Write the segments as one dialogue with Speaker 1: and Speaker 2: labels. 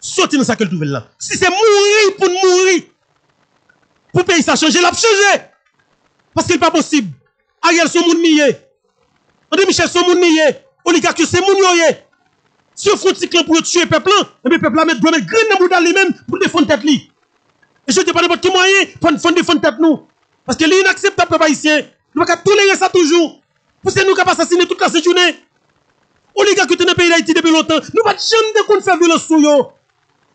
Speaker 1: sorti dans ça qu'elle trouve là. Si c'est mourir pour mourir, pour payer ça changer, l'a changer. Parce qu'il n'est pas possible. Ariel son moun nié. André Michel son moun nié. Oligarque c'est moun yoye. Si on fait un pour tuer le peuple, le peuple met doit mettre grain dans lui-même pour défendre tête. Et je ne dis pas n'importe quel moyen pour défendre tête nous. Parce que c'est inacceptable, peuple haïtien. Nous ne pouvons pas tolérer ça toujours. Pour que nous pas assassiner toute la journée. Oligarque dans le pays d'Haïti depuis longtemps. Nous ne pouvons jamais faire violence sur eux.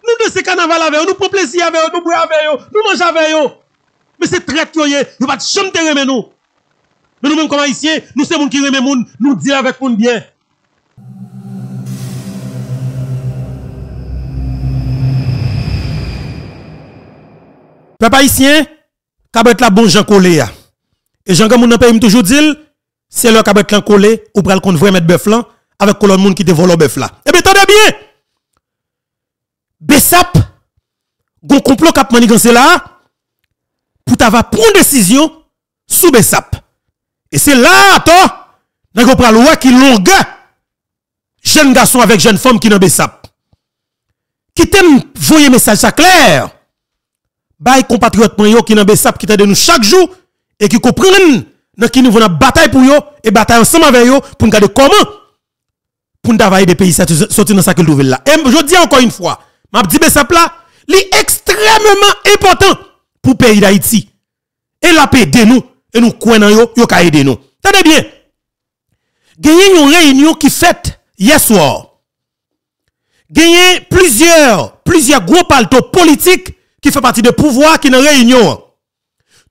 Speaker 1: Nou de se kanaval ave yo, nou proplesi ave yo, nou bwe ave yo, nou manj ave yo. Men se tret yo ye, yo bat chom te reme nou. Men nou men koma isye, nou se moun ki reme moun, nou di avek moun bien. Pepa isyen, kabet la bon jan kole ya. E jan gen moun nan pe yim toujou dil, se lò kabet lan kole, ou pral kon vwe met bef lan, avek kolon moun ki te volo bef la. Ebe tade bien! Bessap, gon complot kap manigancé là pour t'avoir prendre décision sous Bessap. Et c'est là, toi, n'a pral loi qui longue jeune garçon avec jeune femme qui dans Bessap. Qui t'aime voyer message ça clair bay compatriotes qui nan Bessap qui de nous chaque jour et qui comprennent dans qui nous voulons bataille pour yo et bataille ensemble avec yo pour regarder comment? Pour nous travailler des pays sortir dans sa nouvelle là. Et je dis encore une fois, m'a dit Bessap là, est extrêmement important pour le pays d'Haïti. Et la paix de nous et nous croyons yo yo ka nous. Tenez bien. Gagné une réunion qui fait hier soir. Gagné plusieurs plusieurs groupes alto politiques qui fait partie de pouvoir qui en réunion.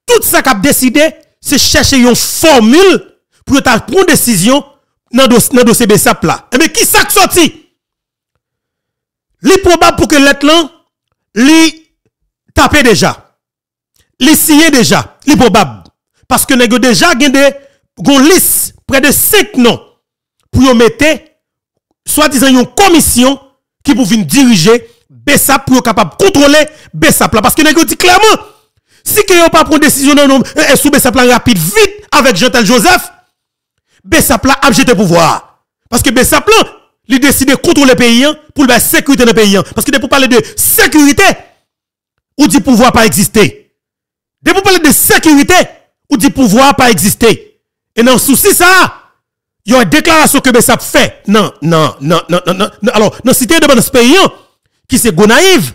Speaker 1: Tout ça qu'a décidé, c'est chercher une formule pour prendre une décision dans dossier BSAP là. Et mais qui ça sorti? Li probable pour que l'être là, li déjà. Li signé déjà. Li probable. Parce que nous déjà des gon liste près de 5 noms pour mettre soit-disant une commission qui pour venir diriger Bessap pour capable contrôler Bessap là. Parce que nous dit clairement, si que pas prendre décision non, et sous Bessap là rapide, vite avec Jean-Tel Joseph, Bessap là a jeté pouvoir. Parce que Bessap là, il décide de contrôler le pays hein, pour la sécurité dans le pays. Hein. Parce que pour parler de sécurité, ou dit pouvoir pas exister. De pour parler de sécurité, ou dit pouvoir pas exister. Et dans souci ça, il y a une déclaration que Bessap fait. Non, non, non, non, non, non. Alors, dans la cité de ce pays, hein, qui c'est Gonaïve.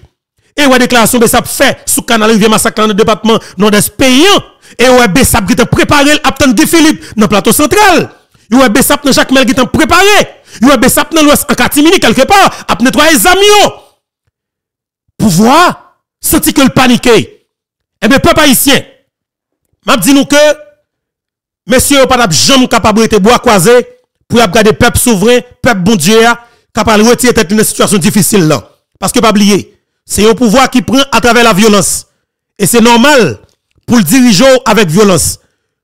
Speaker 1: Et ouais, déclaration Bessap fait sous canal Rivière Massacre dans le département nord-est paysan. Et ouais, Bessap qui t'a préparé l'Aptan de Philippe dans le plateau central. Ouais, Bessap dans Jacques Mel qui t'a préparé. Et ouais, Bessap dans l'ouest en Katimini quelque part, à nettoyer les amis. Pouvoir, senti que le paniqué. Eh bien, peuple haïtien, m'a dit nous que, messieurs, pas jamais capable de bois croisé pour garder peuple souverain, peuple bon Dieu, capable de retirer tête une situation difficile. Parce que pas oublier, c'est un pouvoir qui prend à travers la violence. Et c'est normal pour le diriger avec violence.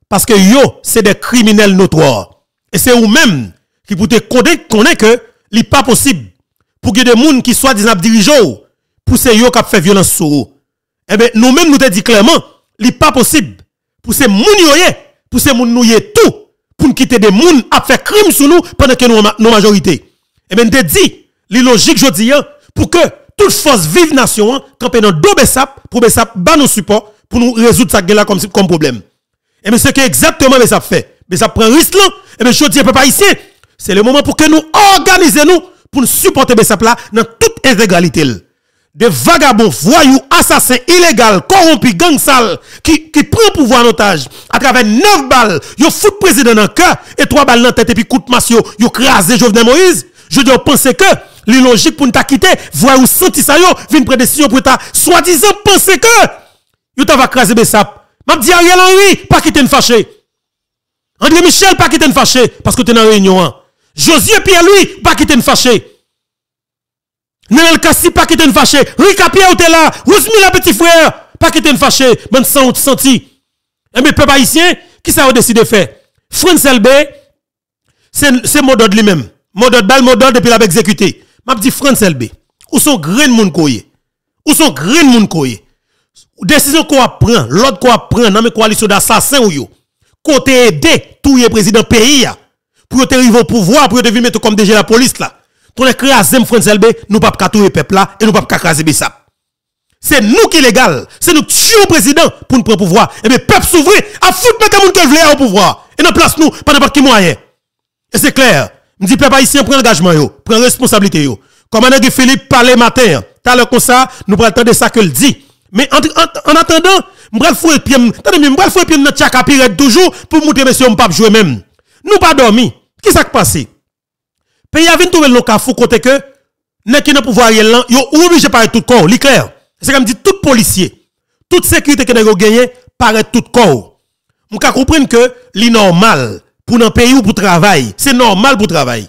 Speaker 1: Parce que yo, c'est des criminels notoires. Et c'est vous-même qui pouvez connaître que n'est pas possible pour que des gens qui soient disant dirigeants pour ces yo qui fait violence sur eux. Eh bien, nous-mêmes nous te dit clairement, n'est pas possible pour ces gens pour ces gens nous tout pour nous quitter des gens à faire crime sur nous pendant que nous nos majorité. Eh bien, te dit, les logique je dis, hein, pour que toute force vive nation campe dans deux Bessap pour Bessap bas nos support pour nous résoudre ça là comme comme problème. Et mais ce que exactement Bessap fait. Bessap prend risque là et bien je dis pas ici. C'est le moment pour que nous organisions nous pour nous supporter Bessap là dans toute intégralité. Des vagabonds, voyous, assassins, illégaux, corrompus, gang sales, qui, qui prennent pouvoir en otage à travers 9 balles, ils foutent président dans le cœur et 3 balles dans la tête et puis coup de masse, ils crasent Jovenel Moïse. Je dois penser que les pour nous quitter, voir ou senti ça vin prendre décision pour ta soi-disant penser que ta va craser Bessap. M'a dit Ariel Henry, pas quitter une fâché. André Michel, pas quitter une fâché, parce que tu es dans réunion. Josué Pierre, lui, pas quitter une fâché. Nenel Kassi, pas quitter une fâché. Rika Pierre, ou là. Rosemille, la petit frère, pas quitter une fâché. Bonne sang, senti. Et mes peuple haïtien, qui ça a décidé de faire? France LB, c'est mot lui-même. Mot d'ordre, bal mot depuis l'a exécuté m'a dit France LB, où sont grain moun koye? Où sont grain moun koye? Décision qu'on prend, l'autre qu'on prend dans mes coalitions d'assassins ou yo? Côté aider tout le président pays pour te arriver au pouvoir pour te mettre comme déjà la police là. pour écraser France LB, nous pas le peuple là et nous pas écraser Bessap. C'est nous qui légal, c'est nous qui tuons le président pour nous prendre pouvoir. Et bien, peuple souverain, à foutre mettre monde qui au pouvoir. Et nous place nous, pas n'importe qui moyen. Et c'est clair. Je dis, peuple haïtien, prend engagement, yo, responsabilité, yo. Comme on Philippe parlait matin, t'as le comme ça, nous prenons de ça que le dit. Mais en, en, en attendant, m'bral fouet pied, attendez, m'bral fouet pied notre chaka toujours pour montrer monsieur m'pap jouer même. Nous pas dormi. Qui qui passe? Pays a vinn trouver le cas fou côté que n'est qui n'a pouvoir rien là, yo obligé par tout corps, li clair. C'est comme dit tout policier, toute sécurité que nous gagné paraît tout corps. Nous comprendre que li normal pour un pays ou pour travailler, c'est normal pour travailler.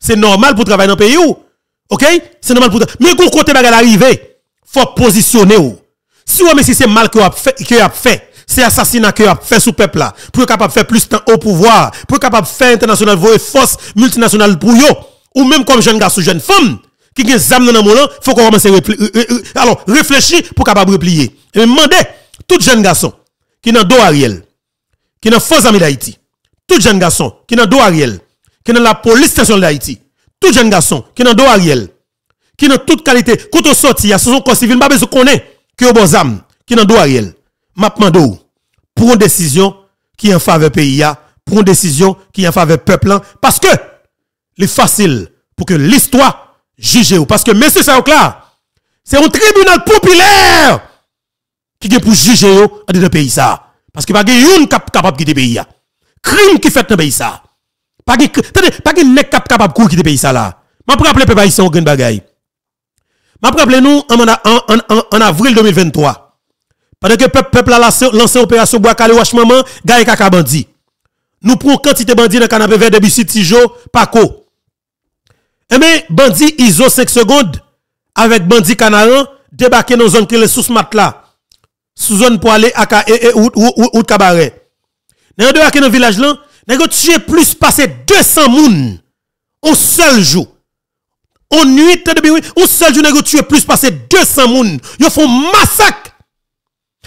Speaker 1: C'est normal pour travailler dans pays où OK? C'est normal pour mais quand côté bagarre arrivé, faut positionner ou. Si mais si c'est mal que a fait que a fait, c'est assassinat que a fait sous peuple là, pour capable faire plus temps au pouvoir, pour capable faire international voyer force multinationale pour yo ou même comme jeune garçon jeune femme qui des âmes dans le faut qu'on commence à alors réfléchir pour capable replier. Et demander tout jeune garçon qui dans dos Ariel, qui dans faux amis d'Haïti, tout jeune garçon qui dans dos Ariel, qui dans la police nationale d'Haïti, tout jeune garçon qui dans dos Ariel, qui dans toute qualité, quand on sorti, ce sont corps civil, pas besoin connaît que bon qui dans dos Ariel. M'a demandé une décision qui est en faveur pays pour une décision qui est en faveur peuple parce que c'est facile pour que l'histoire juger ou. Parce que, monsieur là, c'est un tribunal populaire qui est pour juger dans le pays ça. Parce que pas une capable de quitter pays. Crime qui fait dans pays ça. Pas de pas de capable de quitter pays ça là. Vais rappeler peuple haïtien aucun bagaille. Je rappeler nous en, avril 2023. Pendant que le peuple a lancé l'opération Bois Calé Wash Maman, Gaye Kaka Bandi. Nous prenons quantité bandits dans le canapé vert de Tijo, Paco. Eh bien, bandit ISO 5 secondes avec bandit canaran débarqué dans zone qui est sous là. Sous zone pour aller à ou ou cabaret. Dans dans village là, n'a tué plus passé 200 moun au seul jour. En nuit un seul jour n'a tué plus passé 200 moun. Ils font massacre.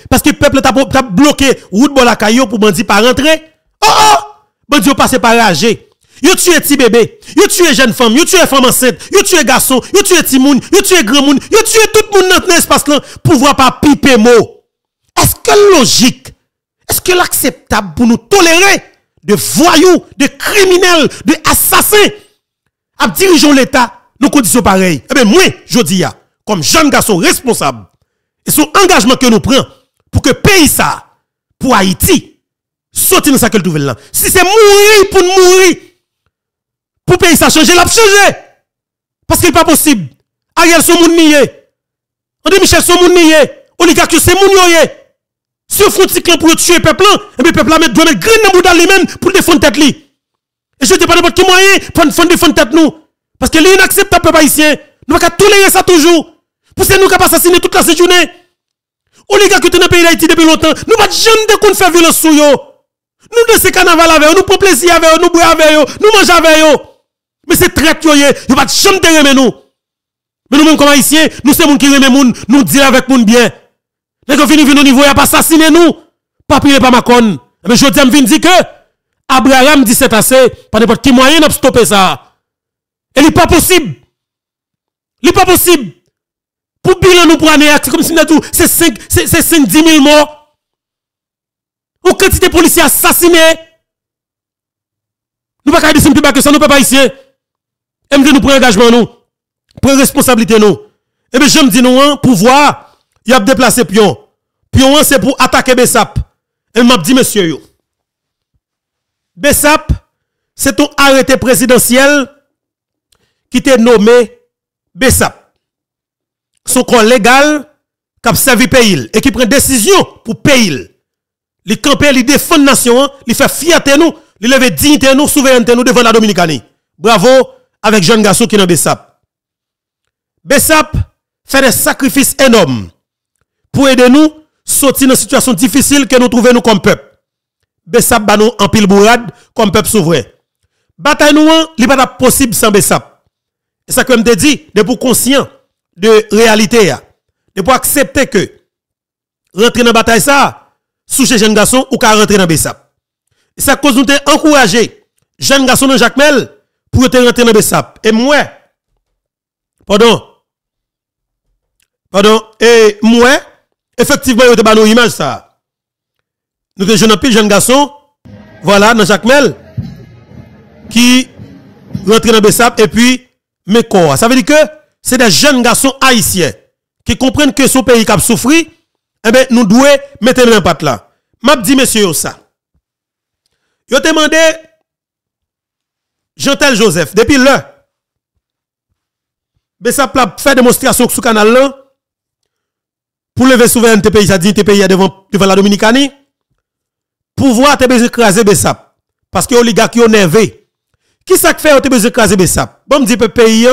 Speaker 1: Parce que le peuple t'a bloqué route bon la pour bandit pas rentrer. Oh oh! Bandit passé par âgé. Yo tué petit bébé, yo tué jeune femme, yo tué femme enceinte, yo tué garçon, yo tué petit moun, yo tué grand moun, yo tué tout monde dans l'espace là pour voir pas piper mot. Est-ce que logique, est-ce que l'acceptable pour nous tolérer de voyous, de criminels, de assassins? À diriger l'État nos conditions pareilles? Eh bien, moi, je dis, comme jeune garçon responsable, et son engagement que nous prenons pour que pays ça, pour Haïti, sortir dans sa nouvelle là. Si c'est mourir pour mourir, pour payer ça changer, l'a changé. Parce qu'il n'est pas possible. Ariel son moun nié. André Michel son moun nié. Oligarque c'est moun yoye. Si on fait un pour tuer le peuple, et bien le peuple doit mettre grain dans lui-même pour défendre tête li. Et je ne pas n'importe quel moyen pour défendre tête nous. Parce que l'inacceptable peuple haïtien. Nous pas tolérer ça toujours. Pour que nous pas assassiner toute la journée. Oligarque qui dans le pays d'Haïti depuis longtemps. Nous pas jamais de faire violence sur yo. Nous de ce carnaval avec eux, nous prenons plaisir avec eux, nous boire avec eux, nous mangeons avec eux. Mais c'est très yo, yo pas jamais de nous. Mais nous-mêmes comme haïtiens, nous sommes qui remet moun, nous disons avec moun bien. Mais quand finit au niveau, il a pas assassiner nous. Pas prier pas Macron. Mais je dis, me dit que Abraham dit c'est assez, pas n'importe qui moyen de stopper ça. Et il n'est pas possible. Il n'est pas possible. Pour bilan nous pour année, c'est comme si nous tout, c'est 5, c'est 5, 10 000 morts. Ou quantité de policiers assassinés. Nous ne pouvons pas dire que ça, nous ne pouvons pas ici. Et nous prenons engagement, nous. Prenons responsabilité, nous. Et eh bien, je me dis, nous, hein, pouvoir, il a déplacé pion. Pion, hein, c'est pour attaquer Bessap. Et m'a dit, monsieur, yo. Bessap, c'est ton arrêté présidentiel qui t'est nommé Bessap. Son corps légal qui a servi pays et qui prend décision pour payer. Les camper, les défendre nation, hein, les faire fierté nous, les lever dignité nous, souveraineté nous devant la Dominicanie. Bravo avec jeune garçon qui est dans Bessap. Bessap fait des sacrifices énormes pour aider nous sortir dans une situation difficile que nous trouvons nous comme peuple. Bessap bat nous en pile bourrade comme peuple souverain. Bataille nous, ce n'est pas possible sans Bessap. Et ça, comme je dit, de pour conscient de réalité, de pour accepter que rentrer dans la bataille ça, sous chez jeune garçon ou qu'à rentrer dans Bessap. Et ça cause nous encourager jeune garçon dans Jacques Mel pour rentrer dans Bessap. Et moi, Pardon. Pardon. Et moi, effectivement, il y a une image ça. Nous sommes jeunes pile jeunes garçons. Voilà, dans Jacques Mel. Qui rentrent dans Bessap et puis, mais quoi? Ça veut dire que c'est des jeunes garçons haïtiens qui comprennent que ce pays a souffri. Eh bien, nous devons mettre dans patte là. M'a dit, monsieur, ça. Yo demandé Jean-Tel Joseph, depuis là, Bessap fait démonstration sur le canal là, pour lever souveraineté pays, ça dit pays devant, devant la Dominicanie, pouvoir te besoin écraser Bessap. Parce que oligarque yo nervé. Qui ça fait te besoin écraser Bessap? Bon, me dit pays,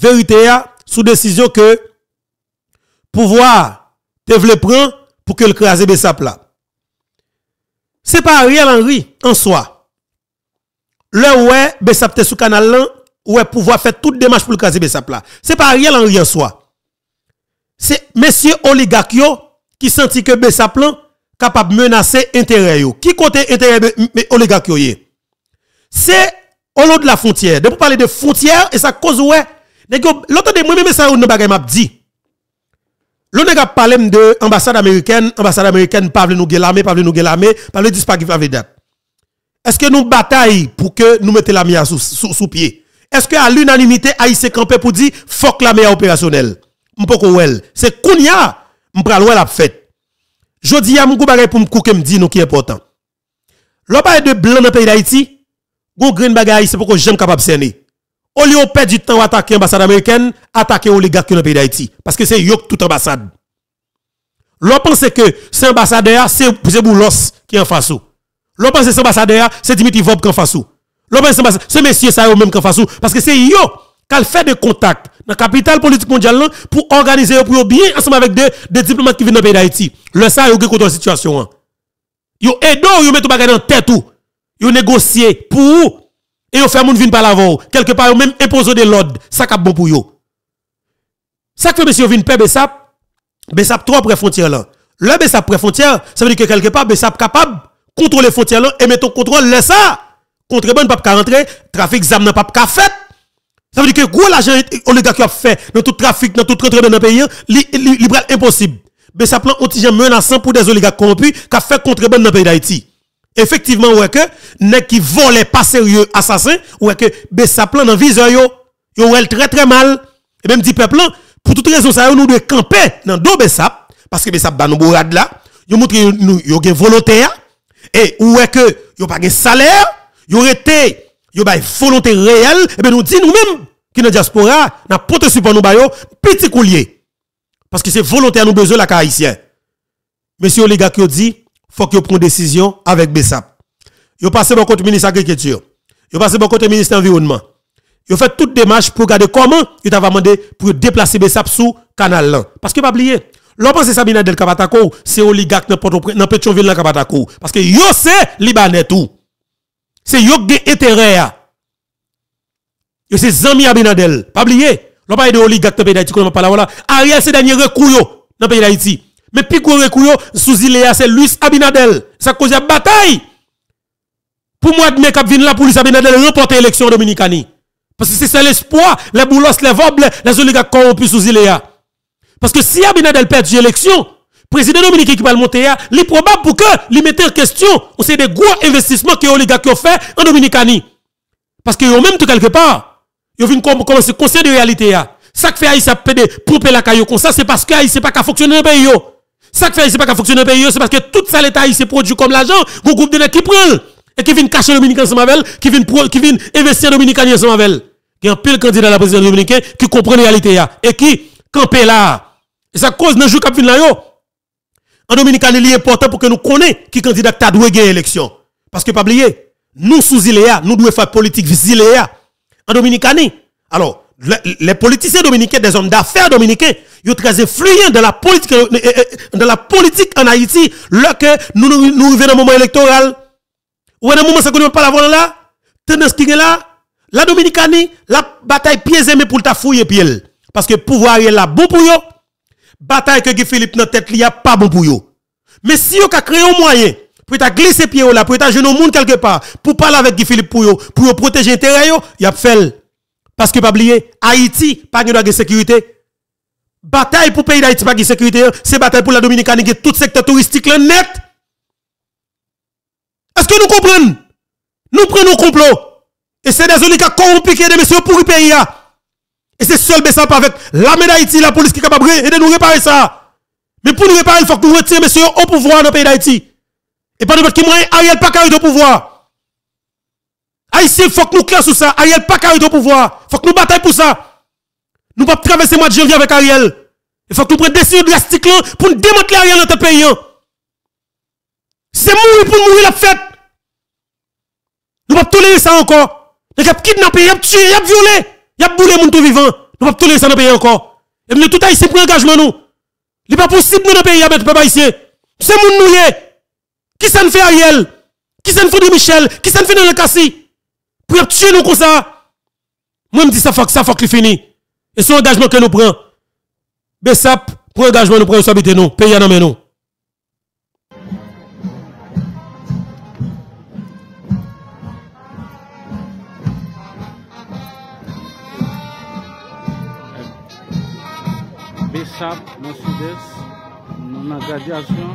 Speaker 1: vérité, sous décision que pouvoir te vle prendre pour que le craser Bessap là. C'est pas Ariel Henry en soi. Le ouais, Bessap te sous canal là, ouais pouvoir faire toute démarche pour le craser Bessap là. C'est pas Ariel Henry en soi. C'est monsieur oligarque qui senti que Bessap là capable menacer intérêt. Qui compte intérêt oligarque C'est au long de la frontière. De pour parler de frontière et ça cause ouais. L'autre de moi même ça on bagay m'a dit. L'on a parlé de l'ambassade américaine, l'ambassade américaine pas nous l'armée, pas nous l'armée, pas le pas qui fait date. Est-ce que nous bataillons pour que nous mettions l'armée sous, sous, sous, pied? Est-ce que à l'unanimité, Haïtien campé pour dire, que l'armée opérationnelle? M'poko wel. C'est kounya, m'pral ap fait. Jodi a m'gou bagay pour m'kouke m'di nous qui est important. L'on de blanc dans le pays d'Haïti, gon green bagay c'est pour que j'aime capable cerner. Au lieu de perdre du temps à attaquer l'ambassade américaine, attaquer oligarques dans le pays d'Haïti. Parce que c'est yok toute ambassade. L'on pense que c'est ambassadeur, c'est Boulos qui est en face. L'on pense que c'est ambassadeur, c'est Dimitri Vob qui est en face. L'on pense que c'est monsieur ça même qui est en face. Parce que c'est yo qui fait des contacts dans la capitale politique mondiale pour organiser pour bien ensemble avec des, des diplomates qui viennent dans le pays d'Haïti. Le ça, yo contre la situation. Yo aidé, yo met tout bagage dans tête tout. Yo négocier pour et yo fait moun vin par l'avant. Quelque part, yo même imposer de l'ordre. Ça cap bon pour yo. Ça fait monsieur vin paix Bessap. Bessap trop près frontière là. Le Bessap près frontière, ça veut dire que quelque part Bessap capable contrôler frontière là et mettre contrôle laisse ça. Contrebande pas rentrer, trafic zam n'a pas ka fait. Ça veut dire que gros l'argent oligarque a fait dans tout trafic, dans tout rentrée dans le pays, li, li, impossible. Bessap plan anti menaçant pour des oligarques corrompus qui a fait contrebande dans le pays d'Haïti effectivement ouais que nèg qui volait pas sérieux assassin ouais que Bessaplan dans viseur yo. Yo très très mal. Et même dit peuple pour toute raison ça nous devons camper dans dos Bessap parce que Bessap ba nous bourade là. Yo montre nous yo gen volontaire. Et ouais que yo pas gen salaire. Yo été yo ba volonté réelle et ben nous dit nous même qui dans diaspora n'a porte support nous ba yo petit coulier. Parce que c'est volontaire nous besoin la haïtien. Monsieur oligarque qui dit faut que prenne décision avec Bessap. Yo passe bon côté ministre agriculture. Yo passe bon côté ministre environnement. Yo fait toute démarche pour regarder comment il t'a demandé pour déplacer Bessap sous canal là. Parce que pas oublier, l'on pense Sabina Del Kabatako, c'est oligarque dans Pétionville dans Kabatako parce que yo c'est libanais tout. C'est yo qui intérêt Yo c'est Zami Abinadel. Pas oublier, l'on parle de oligarque dans pays d'Haïti parle là. Ariel c'est dernier recours dans pays d'Haïti. Mais gros recouyo sous Iléa c'est Luis Abinadel. Ça cause de bataille. Pour moi de cap vinn la police Abinadel remporter l'élection dominicani. Parce que c'est ça l'espoir, les boulos, les vobles, les oligarques corrompus sous Iléa. Parce que si Abinadel perd l'élection, président dominicain qui va le monter, il est probable pour que lui mette en question, c'est des gros investissements que les oligarques ont fait en Dominicani. Parce que ont même tout quelque part, ils viennent commencer conseil de réalité. Ça que fait Haïti peut pomper la caillou comme ça, c'est parce que Haïti pas qu'à fonctionner dans le pays. Ça qui fait, c'est pas qu'à fonctionner pays, c'est parce que tout ça, l'État, s'est produit comme l'argent, un groupe de qui prend, et qui vient cacher Dominicain ensemble avec qui vient, qui vient investir Dominicain ensemble avec Il y a un pile candidat à la présidence dominicaine qui comprend la réalité, et qui campe là. Et ça cause dans jour qui là, yo. En Dominicain, il est important pour que nous connaissions qui candidat a doué gagner l'élection. Parce que, pas oublier, nous sous Iléa, nous devons faire politique Iléa. En Dominicain, alors, les politiciens dominicains, des hommes d'affaires dominicains, ils très influents dans la politique, euh, euh, euh, la politique en Haïti, là que nous, nous, nous un moment électoral. Ou dans un moment, ça ne pas la là, tendance qui est là, la Dominicanie, la bataille pieds mais pour ta fouiller pied. Parce que pouvoir est là bon pour bataille que Philippe dans tête, il a pas bon pour yo. Mais si yo a créé un moyen, pour glisser pied là, pour jeune au monde quelque part, pour parler avec Guy Philippe pour pour protéger intérêt yo, y a fait Parce que pas oublier, Haïti, pas de sécurité. Bataille pour pays d'Haïti, pas de sécurité. C'est bataille pour la Dominicane, qui tout secteur touristique net. Est-ce que nous comprenons? Nous prenons complot. Et c'est des oligarques corrompus qui des messieurs pour le pays. Et c'est seul Bessap avec l'armée d'Haïti, la police qui est capable de nous réparer ça. Mais pour nous réparer, il faut que nous retirions messieurs au pouvoir dans le pays d'Haïti. Et pas n'importe qui moyen, Ariel pas au pouvoir. Haïti, il faut que nous classons ça. Ariel pas au pouvoir. Il faut que nous bataillons pour ça. Nous ne pouvons pas traverser le mois de janvier avec Ariel. Il faut que nous prenions des décisions drastiques pour nous démanteler Ariel dans notre pays. C'est mourir pour mourir la fête. Nous ne pouvons pas tolérer ça encore. Il a kidnappé, il a tué, il a violé, il a boulé mon tout vivant. Nous ne pouvons pas tolérer ça dans le pays encore. Et nous tout haïtien pour engagement nous. Il n'est pas possible dans le pays à mettre peuple haïtien. C'est mon nouye. Qui s'en fait Ariel? Qui s'en fait de Michel? Qui s'en fait dans le Cassi? Pour tuer nous comme ça. Moi, je dis ça faut que ça faut qu'il finisse. Et c'est engagement que nous prenons. Bessap, pour engagement nous prenons, habiter nous. Pays à nous.
Speaker 2: BESAP dans le sud-est, nous avons graduation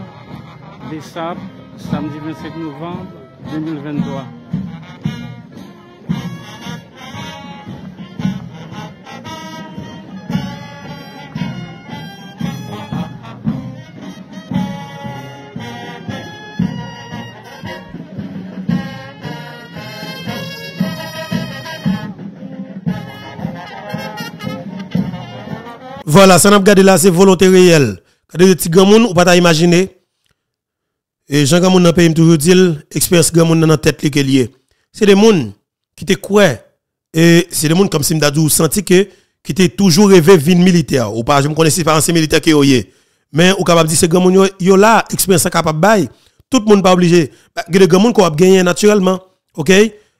Speaker 2: BESAP samedi 27 novembre 2023.
Speaker 1: Voilà, ça n'a pas là, c'est volonté réelle. Quand des petits grands ou pas imaginer. Et Jean Gamoun n'a pas toujours dit, expérience Gamoun dans la tête qui est lié. C'est des gens qui te croient. Et c'est des gens comme si m'dadou senti que qui te toujours rêvé vie militaire. Ou pas, je me connaissais pas ancien militaire qui est Mais ou capable dire c'est grand monde yo là expérience capable bail. Tout le monde pas obligé. Il y a des gens qui ont gagné naturellement. OK?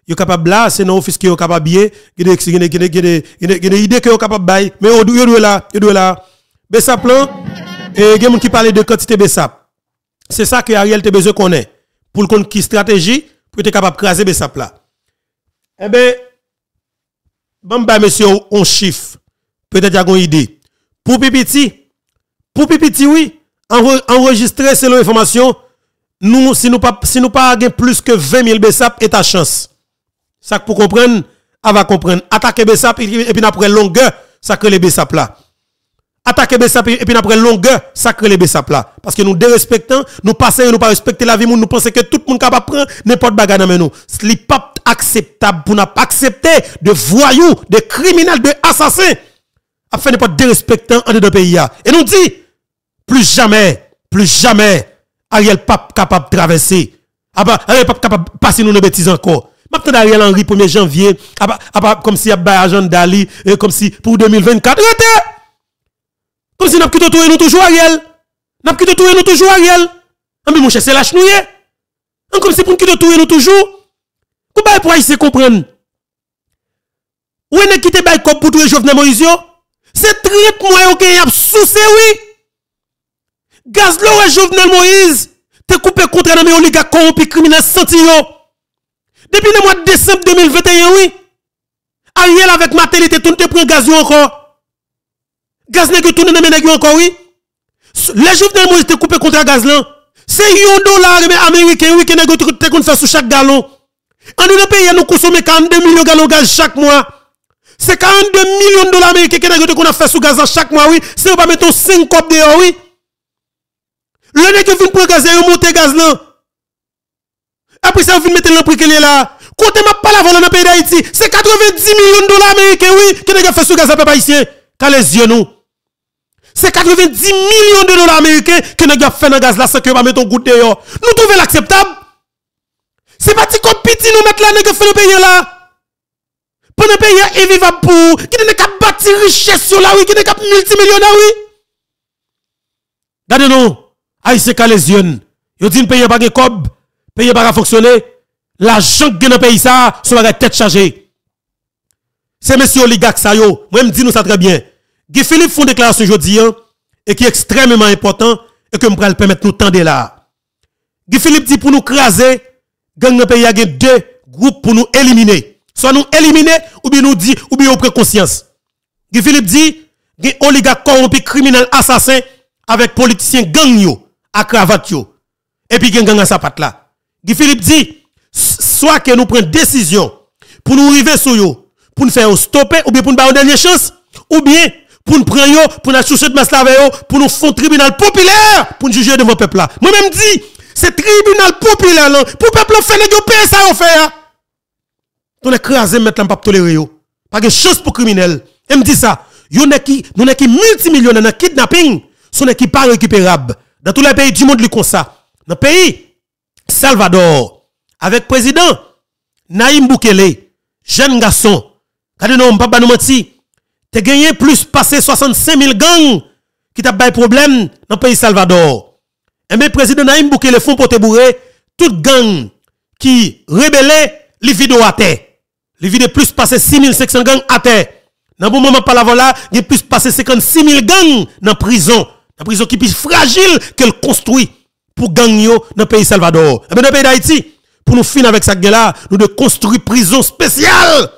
Speaker 1: Yo capable là c'est non office qui yo capable bien il y a des idées que yo capable bail mais yo doit là yo doit là. Bessap plan et gen qui parle de quantité Bessap. C'est ça que Ariel te besoin connaît pour qu'on qui stratégie pour être capable craser Bessap là. Eh ben bon bah monsieur on chiffre. Peut-être a une idée. Pour Pipiti pour Pipiti oui. Enregistrer selon information nous si nous pas si nous pas plus que 20 000 Bessap et ta chance ça pour comprendre, elle va comprendre. Attaquer Bessap et puis après longueur, ça crée les Bessap là. Attaquer Bessap et puis après longueur, ça crée les Bessap là. Parce que nous dérespectons, nous passons, nous pas respecter la vie, nous pensons que tout le monde capable prendre n'importe bagarre dans nous. Ce n'est pas acceptable pour nous accepter de voyous, de criminels, de assassins. Afin de pas dérespectant en de pays. Et nous dit, plus jamais, plus jamais, Ariel pas capable de traverser. Ariel pas capable de passer nous nos bêtises encore. Maintenant, Ariel Henry, 1er janvier, comme si y a d'Ali, comme si pour 2024, Comme si nous avons quitté nous toujours, Ariel. Nous avons quitté nous toujours, Ariel. Mais mon cher, c'est lâche nous, Comme si pour nous quitter nous toujours. Comment pour essayer comprendre? Où est-ce quitté bail comme pour tout Jovenel Moïse? C'est 30 mois que y a sous oui. Gaz l'eau et Jovenel Moïse, te coupé contre un oligarque corrompu criminel senti depuis le mois de décembre 2021, oui. Ariel avec maternité, tout te prend gaz encore. Gaz n'est que tout met encore, oui. Les de Moïse te coupé contre gaz là. C'est un dollar américain, oui, qui n'est que fait sous chaque gallon. En notre pays, nous consommons 42 millions de gallons de gaz chaque mois. C'est 42 millions de dollars américains qui qu'on a fait sous gaz chaque mois, oui. C'est on va mettre 5 copes dehors, oui. Le nez que vous prenez gaz, vous montez gaz là. Après ça, vous mettez le prix qu'il est là. Côté m'a pas la dans le pays d'Haïti. C'est 90 millions de dollars américains, oui, qui n'a fait sous gaz à peuple haïtien. Quand les yeux nous. C'est 90 millions de dollars américains qui n'a fait dans gaz là sans que va mettre un goutte dehors. Nous trouvons l'acceptable. C'est pas comme petit nous mettre là, nous fait le pays là. Pour le pays est vivable pour, qui n'a qu'à bâtir richesse sur la oui, qui n'a qu'à multimillionnaire, oui. Regardez-nous. Haïtien, les yeux. Yo dit pays pas de cob pays pas fonctionner, l'argent qui dans pays ça, sont la tête chargée. C'est monsieur oligarque ça yo, moi me dis nous ça très bien. Guy Philippe font déclaration aujourd'hui hein, et qui est extrêmement important et que me le permettre nous tendre là. Guy Philippe dit pour nous craser, gang dans a deux groupes pour nous éliminer. Soit nous éliminer, ou bien nous dit, ou bien nous prenons conscience. Guy Philippe dit, des oligarques corrompus, criminels, assassins, avec politiciens gang yo, à cravate yo. Et puis gang à sa patte là. Guy Philippe dit, soit que nous prenons décision pour nous arriver sur yo, pour nous faire stopper, ou bien pour nous faire une dernière chance, ou bien pour nous prendre pour nous chercher de masse pour nous faire un tribunal populaire, pour nous juger devant peuple là. Moi-même dit, c'est tribunal populaire là, pour le peuple faire les payer ça on fait. On écrasé maintenant pas tolérer. Pas de chance pour criminel. Et me dit ça, yo n'est qui nous n'est qui multimillionnaire dans kidnapping, sont qui pas récupérable. Dans tous les pays du monde li comme ça. Dans le pays Salvador avec président Naïm Boukele, jeune garçon, quand nous pas nous menti, tu gagné plus passé 65 000 gangs qui t'a pas problème dans le pays Salvador. Et bien, président Naïm Boukele font pour te bourrer toute gang qui rebellait les vidéos à terre. Les vidéos plus passé 6500 gangs à terre. Dans le moment par la là, il y a plus passé 56 000 gangs dans la prison. La prison qui est plus fragile qu'elle construit pour gagner dans le pays Salvador. Et eh bien, dans le pays d'Haïti, pour nous finir avec ça nous devons construire prison spéciale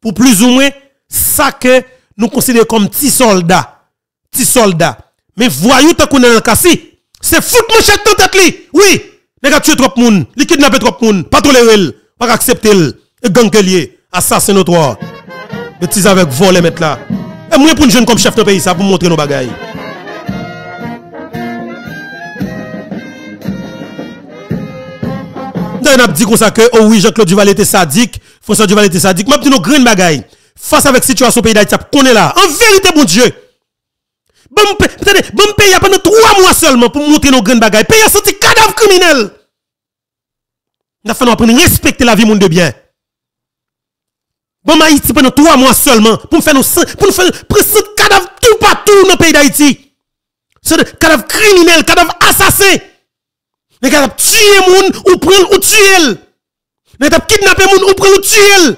Speaker 1: pour plus ou moins ça que nous considérons comme petits soldats. Petits soldats. Mais voyons tant qu'on dans le cassi. C'est foutre mon chèque dans tête li. Oui. Les gars tuer trop de monde, li kidnapper trop de monde, pas tolérer, pas accepter et gang assassin notre. Petits avec voler mettre là. Et moi pour une jeune comme chef de pays ça pour montrer nos bagailles. On a dit comme ça que, oh oui, Jean-Claude Duval était sadique, François Duval était sadique. M'a dit nos grandes bagailles. Face avec la situation pays d'Haïti, qu'on est là. En vérité, mon Dieu. Bon, bon pays pendant trois mois seulement pour montrer nos grandes bagailles. Pays a senti cadavre criminel. A fallu apprendre à respecter la vie monde de bien. Bon, Haïti pendant trois mois seulement pour faire nos pour nous faire prendre cadavre tout partout dans le pays d'Haïti. C'est cadavre criminel, cadavre assassin. Les gars tuer moun ou prendre ou tuer. Les gars kidnapper moun ou prendre ou tuer.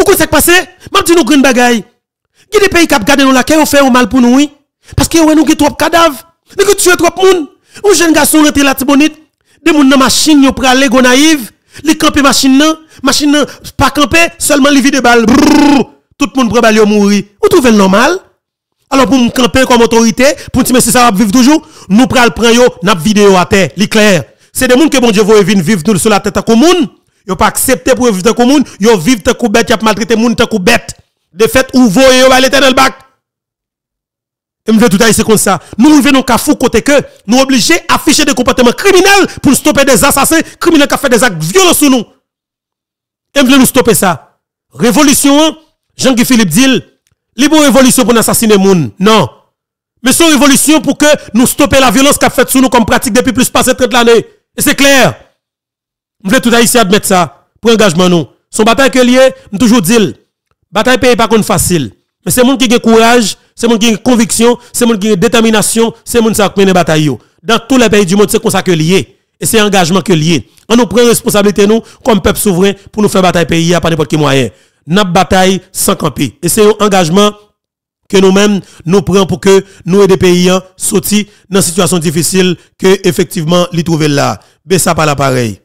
Speaker 1: Ou quoi ça passe M'a dit nous grande bagaille. Qui des pays qui gardé nous là qui ont fait un mal pour nous oui? Parce que nous qui trop cadavres. Qui tuer trop moun. Un jeune garçon rentré là tibonite, des moun dans machine yo pralé go naïve, li camper machine nan, machine nan pas camper, seulement li vide balle. Tout le monde prend balle mourir. Ou trouve normal? Alors pour me camper comme autorité, pour dire si ça va vivre toujours, nous prenons prendre n'a vidéo à terre, l'éclair. C'est des gens que bon Dieu veut vivre vivre sur la tête commune. Ils pas accepté pour vivre commune, ils vivent tant que bête, ils maltraité moun tant que bête. De fait, ou voyez à l'éternel bac. Et me tout c'est comme ça. Nous venons qu'à fou côté que nous obligés à afficher des comportements criminels pour stopper des assassins criminels qui fait des actes violents sur nous. Et nous stopper ça. Révolution, Jean-Guy Philippe dit, Libre révolution pour assassiner moun. Non. Mais c'est révolution pour que nous stopper la violence qu'a fait sur nous comme pratique depuis plus de 30 l'année. Et c'est clair. Je veux tout ici admettre ça. Pour engagement nous. Son bataille que lié, je toujours dit, bataille pays pas facile. Mais c'est moun qui a courage, c'est moun qui a conviction, c'est moun qui a détermination, c'est moun qui a mené bataille. Dans tous les pays du monde, c'est comme ça que lié. Et c'est engagement que lié. On nous prend responsabilité nous, comme peuple souverain, pour nous faire bataille pays à pas n'importe quel moyen n'a bataille sans camper. Et c'est un engagement que nous-mêmes nous prenons pour que nous et des pays sortis dans une situation difficile que effectivement les trouver là. ça pas l'appareil.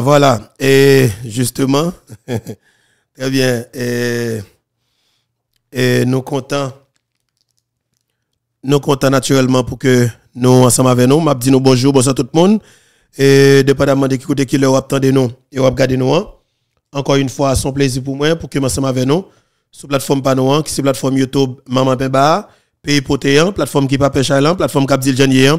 Speaker 1: Voilà. Et justement, très bien. Et, nous comptons nous comptons naturellement pour que nous, ensemble avec nous, m'a nous bonjour, bonsoir tout le monde. Et dépendamment de qui côté qui leur attendez nous et vous regardez nous. Hein. Encore une fois, un plaisir pour moi pour que nous ensemble avec nous sur plateforme Panouan, qui c'est plateforme YouTube Maman Pemba, Pays Potéan, plateforme qui Pape Chailan, plateforme Capdil Janier,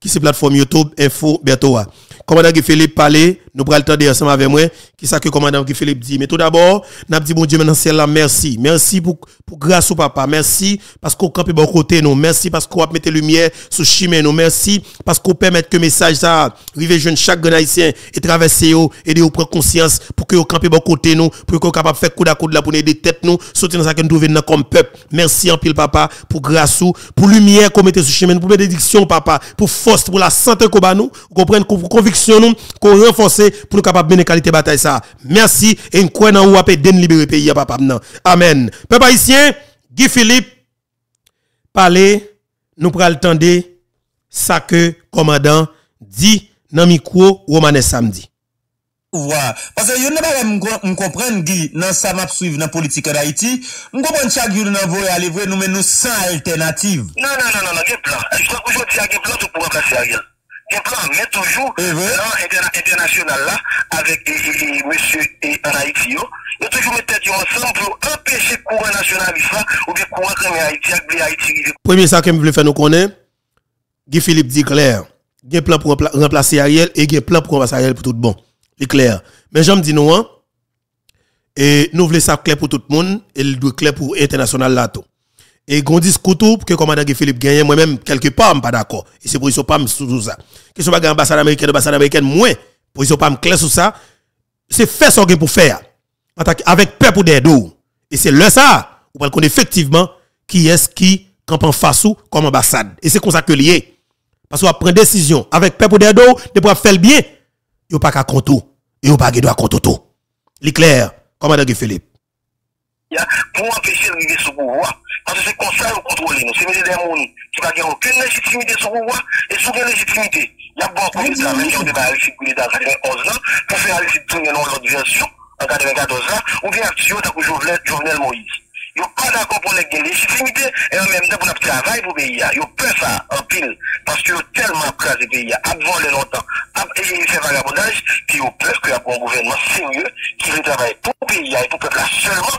Speaker 1: qui c'est plateforme YouTube Info Bertoa. Commandant Philippe parler, nous prenons le temps ensemble avec moi, qui ça que commandant Guy Philippe dit. Mais tout d'abord, n'a dit bon Dieu maintenant c'est là merci. Merci pour pour grâce au papa. Merci parce qu'on campe bon côté nous. Merci parce qu'on a mettre lumière sur chemin nous. Merci parce qu'on permet que message ça arrive jeune chaque grand haïtien et traverser et de prendre conscience pour que campe bon côté nous, pour qu'on capable faire coup à coup là pour aider tête nous, dans ça que nous trouvons comme peuple. Merci en pile papa pour grâce pour lumière qu'on mette sur chemin pour bénédiction papa, pour force pour la santé qu'on nous, comprendre conviction nous, qu'on renforce pour nous capables de qualité bataille ça. Merci et nous croyons ou apé den libérer pays papa Amen. Peuple haïtien, Guy Philippe parler nous pral tendre ça que commandant dit dans micro Romanes samedi.
Speaker 3: Ouais. Parce que yon ne pas me comprendre Guy dans ça m'a suivre dans politique d'Haïti, me comprendre chaque jour dans voyer aller vrai nous mais nous sans alternative.
Speaker 4: Non non non non, non, il y a plan. A plan pour un plan, mais toujours
Speaker 3: Eh oui.
Speaker 4: plan international là, avec et, et, et monsieur et en Haïti, yo toujours mettre tête ensemble pour empêcher le courant nationaliste là, ou bien courant comme Haïti, avec Haïti
Speaker 1: Premier ça que je voulais faire nous connaître, Guy Philippe dit clair, il y a un plan pour rempla- remplacer Ariel et il y a un plan pour remplacer Ariel pour tout bon. C'est clair. Mais j'aime dire nous, hein, et nous voulons ça clair pour tout le monde, et il doit clair pour international là tout. Et qu'on discours tout pour que commandant Philippe gagne, moi-même, quelque part, je suis pas d'accord. Et c'est pour ça pas sur tout ça. Que ce soit l'ambassade américaine, l'ambassade américaine, moins, pour ça pas clair sur ça. C'est faire ce qu'on pour faire. Que- Avec peuple ou des dos. Et c'est le ça, on va connaître effectivement qui est-ce qui campe en face ou comme ambassade. Et c'est comme ça que lié. Parce qu'on va prendre décision avec peuple ou des dos, de pouvoir faire le bien. Yo pas qu'à compter. Yo pas qu'à compter tout. L'éclair, commandant Guy Philippe.
Speaker 4: Pour empêcher de arriver sous pouvoir. Parce que c'est comme ça qu'on contrôle nous. C'est des gens qui n'ont aucune légitimité sur le pouvoir et sous quelle légitimité? Il y a beaucoup de temps, même si on débat avec le dans 91 ans, pour faire aller tourner dans l'autre version, en 94 ans, ou bien action Jovenel, Moïse. Ils n'ont pas d'accord pour les légitimité et en même temps pour notre travail pour le pays. Ils ont peur ça en pile parce qu'ils ont tellement écrasé le pays, avant les longtemps, et fait vagabondage, qu'ils ont peur qu'il y a un gouvernement sérieux qui veut travailler pour le pays et pour le peuple seulement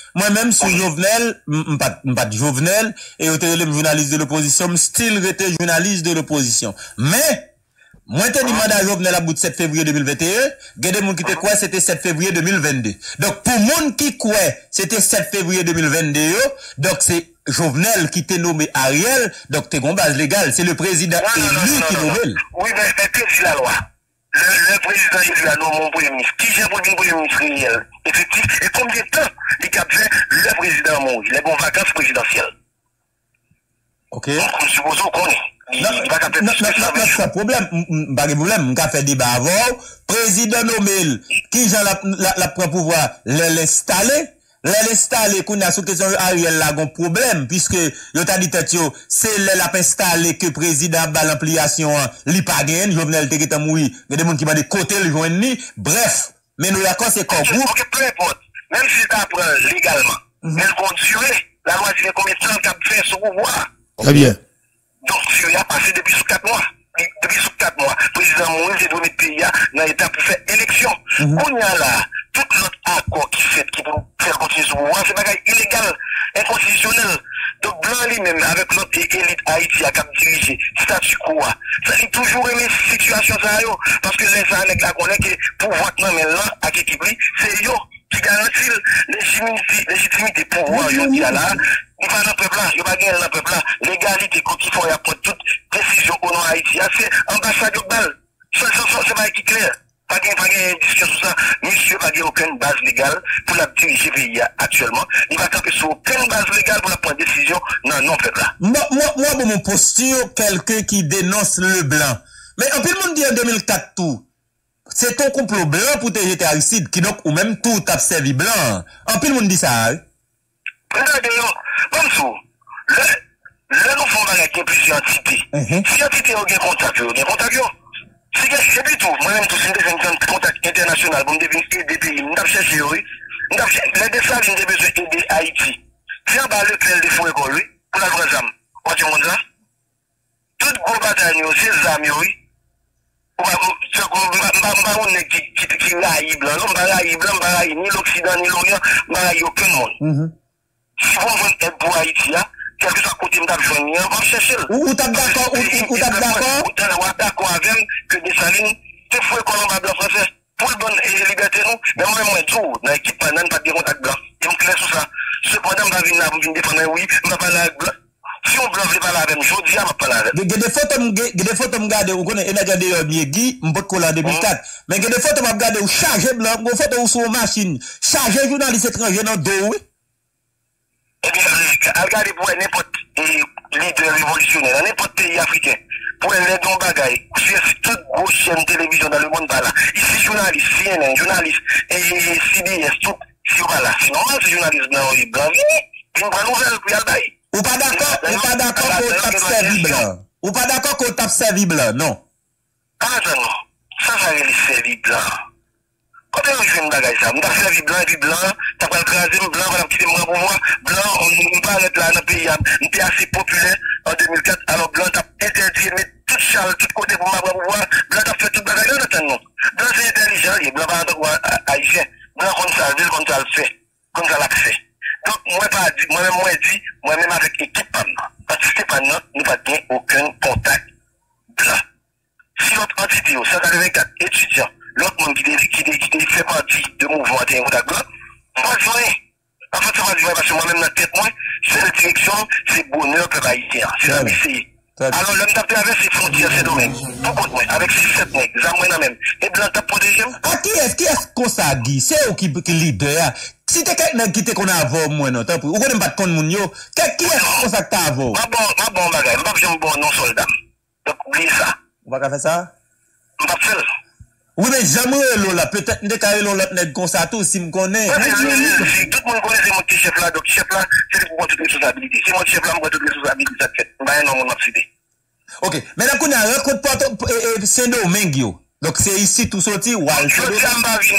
Speaker 3: Mwen menm sou jovenel, mpat jovenel, e yo te relem jounalist de l'oposisyon, mstil rete jounalist de l'oposisyon. Men, mwen te di mandat jovenel a bout 7 fevriye 2021, gede moun ki te kwe, sete 7 fevriye 2022. Dok pou moun ki kwe, sete 7 fevriye 2022 yo, dok se jovenel ki te nome Ariel, dok te gombaz legal, se le prezident
Speaker 4: elu ki
Speaker 3: nomel.
Speaker 4: Oui, respecte la loi. le, le président Jovenel nomme un premier ministre. Qui j'ai pour dire premier ministre réel, effectif, et combien de temps il a fait le président mourir, les bonnes vacances présidentielles.
Speaker 3: Ok.
Speaker 4: Donc, supposons qu'on est.
Speaker 3: Nan, nan, nan, sa problem, bagi problem, mka fe deba avor, prezident Omel, ki jan la, la, la, la prepouvoa, lè lè stale, Lè l'installé koun a sou kesyon yo Ariel la gon problem, piske yo ta ditet yo, se lè la pe installé ke prezident bal ampliasyon an, li pa gen, jo vnen l teke tan moui, gen de moun ki ba de kote l jwen ni, bref, men nou la kon se
Speaker 4: kon
Speaker 3: pou.
Speaker 4: Ok, pou repot, men si ta apre legalman, mhm. men kon dure, la lwa di le kometran kap fè sou wouwa.
Speaker 1: Très bien.
Speaker 4: Donk si yo ya pase depi sou 4 mwa, depi sou 4 mwa, prezident moun se douni piya nan etat pou fè eleksyon. Mhm. Koun ya la, tout lot akor ki fet ki pou nou fèl kontinye sou wouan, se bagay ilegal, inkonstitutionel. Dok blan li men, avèk lot e elit Haiti ak ap dirije, statu kouwa. Sa li toujou remè situasyon sa yo, paske lè sa anèk la konè ki pou vatman men lan ak ekibli, se yo ki garantil legitimite pou wouan yo di ala. Ni pa nan pepla, yo bagay nan pepla, legalite kou ki fò yapot tout desisyon konon Haiti. Ase, ah, ambasade yo bal, se ba ekik lè. pas de discussion sur ça. Monsieur n'a pas aucune base légale pour la diriger pays actuellement. Il va camper sur aucune base légale pour la prendre décision. Non, non, peuple là.
Speaker 3: Moi, moi, moi, mon posture, quelqu'un qui dénonce le blanc. Mais en plus, le monde dit en 2004 tout. C'est ton complot blanc pour te jeter Aristide, qui donc, ou même tout, t'as servi blanc. En plus, le monde dit ça, hein?
Speaker 4: Regardez, non. comme ça, le, le nous font avec plusieurs entités.
Speaker 3: Mm-hmm.
Speaker 4: Si entité, on a un contact, yo, a un contact, Si gen sepi tou, mwen mwen tou sin de jen kontak internasyonal pou mwen devin ede peyi, mwen tap chèche yoy, mwen tap chèche, mwen de sa vin de bezwe ede Haiti. Si an ba le plel de fwe kon yoy, pou la vwa zam, wate mwen zan? Tout go badan yoy, se zam yoy, mba mwen ne ki la yi blan, mba la yi blan, mba la yi ni l'Oksidan, ni l'Orient, mba la yi okun moun. Si mwen mwen ed pou Haiti ya, kelke sa kote mta jouni an, an chèchèl.
Speaker 3: Ou tap d'akor, ou tap d'akor?
Speaker 4: Ou tap d'akor avèm ke desaline te fwe kolon ba blan fransè. Pou l'bon e, e, libertè nou, mè mwen mwen tou nan ekip pa nan pat de kontak blan. E m kler sou sa. Sepondan m avin nan vin defanè wè, m apan la blan. Si yon blan vle pala avèm, jodi an m apan la avèm.
Speaker 3: Gede fote m gade ou konen ena gade yon miye gi, m pot kola 2004. Mm. Men gede fote m ap gade ou chaje blan, m go fote ou sou masin. Chaje jounalist etranje nan do wè.
Speaker 4: Eh al gade pou e nepot lider revolutionè, nan nepot peyi Afriken, pou e lè don bagay, fè tout gwo chèn televizyon dan le moun bala. Isi jounalist, CNN, jounalist, CBS, tout, si wala. Si normal se jounalist nan ou yi blan vini, vini bran nouvel pou yal bayi.
Speaker 3: Ou pa d'akon, ou pa d'akon kon tap servi blan. Ou pa d'akon kon tap servi blan, non.
Speaker 4: A, jan nou, sa sa re li servi blan. Kote yon jwen bagay sa, mwen ta servi blan epi blan, ta pral krasen blan, wala ptite mwen pouvoi, blan, mwen pa aret la nan peyi am, mwen pe ase popüler en 2004, alo blan ta interdit, met tout chal, tout kote pou mwen pouvoi, blan ta fè tout bagay nan tan nou. Blan se intelligent, ye blan pa aret wak aisyen, blan kon sa vil, kon sa l fè, kon sa l ak fè. Donk mwen pa di, mwen mwen di, mwen mwen avèk ekip pan nan. Pati Stepan nan, nou pa gen okun kontak blan. Si au 184 étudiants, l'autre monde qui, qui, qui, fait partie de mouvement blanc, moi je rien. En fait, ça va dire parce que moi-même, dans la tête, moi, c'est la direction, c'est bonheur peuple haïtien. C'est la
Speaker 3: bien.
Speaker 4: Alors, l'homme tape avec ses frontières, domaines. Tout contre moi, avec ses sept ça moi même. Et blanc tape protégé.
Speaker 3: A ki es, ki es kon sa gi? Se ou ki, ki leader? Si te kek neg ki te kon avon mwen nou, tanpou, ou kon moun yo, kek ki es kon sa ki ta avon?
Speaker 4: Ma bon, bon bagay, non
Speaker 3: ka fe sa? Oui, mais j'aime l'eau là. Peut-être que carré l'eau là, net comme ça tout, si
Speaker 4: me connaît. Si tout le monde connaît, c'est mon petit chef là. Donc, chef là, c'est pour moi toutes mes responsabilités. Si mon chef là, moi toutes mes responsabilités, ça fait. On va y avoir mon
Speaker 3: Ok. Maintenant, qu'on a rencontré Porto, c'est euh, euh, nos mengues. Donc, c'est ici tout sorti. Wal.
Speaker 4: Je dis à ma vie,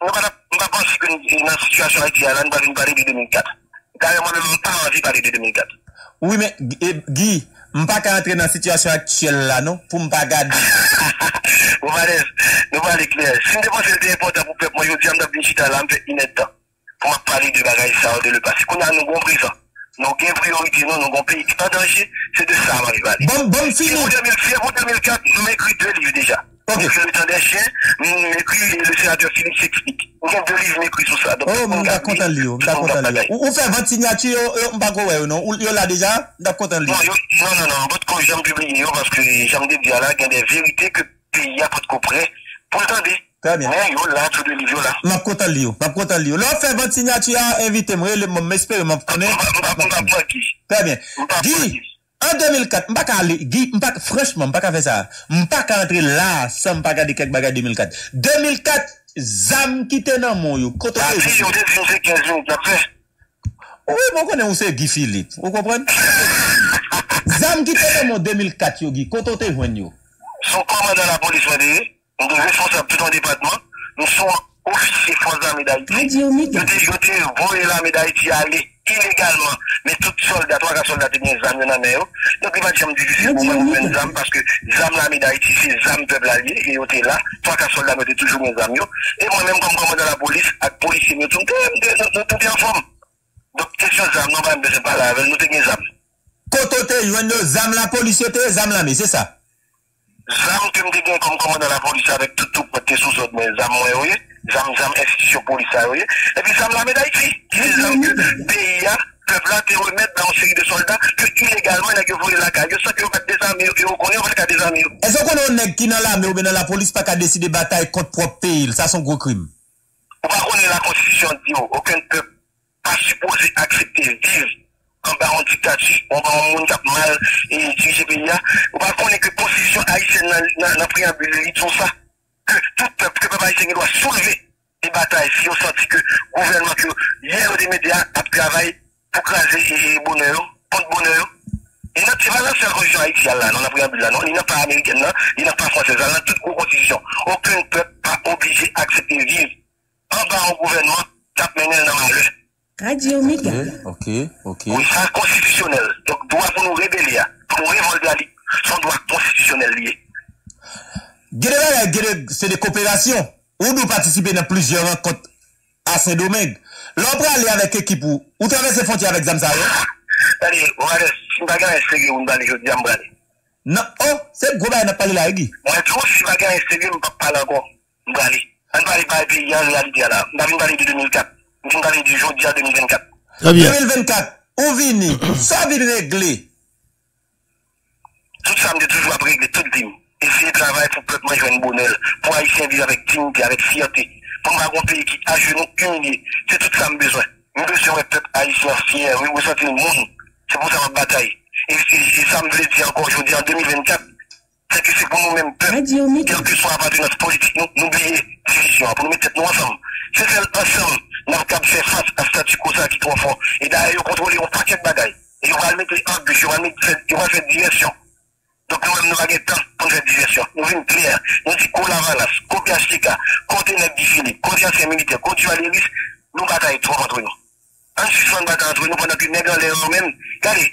Speaker 4: on va penser que dans situation actuelle, on va parler de 2004. Carrément, on ne pas envie de parler de 2004.
Speaker 3: Oui, mais Guy. mpa ka entre nan situasyon aktuel la nou, pou mpa gade.
Speaker 4: Bon, ou manez, nou man ekler, si mde pon se de important pou pep, mwen yo di amda bin chita la mpe inetan, pou mpa pale de bagay sa ou de le pase, kon nan nou gon prizan. Nou gen priorite non, nou, nou gon peyi ki pa danje, se de sa man li vali.
Speaker 3: Bon, bon,
Speaker 4: si
Speaker 3: nou.
Speaker 4: Pou 2004, nou mekri 2 liv deja.
Speaker 3: on
Speaker 4: est le temps des chiens, mépris, le sénateur Philippe s'explique. On vient de livres mépris sur ça. Donc,
Speaker 3: oh, on est content de lui. On fait 20 signatures, on ne pas quoi, non On l'a déjà, on est content
Speaker 4: de
Speaker 3: lui.
Speaker 4: Non, non, non, non, votre compte, j'aime publier, parce que j'aime des dialogues, il y a des vérités que pays a pas de comprendre pour entendre.
Speaker 3: Très bien.
Speaker 4: Mais yo là, tout de livre là.
Speaker 3: M'a content de lui, m'a content de lui. Là, fait 20
Speaker 4: signatures,
Speaker 3: invitez-moi,
Speaker 4: m'espérez, m'en prenez.
Speaker 3: Très bien. Guy, En 2004, mpa ka ale, mpa, franchman, mpa ka fe sa, mpa ka entre la, sa mpa ka de kek bagay 2004. 2004, zam kite nan moun yo, koto yo.
Speaker 4: Ape, yon de fise 15 jou, kapè?
Speaker 3: Ouye, mwen konen ou se Guy Philippe, ou kompren? zam kite nan moun 2004 yo, Guy, koto te jwen yo.
Speaker 4: Son komandan la polis wade, mwen de responsable tout an depatman, nou son ofisye fos la
Speaker 5: meday ti,
Speaker 4: nou te jote voye la meday ti ale. Illégalement, mais tout soldat, trois soldats te zam yon nan men yo. Donc il va dire, difficile pour moi de prendre zam, parce que zam l'armée d'Haïti, c'est zam peuple allié, et te là, trois soldats mettaient toujours mes yo. Et moi-même, comme commandant de la police, avec policier, nous tout en forme. Donc, question zam, non, pas besoin de parler avec nous, te gen zam.
Speaker 3: Koto te jwen yo, zam la te, la me, se sa?
Speaker 4: Zam ke mde gen kom komanda la polis avèk toutouk mwen te souzot men zam mwen yo ye, zam zam estisyon polis a yo ye, epi zam la meday ki, ki se zam ke beya, pepla te remet nan seri de soldat, ke ilegalman nè ke vore la ka, yo sa ke yo pat de zam yo, yo e konen yo pat ka de zam
Speaker 3: yo. E so konon nèk ki nan la me ou men nan la polis pa ka desi de batay kont prop peyil, sa son gro krim?
Speaker 4: Ou pa konen la konstitusyon di yo, oken pep pa supose aksepte vive en bas en dictature, on va en monde qui a mal et diriger pays. On va connaître que la constitution haïtienne dans dans- dans le préambule, il dit tout ça. Que tout peuple peuple haïtien doit soulever des batailles si on senti que le gouvernement, que hier, des médias a travaillé pour craser le bonheur, contre bonheur. Et notre c'est la religion haïtienne non, la là, non, il n'a pas américaine là, il n'a pas française là, dans toute constitution. Aucun peuple pas obligé d'accepter vivre en bas au gouvernement, cap mené dans malheur.
Speaker 5: Radio Méga.
Speaker 3: Ok, ok.
Speaker 4: Oui, c'est constitutionnel. Donc, droit pour nous révéler, pour nous révolter, son droit constitutionnel lié?
Speaker 3: C'est des coopérations. Ou nous participer dans plusieurs rencontres à Saint-Domingue. L'on peut aller avec équipe ou, ou traverser frontière avec.
Speaker 4: Allez, voilà, si je
Speaker 3: Non, oh, c'est gros bail n'a pas là, Guy.
Speaker 4: Moi, je suis pas gagné, c'est que je ne peux pas encore. Je vais aller. Je vais aller par le pays en réalité là. Je vais aller de 2004. Je vais aller du jour de 2024.
Speaker 1: Très bien.
Speaker 3: 2024, ou vini, ça vient régler.
Speaker 4: Tout ça, je toujours à régler, tout le Essayer de travailler pour le peuple manger un bonheur, pour Haïtien vivre avec dignité, avec fierté, pour un pays qui a genoux humilié. C'est tout ça que j'ai besoin. J'ai besoin d'un peuple haïtien fier, oui, vous sentez le monde. C'est pour ça ma bataille. Et, et, et ça me veut dire encore aujourd'hui, en 2024, que c'est pour nous-mêmes, peuple,
Speaker 5: Radio Méga.
Speaker 4: quel que soit la partie de notre politique, nous, n'oublier division, pour nous mettre nous ensemble. C'est celle ensemble, nous avons faire face à ce statu quo ça qui est trop fort. Et d'ailleurs, contrôler un paquet de bagailles. Et va le mettre en le mettre, on va faire diversion. Donc nous nous avons temps pour faire diversion. Nous venons clair. Nous disons qu'on la valace, qu'on PHTK, qu'on Ténèque Philippe, qu'on ancien militaire, qu'on Valéris, nous bataillons trop entre nous. En bataille entre nous pendant que nous l'air nous-mêmes. Regardez, regardez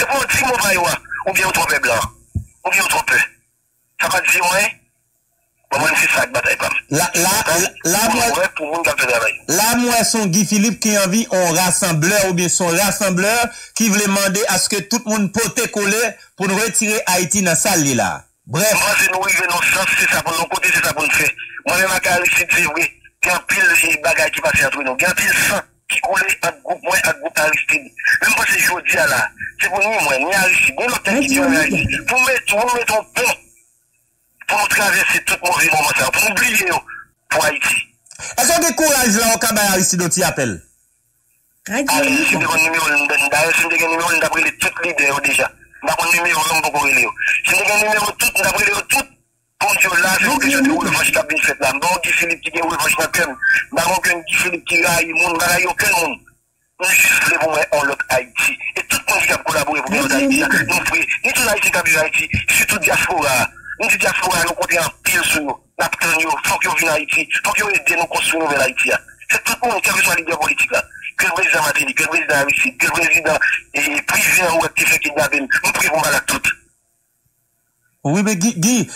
Speaker 4: Se kon di mou bay wak, ou bien ou trope blan, ou bien ou trope. Sa kon di mwen, eh? mwen si sak batay pam. Eh,
Speaker 3: la mwen son Guy Philippe ki anvi on rassembleur ou bien son rassembleur ki vle mande aske tout moun pote kole pou nou retire Haiti nan sal li la. Bref.
Speaker 4: Mwen se nou yive nan sas, se sa pou nou kote, se sa pou nou fe. Mwen men akalik si di wè, gen pil bagay ki pase atwe nou, gen pil san. ki koule ak goup mwen ak goup Aristide. Mwen mwen se jodi a la, se pou ni mwen, ni Aristide, ni loten ki diyon Aristide. Pou mwen ton pon, pou mwen travesse tout mwen rimon mwen sa, pou mwen oubliye yo, pou
Speaker 3: Haiti. Aso ah, de kouraj la ou kabay Aristide ou ti
Speaker 5: apel?
Speaker 4: Aristide kon
Speaker 5: nime
Speaker 4: ou lnden, da Aristide gen nime ou lnden apre li tout li de yo deja. Da kon nime ou lnden pou koure li yo. Sinde gen nime ou tout, apre li yo tout. Pon yo la, yo ki se te ou revanche nan bin fet nan. Nan ki Filip ki gen ou revanche nan kem. Nan kon gen ki Filip ki rayi moun, nan rayi oken moun. Nou jifle pou mwen an lot Haiti. E tout kon fika kolabore pou mwen an bon Haiti. Nou fwe, ni tout Haiti ka bi Haiti, sütou diaspora. Ni tout diaspora nou konti an pil sou yo. Nap ten yo, fok yo vin Haiti. Fok yo ede nou konstrou nouvel Haiti ya. Se tout moun ki avè sou an lider politik la. Ke prezident Mateli, ke prezident Arissi, ke prezident privé an ou ak te fè ki naben. Mwen privou mal ak tout.
Speaker 3: Oui, be gi, gi,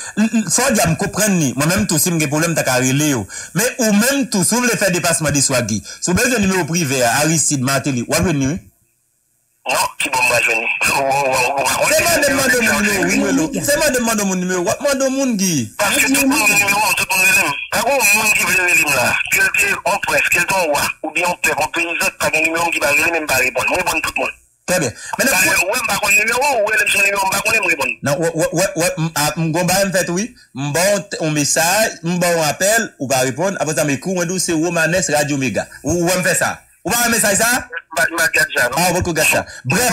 Speaker 3: so di am kopren ni, mwen menm tou si mge problem takarele yo. Men ou menm tou, sou mle fè depasman de swa gi. Sou bel jenime ou prive a, Aristide Mateli, wap veni ou?
Speaker 4: Non, ki bon mwa
Speaker 3: jeni. Seman deman do moun nou, wimwe lo. Seman deman do moun nou, wap man do moun
Speaker 4: gi. Paske tout moun nou, an tout moun elim. Ago moun ki vle elim la, kel te on pres, kel ton wak, ou bi on pep, on pe nizot, pa gen di moun ki ba elim, mwen ba repon. Mwen bon tout moun.
Speaker 3: Très bien. Maintenant,
Speaker 4: ouais, m'a pas numéro ou elle son numéro, m'a pas répondre.
Speaker 3: Non, ouais ouais ouais, m'gon ba fait oui, m'bon un message, m'bon un appel ou pas répondre. Après ça me cours moi c'est Romanes Radio Mega. Ou on fait ça. Ou pas un message ça Ah, beaucoup gâcha. Bref.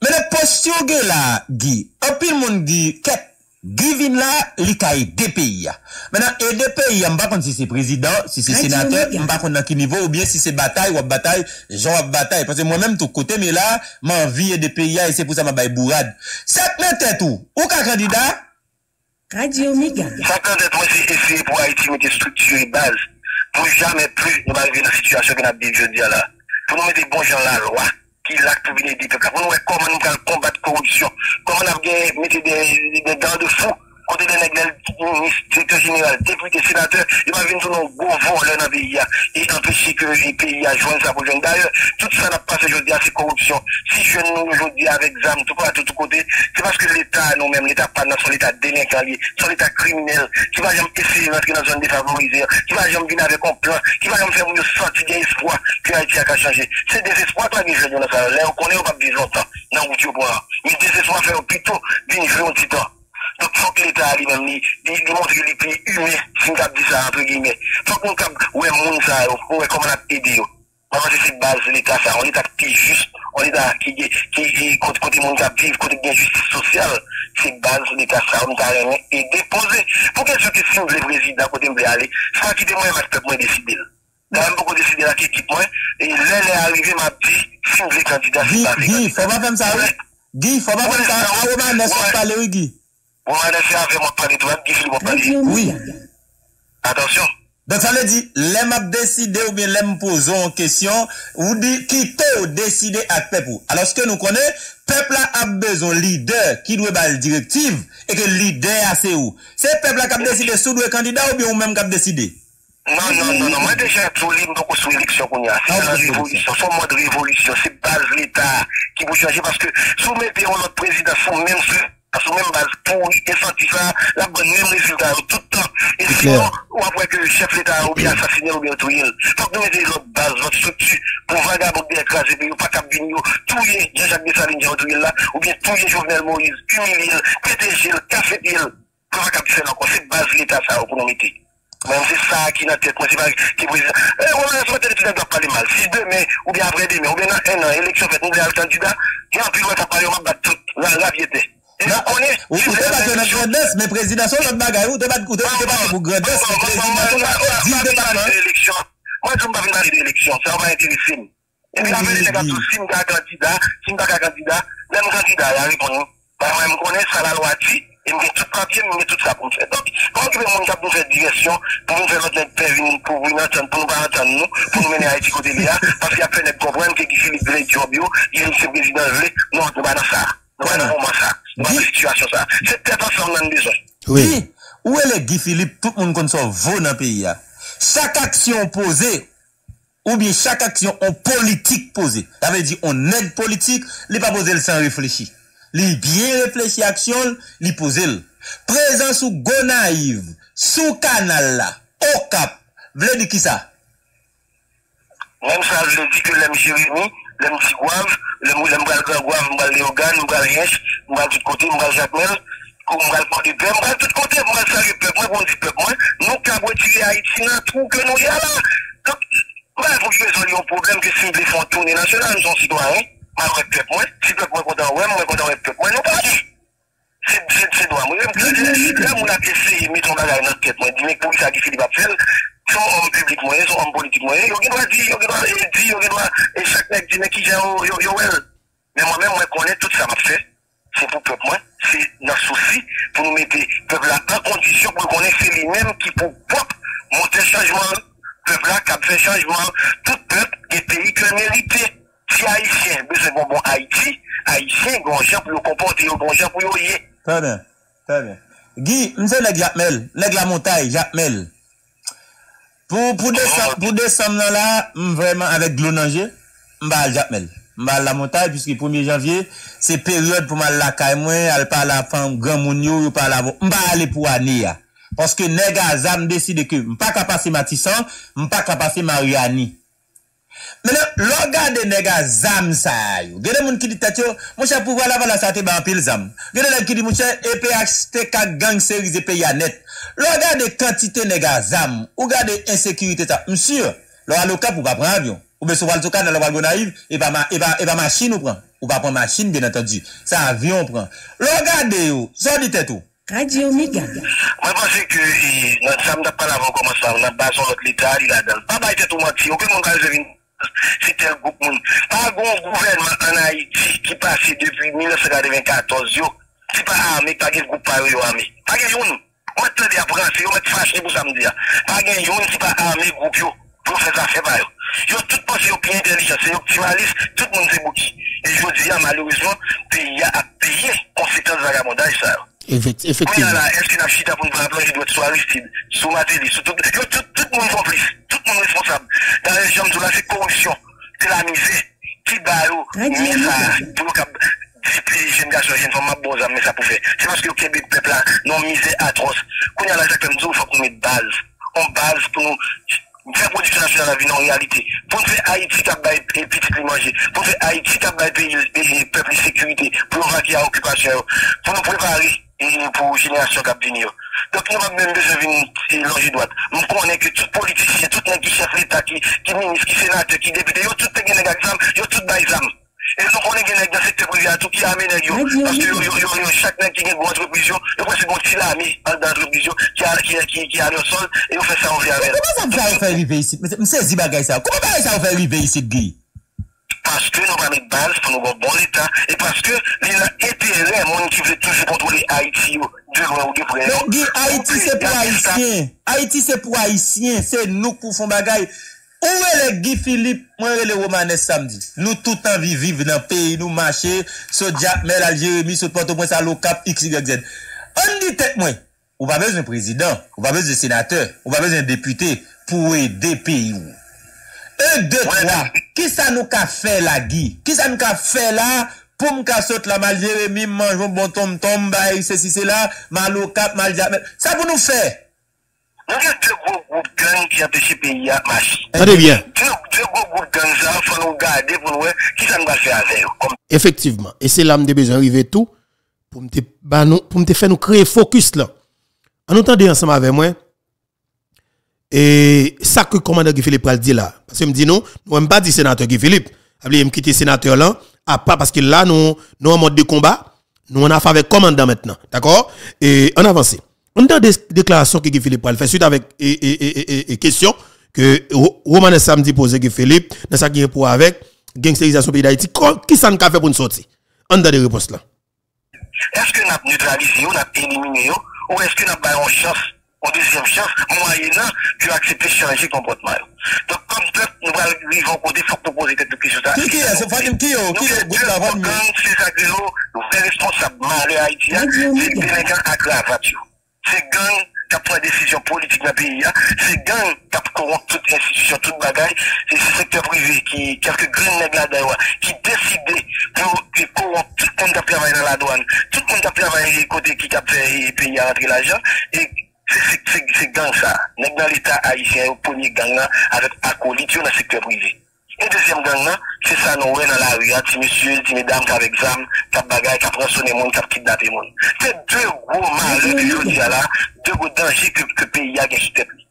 Speaker 3: Maintenant posture là, Guy. Un pile monde dit qu'est Givin la, li ka e de peyi ya. Menan, e de peyi ya, mba kon si se prezident, si se
Speaker 5: senateur,
Speaker 3: mba kon nan ki nivou, ou bien si se batay, wap batay, jan wap batay. Pase mwen menm tou kote, me la, man vi e de peyi ya, e se pou sa mba bay bourad. Sak nan tet ou, ou ka kandida?
Speaker 5: Radio Omega.
Speaker 4: Sak nan tet ou, se ese pou Haiti mwen te strukture base, pou jamen plus nou ba revi nan situasyon ki nan bi jodi ya la. Pou nou mwen te bon jan la lwa. Qui pour venir des peuples. Comment nous allons combattre la corruption, comment nous allons mettre des dents de fou, côté des nèg lèl, ministre, directeur général, député, sénateur, il va venir nos gros voleurs dans le pays et empêcher que le pays a joindre ça pour joindre. D'ailleurs, tout ça n'a pas passé aujourd'hui à ces corruptions. Si je nous aujourd'hui avec ZAM, tout à tout côté, c'est parce que l'État nous-mêmes, l'État pas dans son état délinquant, son état criminel, qui va jamais essayer d'entrer dans une zone défavorisée, qui va jamais venir avec un plan, qui va jamais faire nous sentir d'espoir que Haïti a changé. C'est désespoir toi qui fait dans ça. Là, on connaît, on va vivre longtemps, dans le bout Mais désespoir faire plutôt venir faire un petit temps. Donc, faut que l'État lui-même, lui, lui montre que les pays humains, si nous dit ça, entre guillemets. Faut que nous cap, ouais, monde ça, ouais, comment on a aidé, Parce que c'est cette base, l'État, ça, on est qui juste, on est qui, qui, côté, côté monde qui vivre, côté bien justice sociale, c'est base, l'État, ça, on t'a rien et posé. Pour que ceux qui si nous voulons président, côté, nous aller, ça, quitter moi, ma tête, moi, décider. D'ailleurs, beaucoup décider la qui équipe, moi, et là, elle est arrivée, m'a dit, si nous voulons candidat, c'est pas
Speaker 3: Guy, faut pas faire ça, Guy, faut pas faire ça, on va laisser parler, Guy.
Speaker 4: Ou anè fè avè mò pali dwan, difil mò
Speaker 5: pali.
Speaker 3: Oui.
Speaker 4: Atensyon.
Speaker 3: Donk sa lè di, lèm ap deside ou bien lèm pouzon an kesyon, ou di ki te ou deside ak pep ou. Alors, se ke nou konè, pep la ap bezon lider ki dwe bal direktiv, e ke lider ase ou. Se pep la kap deside sou dwe kandida ou bien ou mèm kap deside?
Speaker 4: Non, non, non, non, mwen deja tou li mdoko sou eleksyon koun ya.
Speaker 3: Ah,
Speaker 4: se
Speaker 3: la
Speaker 4: revolisyon, son mode revolisyon, se baz l'Etat ki pou chanjè, paske sou mète yon lot prezidasyon mèm se... même, sous même base pour et ça, la bonne même résultat, tout le temps. Et sinon, ou après que le chef l'État ou bien assassiné ou bien. Faut que nous mettions notre base, notre structure, pour vagabond bien écraser, puis pas cap venir, tout y est, Jean-Jacques Dessalines, Jean là, ou bien est Jovenel Moïse, pété Gilles, café il, pour pas cap faire encore, c'est base l'État, ça, pour nous mettre. Même c'est ça qui est dans tête, c'est pas qui président. Eh, on va se mettre les doit parler mal. Si demain, ou bien après demain, ou bien dans un an, élection faite, nous avons le candidat, il y a un plus loin, parler, on va battre toute la, la
Speaker 3: Ou te pati nan grandes, men prezidasyon nan bagay ou te pati pou grandes, men prezidasyon nan di debatman.
Speaker 4: Mwen joun pa vin pari de eleksyon, se an va ente li sim. E mi la vele nega tou sim ka kandida, sim ka kandida, den kandida ya repon. Mwen konen sa la lwa di, e mwen tout papye, mwen tout sa pou fè. Donk, kon ki mwen moun kap nou fè direksyon, pou nou fè lot nek pevin, pou nou anten, pou nou pa anten nou, pou nou mene a eti kote li ya, paske apè nek kompren ke ki Filip Blake Jobio, ki yon se prezidans vle, nou an nou ba nan sa. Nou an nou man sa. Gou situasyon sa. Se te pa fè nan
Speaker 1: bezon.
Speaker 3: Oui. Ou e le Guy Philippe, tout moun kon son vò nan peyi ya. Chak aksyon pose, ou bien chak aksyon on politik pose. Ta ve di on neg politik, li pa pose l san reflechi. Li bien reflechi aksyon, li pose l. Prezen sou Gonaiv, sou kanal la, okap, vle di ki sa?
Speaker 4: Mèm sa vle di ke lèm Jérémy, lèm Tigouave, lèm wè lèm bral Kragwa, mbral Leogan, mbral Yesh, mbral tout kote, mbral Jacmel, mbral Portipè, mbral tout kote, mbral Saripè, mwen bon dipè mwen, nou Kragwa tire Haiti nan trou ke nou yala. Dok, mbral pou ki rezoli yon problem ke si mbli fon tourne nasyonal, nou son sidwayen, mwen wè pep mwen, si pep mwen kontan wè, mwen kontan wè pep mwen, nou pa di. Se doan mwen, mwen mwen api se meton bagay nan pep mwen, di mwen pou sa ki Filip ap fel, son om publik mwenye, son om politik mwenye, yo genwa di, yo genwa di, yo genwa e chak nek di nek ki jan yo wel. Men mwen men mwen konen tout sa map fe, se pou pep mwen, se nan souci pou nou mette pep la an kondisyon pou konen se li men ki pou pop monte chanjman, pep la kap fe chanjman, tout pep e peyi ke merite. Si Haitien, bezè bon bon Haiti, Haitien gonjan pou yo kompote, yo gonjan pou
Speaker 3: yo ye. Tade, tade. Gi, mse leg Japmel, leg la montay, Japmel. Pou desam nan la, m vreman avèk glonanje, m ba al japmel. M ba al la montay, pwiski 1 janvye, se peryode pou m al lakay mwen, al pa la fam, gran moun yo, yo pa la moun. M ba al pou ane ya. Paske nega zan m deside ke m pa kapase matisan, m pa kapase mariani. Menen, lò gade nega zam sa yo. Gede moun ki di tet yo, moun chè pouvo la vala sa te ban pil zam. Gede lè ki di moun chè EPHT kak gang serize pe ya net. Lò gade kantite nega zam, ou gade insekurite ta. Msyè, lò alo kap ou pa pran avyon. Ou be sou val sou kan, lò val gonayiv, e pa, ma, e, pa, e pa machine ou pran. Ou pa pran machine, bien entendi. Sa avyon pran. Lò gade yo, sa di tet yo.
Speaker 5: Radio
Speaker 4: Megaga. Mwen panse ke e, nan sam da pala avon koman sa, nan bason lot lita li la dal. Pa bay tet ou mati, ouke moun kan zevin. Si tel goup moun. Pa goun gouvenman an Haiti ki pase depi 1994 yo, si pa ame, pa gen goup paro yo ame. Pa gen yon, mwen te de aprense yo, mwen te fache pou samdi ya. Pa gen yon, si pa ame goup yo, pou fè zase pa yo. Yo tout pon se yo pi intelijans, se yo optimalist, tout moun se bouki. E jodi ya malouzman, peyi ya ap peye konsekans vagabondaj
Speaker 1: sa
Speaker 4: yo.
Speaker 1: Effectivement.
Speaker 4: la, eske nan chita pou nou pran plonje dwet sou Aristide, sou Mateli, sou tout, yo tout, tout moun komplis, tout moun responsable. Dan le jom dou la se korupsyon, te la mize, ki ba yo,
Speaker 5: Radio
Speaker 4: men sa,
Speaker 5: Mega.
Speaker 4: pou nou kap disipli jen gaso, jen fòm map boza, men sa pou fe. Se paske yo kebe pepla, non mize atros. Koun ya la jakten djou, fòk nou met baz. On baz pou nou fè produksyon nasyonal la vi nan realite. Pou nou fè Haiti kap bay e pitit li manje. Pou nou fè Haiti kap bay peyi pepli sekurite. Pou nou vaki a okupasyon yo. Pou nou prepari et pour génération qui a donc, nous avons même besoin d'une logique droite. Nous connaissons que tout politicien, tout les chef d'État, qui, qui ministre, qui sénateur, qui député, ils ont tout des examen, ils ont tout des examen. Et nous connaissons que dans le secteur privé, tout
Speaker 5: qui
Speaker 4: amène les
Speaker 5: gens.
Speaker 4: Parce que chaque nègre qui a une bonne entreprise, nous connaissons que bon, c'est ami d'entreprise qui a, qui, qui, qui a le sol et on fait ça en
Speaker 3: vie avec. Comment ça vous fait arriver ici? Monsieur Zibagay, ça, comment ça vous fait arriver ici, Guy?
Speaker 4: paske nou pa met baz pou nou bon bon l'Etat, e paske li la etere moun ki vle toujou kontrole Haiti yo, de lwa ou de pre.
Speaker 3: Non, di Haiti se pou Haitien, Haiti se pou Haitien, se nou pou fon bagay. Ou e le Guy Philippe, mwen e le Romanes samdi, nou tout an vi vive nan peyi, nou mache, sou Mel, Aljeremi, sou Port-au-Prince, Alokap, XYZ. An di tek mwen, ou pa bez un prezident, ou pa bez un senateur, ou pa bez un depute, pou e de peyi ou. Un, deux, trois, ki sa nou ka fe la, Guy? Ki sa nou ka fe la, pou m ka sot la mal manjou bon tom tom, bay, se si se la, Malo Cap, Mal Jack Mel. Sa pou nou fe?
Speaker 4: Nou gen dwe gwo goup gang ki peyi
Speaker 1: bien.
Speaker 4: Gwo gang sa, nou gade pou nou we, ki sa nou yo.
Speaker 1: Te, bah, nous- pour me te faire nous créer focus là. En entendant ensemble avec moi, et ça que le commandant Guy Philippe pral dit là, parce que me dit non, nous même pas dit sénateur Guy Philippe, il me quitter sénateur là, à pas parce que là nous nous en mode de combat, nous on a fait avec commandant maintenant, d'accord? Et on avance. On a des déclarations que Guy Philippe pral fait suite avec et, et, et, question que Ro- Romanes samedi posé Guy Philippe dans ça qui pour avec gangsterisation pays d'Haïti, qui ça nous a fait pour nous sortir? On a des réponses là.
Speaker 4: nap elimine yo, ou eske nap bayon chans, ou deuxième chans, moyennan, ki yo aksepte chanje kompotman yo. Donk kom pep, nou va rivan kote, fok nou pose tèt nou kisyon sa.
Speaker 3: Ki ki ya? Se fadim ki yo?
Speaker 4: Nou
Speaker 3: Ki yo?
Speaker 4: gen
Speaker 3: Gout
Speaker 4: dwe
Speaker 3: la van
Speaker 4: gwo
Speaker 3: mi?
Speaker 4: gang, se sakre yo, nou fè responsab mare Haiti ya,
Speaker 5: Radio
Speaker 4: se
Speaker 5: Mega.
Speaker 4: delinkan agravat yo. Se gang kap pren desisyon politik nan peyi ya, se gang kap koront tout institisyon, tout bagay, se se sektor privé ki, kelke green neg la dewa, ki deside pou ki koront tout moun kap travay nan la douane, tout moun kap travay kote ki kap fè peyi ya rentre l'ajan, e se, Se gang sa, nek nan l'Etat Haitien ou pounye gang nan avèk akolit yo nan sektèr privé. E dezyem gang nan, se sa nou wè nan la ria ti misye, ti medam, kap exam, kap bagay, kap pransone moun, kap pkidnate moun. Se dè gwo malè ki yo diya la, dè gwo danji ke peyi ya gen sitèp li.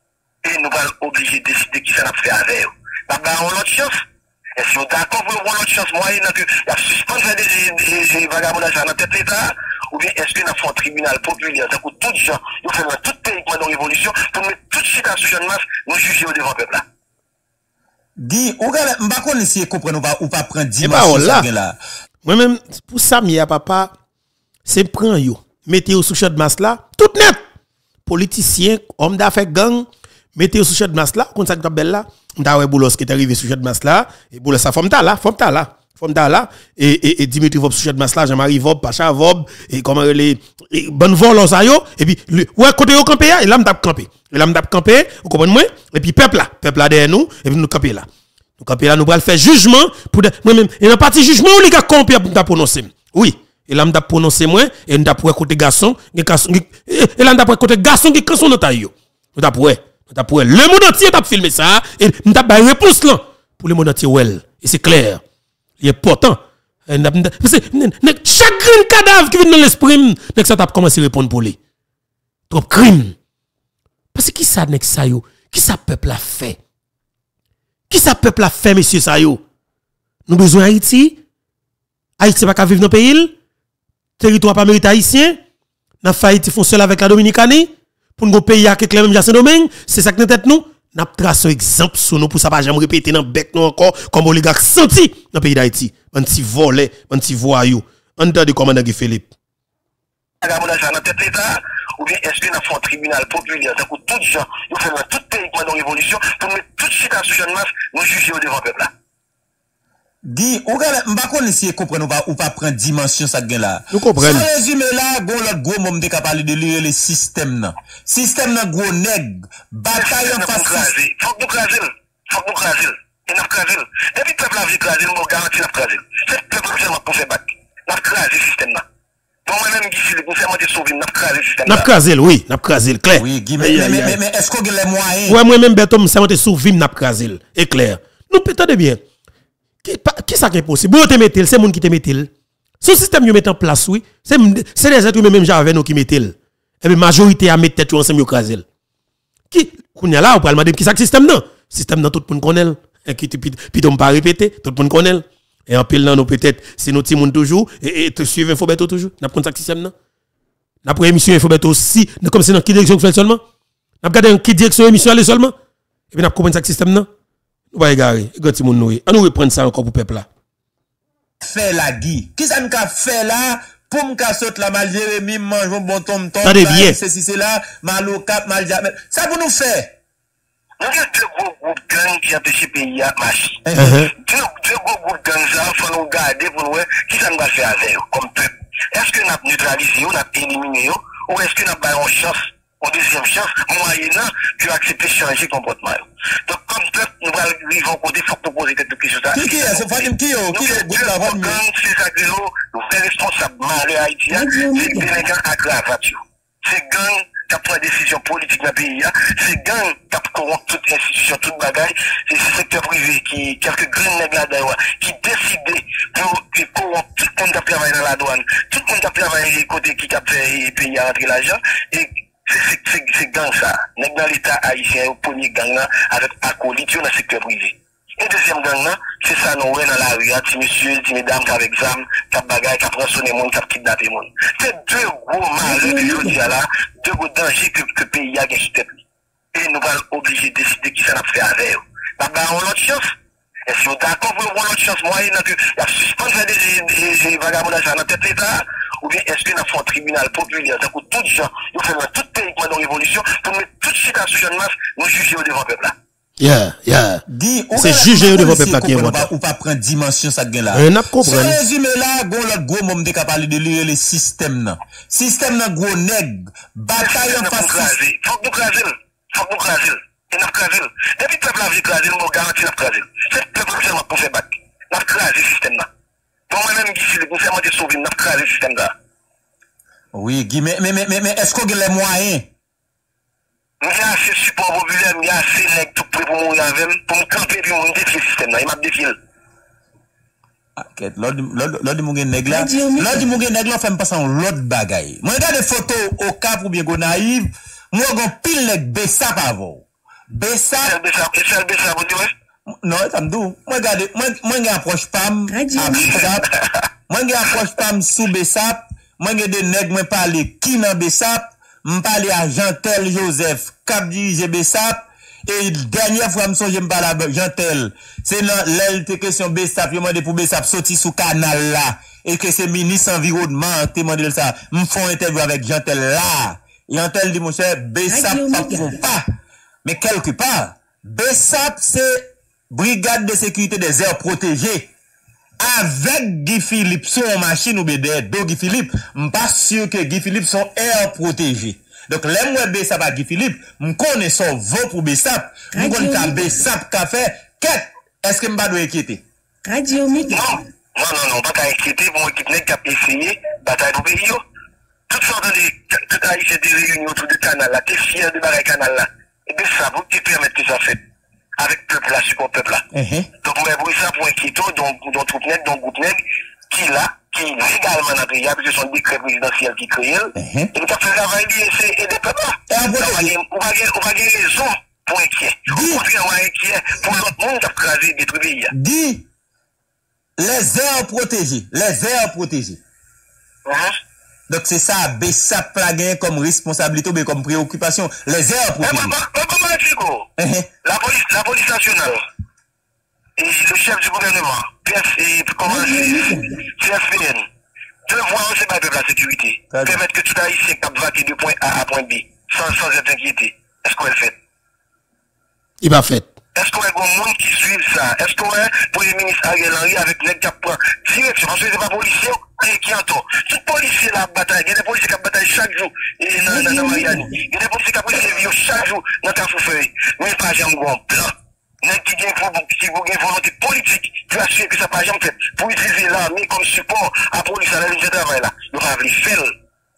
Speaker 4: E nou val oblige deside ki sa nap fè avè yo. Ba ba an lot chans. E si yo d'akon akon pou yon lot chans mwa yon nan ki, ya suspens fè de vagamoun la jan nan tèp l'Etat, ou bien eske nan fè un tribunal populaire, takou tout jan, yo fè nan tout peyi kwa nan revolution, pou mè tout chita sou jan mas, nou juje yo devan pepla.
Speaker 3: Guy, ou gale, mba kon esi kompren ou pa, ou pa pren
Speaker 1: là.
Speaker 3: sa gen la.
Speaker 1: Moi-même, pour ça, mi a papa, c'est prendre yo. Mettez au sous chat de masse là, tout net. Politicien, homme d'affaires gang, mettez au sous chat de masse là, comme ça que belle là. M'ta ouais Boulos qui est arrivé sous chat de masse là, et Boulos ça forme ta là, forme ta là. Forme ta là, et, et, et Dimitri Vob chat de masse là, Jean-Marie Vob, Pacha Vob, et comment les, bonne vol yo, et puis, ouais, côté yo campé, et là m'ta campé. Et là m'ta campé, vous comprenez moi? Et puis peuple là, peuple là derrière nous, et puis nous camper là. Nous camper là, nous allons faire jugement pour moi-même. Et dans partie jugement, on les gars compris pour nous prononcer. Oui. Et là, avons prononcé moi, et nous avons côté garçon, et là, avons côté garçon qui canson notre yo. Nous avons nous avons le monde entier t'a filmé ça, et nous avons une réponse là, pour le monde entier, well. Et c'est clair. Il est important. Avons- Parce que, chaque cadavre qui vient dans l'esprit, ça t'a commencé à répondre pour lui. Trop crime. Parce que qui ça, nek ça yo? Qui ça peuple a fait? Qui ça peuple a fait, monsieur Sayo? Nous besoin Haïti? Haïti pas vivre dans le pays? Territoire pas mérite haïtien? N'a fait Haïti font seul avec la Dominicanie? Pour nous payer avec les mêmes Jacques domaine? C'est ça que nous tête nous? N'a tracé un exemple sur nous pour ça pas jamais répéter dans le bec nous encore comme oligarque senti dans le pays d'Haïti. Un petit volet, un petit voyou. En dedans de commandant Guy Philippe.
Speaker 4: ou bien eske nan fè un tribunal populaire, takou tout jan, yo fè nan tout peyi kwa nan revolution, pou mè tout chita sou jan mas, nou juje yo devan pepla.
Speaker 3: Di, ou gade, mba kon esi kompren ou pa, ou pa pren dimensyon sa gen la.
Speaker 1: Nou kompren.
Speaker 3: Sa rezume la, lot de ka pale de liye le sistem nan. Sistem nan gwo neg, batay an
Speaker 4: Fok nou
Speaker 3: fasis.
Speaker 4: krasi, fok nou krasi, fok nou krasi, e nap krasi. Depi pepl avi krasi, mou garanti nap krasi. Se pepl seman pou fe bak, nap krasi sistem nan. Bon mwen men gisi, mwen seman te souvi, nap krasi sistem
Speaker 1: Nap
Speaker 4: nan.
Speaker 1: krasel, oui, nap.
Speaker 3: Oui, Guy, mais,
Speaker 1: Aïe,
Speaker 3: mais,
Speaker 1: aïe,
Speaker 3: mais,
Speaker 1: aïe.
Speaker 3: mais, mais est-ce qu'on a les moyens?
Speaker 1: Ouais, moi-même, Betom, nap krasel. Et clair. Nous, peut-être bien. Qui, ça qui est possible? Bon, te mettez, c'est moun qui te mettez. Ce système, yo met en place, oui. C'est c'est les êtres humains, même j'avais nous qui mettez. Et puis, majorité à mettre tête ensemble, krasel. Qui, qu'on y a là, on parle de qui ça que système non? Système non, tout le monde connaît. Et qui, puis, on pas répéter, tout le monde connaît. Et en pile, nous, peut-être, c'est nos petits moun toujours, et, te suivre Infobeto toujours. N'a pas ça que système non? N'a pas émission Infobeto aussi, comme c'est dans qui direction que seulement? N'a pas regardé qui direction émission aller seulement? Et puis, n'a pas compris ça que système non? Nous va égarer. Gati moun noue. On nous reprendre ça encore pour peuple là.
Speaker 3: Fait la gui. Qui ça nous fait là pour me saute la mal Jérémy mange un bon, bon tom tom.
Speaker 1: Tade bien.
Speaker 3: si c'est là mal au cap mal Ça pour nous faire.
Speaker 4: Nou gen dwe gwo gout gang ki apeshe peyi ak machi.
Speaker 1: Eh,
Speaker 4: eh. Dwe gwo gout gang sa, fwa nou gade pou nou we, ki sa nou gwa se ave yo, kom pep. Eske nap neutralize yo, nap elimine yo, ou eske nap bayon chans ou deuxième chans, moyennant ki yo aksepte chanje kompotman yo. Donk kom pep, nou va rivon kote, fok nou pose tete kisyo sa.
Speaker 3: Qui qui est? C'est Fatim qui?
Speaker 4: Nou
Speaker 3: Qui yo?
Speaker 4: gen
Speaker 3: Goup
Speaker 4: dwe
Speaker 3: la
Speaker 4: gwo
Speaker 3: vanne yo?
Speaker 4: gang, se sa gre yo, nou fe responsab mare Haiti ya,
Speaker 5: Radio
Speaker 4: se
Speaker 5: Mega.
Speaker 4: delinkan agravat yo. Se gang kap pren desisyon politik nan peyi ya, se gang kap koront tout institisyon, tout bagay, se se sektor privé ki, kelke green neg la dewa, ki deside pou ki koront tout moun kap travay nan la douane, tout moun kap travay kote ki kap fe peyi ya rentre l'ajan, e se, Se gang sa, nek nan l'Etat Haitien ou pounye gang nan avèk akolit yo nan sektèr privi. En tezyem gang nan, se sa nou wè nan la ria ti misye, ti medam, ta vek zam, ta bagay, ta pransone moun, ta pkidnate moun. Se dè gwo malè ki yo diya la, dè gwo danji ke peyi ya gen chitèp li. E nou val oblige deside ki sa nap fè avè yo. Ba ba an lot chans. E si yo da akon pou yon lot chans mwa yon nan ki la suspens la de vagabonda sa nan tèt l'Etat, ou bien eske nan fon tribunal populyen, takou tout jan, nou fè nan tout perikman nou revolisyon, pou mè tout chita sou jan mas, nou juje ou devan pepla.
Speaker 1: Yeah, yeah.
Speaker 3: Se
Speaker 1: juje
Speaker 3: ou devan
Speaker 1: pepla ki
Speaker 3: yon
Speaker 1: vota.
Speaker 3: Ou pa pren dimensyon sa gen la.
Speaker 1: E nap kompren.
Speaker 3: Se rezume la, goun lot goun mou mde ka pale de liye le sistem nan. Sistem nan goun neg, batay an fasis.
Speaker 4: Fok nou krasel, fok nou krasel, e nap krasel. Depi pepla vi krasel, mou garanti nap krasel. Se pepla ki se map pou fe bak, nap krasel sistem nan. Pou mwen mèm gifile pou fèman de souvim nap kralè sistem da.
Speaker 3: Oui, gi, mè, mè, mè, mè, mè, esko gen lè mwayen?
Speaker 4: Mwen yon se support populè, mwen yon se lèk tout prè pou moun yavèm, pou mwen kampè bi moun defile sistem da, yon map
Speaker 3: defile. Aket, lò di moun gen neg la, lò di moun gen neg la fèm pasan lòt bagay. Mwen yon de foto okap ou bie go naiv, mwen yon pil lèk besap avò. Besap?
Speaker 4: Besap, besap, besap, besap, besap, besap, besap,
Speaker 3: besap, besap, besap, besap, besap, besap, besap, besap, besap, besap,
Speaker 5: besap,
Speaker 3: besap
Speaker 5: Non,
Speaker 3: samdou, mwen gen aproche pam, mwen gen aproche pam sou besap, mwen gen de neg mwen pale ki nan besap, mwen pale a Jantel Joseph, kap dirije besap, e denye fwa mson jen pale a Jantel, se nan lèl te kesyon besap, yo mwen de pou besap soti sou kanal la, e ke se minis envirodman te mwen de lè sa, mwen fon interview avèk Jantel la, Jantel di mwen se besap pa
Speaker 5: ah,
Speaker 3: pou pa, me kelkou pa, besap se... brigade de sécurité des airs protégés, avec Guy Philippe, son machine ou BDR, do Guy Philippe, m'pas sûr que Guy Philippe son air protégé. Donk lèm wè Besap a Guy Philippe, m'kone son vò pou Besap, m'kone ka Besap ka fè, ket, eske m'ba do ekite?
Speaker 5: Radio Mika.
Speaker 4: Non, non, non, non, baka ekite, bon ekip nek kap esye, batay pou peyi yo. Tout sort de li, tout a isye de reyoun yo tout de kanal la, te fyer de bare kanal la, Besap, ou te permette ki sa fèt. Fet. Avek pepl la, support pepl la.
Speaker 3: Mhm.
Speaker 4: Donc mwen pou sa pou enkito, don, don troup nek, don goup nek, ki la, ki legalman apre ya, pise son dekret prezidansiyel ki kreyel,
Speaker 3: Mhm.
Speaker 4: e nou ka fe ravay li ese e de pepl la.
Speaker 3: E a vote
Speaker 4: Ou pa
Speaker 3: li.
Speaker 4: gen- ou pa gen- ou pa gen rezon pou enkye.
Speaker 3: Di.
Speaker 4: Ou kontre an enkye pou lot moun kap krasi detri peyi ya.
Speaker 3: Dit, les aires protégées, les aires protégées. Dok se sa be sa plagen kom responsabilito be kom preokupasyon.
Speaker 4: Le
Speaker 3: zè
Speaker 4: apropil. Mwen koman eti
Speaker 3: go?
Speaker 4: La polis nasyonal. Le chef du gouvernement. PFVN. Devwa an se babe la
Speaker 3: sekurite.
Speaker 4: Permet ke tout a yise kap vati de point A a point B. Sans eten ki ete. Esko el fet?
Speaker 1: I ba fet.
Speaker 4: Est-ce qu'on a un monde qui suit ça? Est-ce qu'on a Premier ministre Ariel Henry avec les qui prend direction? Parce que c'est pas policier qui entend. Tout policier la bataille. Il y a des policiers qui bataillent chaque jour dans dans Mariani. Il y a des policiers qui prennent chaque jour dans Carrefour-Feuille. Mais pas jamais un plan. Qui gagne volonté politique pour assurer que ça pas jamais fait pour utiliser l'armée comme support à la police à la ligne de travail là. Nous faire.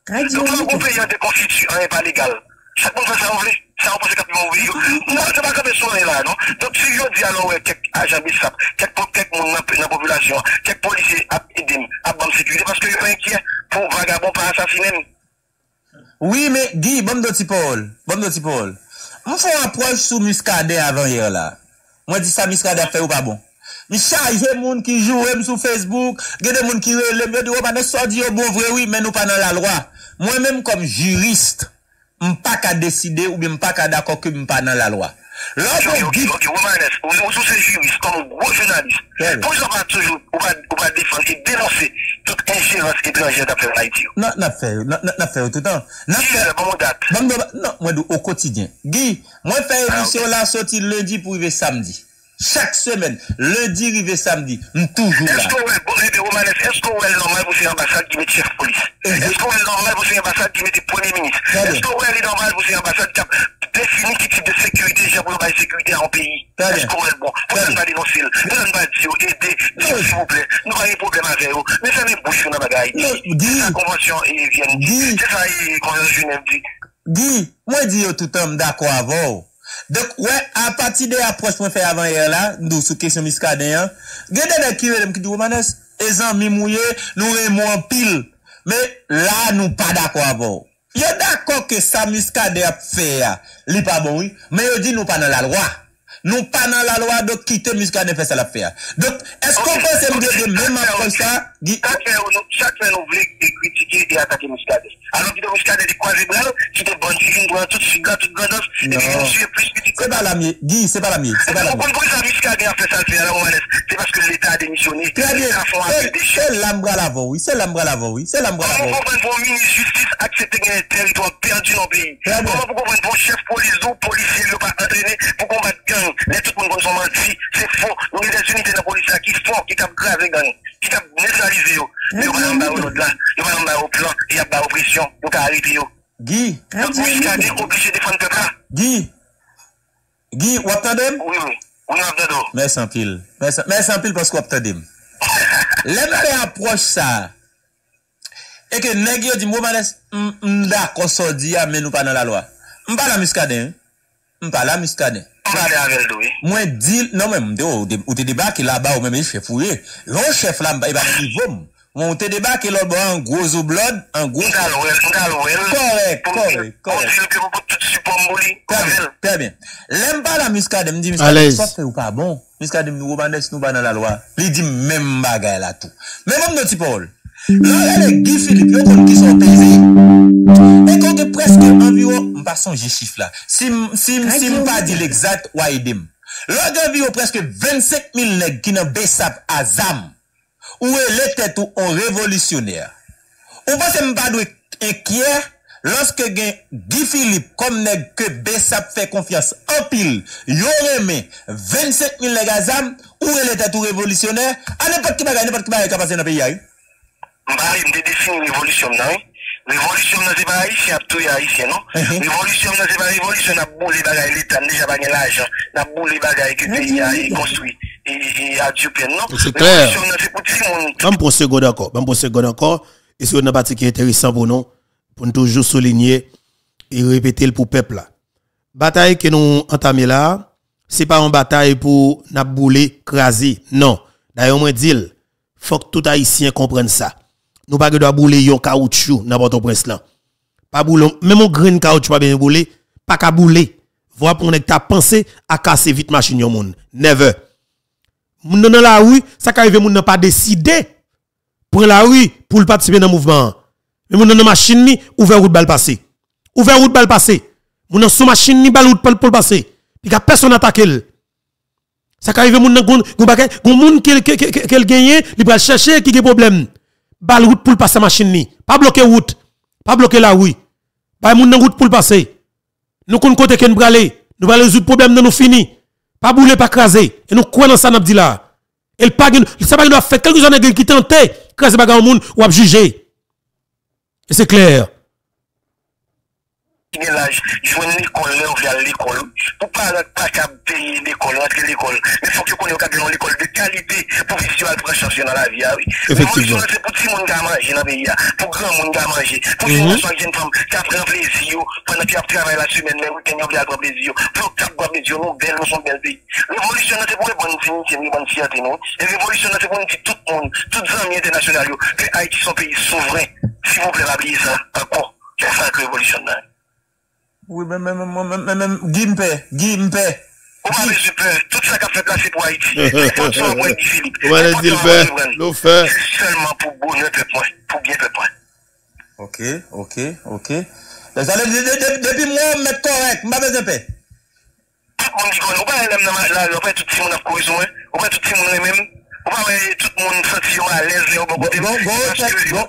Speaker 5: Radio
Speaker 4: Donc,
Speaker 5: Méga.
Speaker 4: on paye des constituants, n'est pas légal. Chaque monde fait ça, on veut. Sa ou pose kap nivou vi yo. Mwen se baka be sonen la, non? Don si yo di alon we kek ajan bisap, kek moun nan populasyon, kek polisi ap idem, ap bam sekurite, paske yo enkye pou vagabon pa ansasinem.
Speaker 3: Oui, me, Guy, bom do ti Paul, bom do ti Paul. Mwen fè apwaj sou muskade avan yer la. Mwen di sa muskade a fè ou pa bon. Mi chaje moun ki jowe m sou Facebook, gede moun ki rele m, yo di oh, wop ane so di yo bon vrewi, men ou pa nan la lwa. Mwen menm kom juriste, mpa ka deside ou bi mpa ka dako ke mpa nan la
Speaker 4: lwa.
Speaker 3: Yo,
Speaker 4: yo,
Speaker 3: yo,
Speaker 4: yo, Romanes, ou sou se jurist, kon ou gros jounalist, pou yon pa toujou, ou pa defanse, denonse, tout injérens étranger da fè yon Haiti yo.
Speaker 3: Nan, nan fè yo, nan fè yo toutan. Nan fè
Speaker 4: yo, bon
Speaker 3: dat. Nan, mwen do, o kotidyen. Gui, mwen fè ah, yon misyon la soti lundi pou yve samdi. Chaque semaine, lundi rive samedi, m toujou
Speaker 4: Est-ce
Speaker 3: la.
Speaker 4: qu'on est, bon, eh bien, Romanes, est-ce qu'on est normal pour ces ambassades qui mettent chef police? Est-ce qu'on est normal pour ces ambassades qui mettent premier ministre? Est-ce qu'on est normal pour ces ambassades qui définissent quel type de sécurité, j'ai pour la sécurité en pays? Est-ce qu'on est bon? Pour ne pas dénoncer, pour ne pas dire, aider, s'il vous plaît, nous avons un problème avec eux, mais ça n'est bouche dans la bagaille.
Speaker 3: Dis.
Speaker 4: La convention
Speaker 3: Dis.
Speaker 4: C'est ça, et convention Genève dit.
Speaker 3: Guy, mwen di yo tout an d'akwa avon. Dek, wè, apati de apos mwen fè avan yè la, nou sou kesyon miskade yon, gè de de kire dem ki di wè manes, e zan mi mouye, nou re moun pil, me la nou pa dako avon. Yo dako ke sa miskade ap fè ya, li pa bon wè, me yo di nou pa nan la lwa. Nou pa nan la lwa dok kite miskade fè sa la fè ya. Dok, esko kon se
Speaker 4: mwen
Speaker 3: de mèman
Speaker 4: kon
Speaker 3: sa?
Speaker 4: Chak fè nou vle kritike e atake miskade? Alors que Muscadet est croisé bras, qui était bonne fille, une toute fille, toute grande, et puis suivons plus petit
Speaker 3: se pa la miye, Guy, se pa la miye, se pa la miye.
Speaker 4: Pourquoi ça a fait ça, le alors, Romanes C'est parce que l'État a démissionné.
Speaker 3: Très bien.
Speaker 4: Des
Speaker 3: C'est l'ambra l'avant, oui. C'est l'ambra l'avant, oui. C'est l'ambra
Speaker 4: Comment vous
Speaker 3: l'avant.
Speaker 4: comprenez pour un ministre de justice accepter qu'il un territoire perdu dans le pays. Comment vous comprenez pour chef police ou policier ne pas entraîné pour combattre gang? Les tout le monde sont menti, c'est faux. Nous avons des unités de la police qui font, qui tapent grave les gang, ki kap neutralize yo. Yo pa nan ba ou lot la, yo pa nan ba ou plan, yo pa ou presyon, yo
Speaker 5: ka
Speaker 4: aripe
Speaker 5: yo.
Speaker 4: Gi, Donk ou iskade oblige defan pepla.
Speaker 3: Gi, Gi, wap tadem?
Speaker 4: Oui, oui, oui
Speaker 3: wap tadem. Mè san pil, mè san pil pask wap tadem. Lèm pe aproche sa, e ke neg yo di mou manes, mda konsodi ya men ou pa nan la lwa. Mpa la miskade, mpa la
Speaker 4: miskade.
Speaker 3: Mwen dil, nan men mde ou te debake la ba ou men me chef ou ye, yon chef la mba e ba nan nivom, mwen te debake lor ba an gwo zo blod, an
Speaker 4: gwo... Mkalwel,
Speaker 3: mkalwel.
Speaker 4: Korek,
Speaker 3: korek,
Speaker 4: korek.
Speaker 3: Mwen
Speaker 4: dil ki pou pou tout si
Speaker 3: pou mboli. Korek, korek. Lem pa la
Speaker 1: miskade
Speaker 3: mdi,
Speaker 1: miskade
Speaker 3: mdi sofe ou pa bon, miskade mdi wou bandes nou ba nan la lwa, li di men bagay la tou. Men mwen mwen ti pou ou l. Nan lè lè Guy Philippe yo kon ki son peze E kon te preske anviron Mpa son je chif la Si mpa di l'exat waj dem Lò gen vi yo preske 25 mil neg Ki nan besap azam Ou e lè tèt ou an revolisyonèr Ou pa se mpa dwe enkyer Lorske gen Guy Philippe Kom neg ke besap fè konfians Anpil yo remè 25 mil neg azam Ou e lè tèt ou revolisyonèr An epat ki bagay, an epat ki bagay Kapase nan peyi a yu
Speaker 4: Mbari mde defini nan, nan se pa ap touye non? Révolution nan se pa révolution nan bagay l'État, déjà bagay nan a non?
Speaker 1: C'est clair.
Speaker 4: Révolution nan se pou ti moun.
Speaker 1: Vam pour seconde encore, vam pour seconde encore. Et c'est une partie qui est intéressant pour nous, pour nous toujours souligner et répéter le pour le peuple là. Bataille que nous entamons là, c'est pas une bataille pour n'a bouler, craser. Non. D'ailleurs, moi dis, faut que tout haïtien comprenne ça. Nous pas doit bouler yon caoutchouc n'importe où prince là. Pas bouler, même un de caoutchouc pas bien bouler, pas qu'à bouler. Voir pour que t'as pensé à casser vite machine yon moun. Never. Moun nan la rue, ça qu'arrive moun nan pas décidé pour la rue pour participer dans mouvement. Mais moun nan machine ni ouvert route bal passer. Ouvert route bal passer. Moun nan sous machine ni bal route pour passer. Puis personne attaquer. Ça qu'arrive moun nan gon gon bagay, gon moun qui qui qui gagné, il va chercher qui a problème. Bal route pour passer machine ni. Pas bloquer route. Pas bloquer la rue. Pas moun nan route pour passer. Nous kon côté ken bralé. Nous va résoudre problème dans nous fini. Pas bouler, pas craser. Et nous croyons dans ça, n'a dit là? Et pas, ça pas doit faire quelques années qui tentent, craser bagarre monde ou juger. Et c'est clair.
Speaker 4: Gen laj, jwen l'ekol lè ou vya l'ekol. Pou pa ka peye l'ekol, rentre l'ekol. Men fok yo kon yo ka gen l'ekol de kalite pou visual pou chansyon nan la vi a.
Speaker 1: Effectivement.
Speaker 4: Se pou ti moun ga manje nan beya, pou gran moun ga manje, pou son gen fam ka pren plezi yo, pwennan ki ap travay la semen men, witen yo vle a pren plezi yo, pou kap gwa plezi yo, nou bel, nou son bel peyi. Revolution nan se pou e bon finite, ni bon siyate nou. E revolution nan se pou nou di tout moun, tout zami internasyonal yo, ke Haiti son peyi souveren. Si vous plaît, rappelez ça, encore. C'est ça que révolution nan.
Speaker 3: Oui, men men men men men men, gimpe, gimpe.
Speaker 4: Oman e zilpe, tout sa ka fet la se pou Haiti. Se pot son mwen di
Speaker 6: Filip. Oman e zilpe, lo fe.
Speaker 4: Se selman pou bonye pe pon, pou bien pe pon.
Speaker 3: Ok, ok, ok. Depi mwen met korek, mba be
Speaker 4: zilpe. Mwen di kon, oman e lem nan la, oman e touti moun ap korizon, oman e touti moun e menm. Mwen wè tout moun soti yon la lez lè ou bon kote.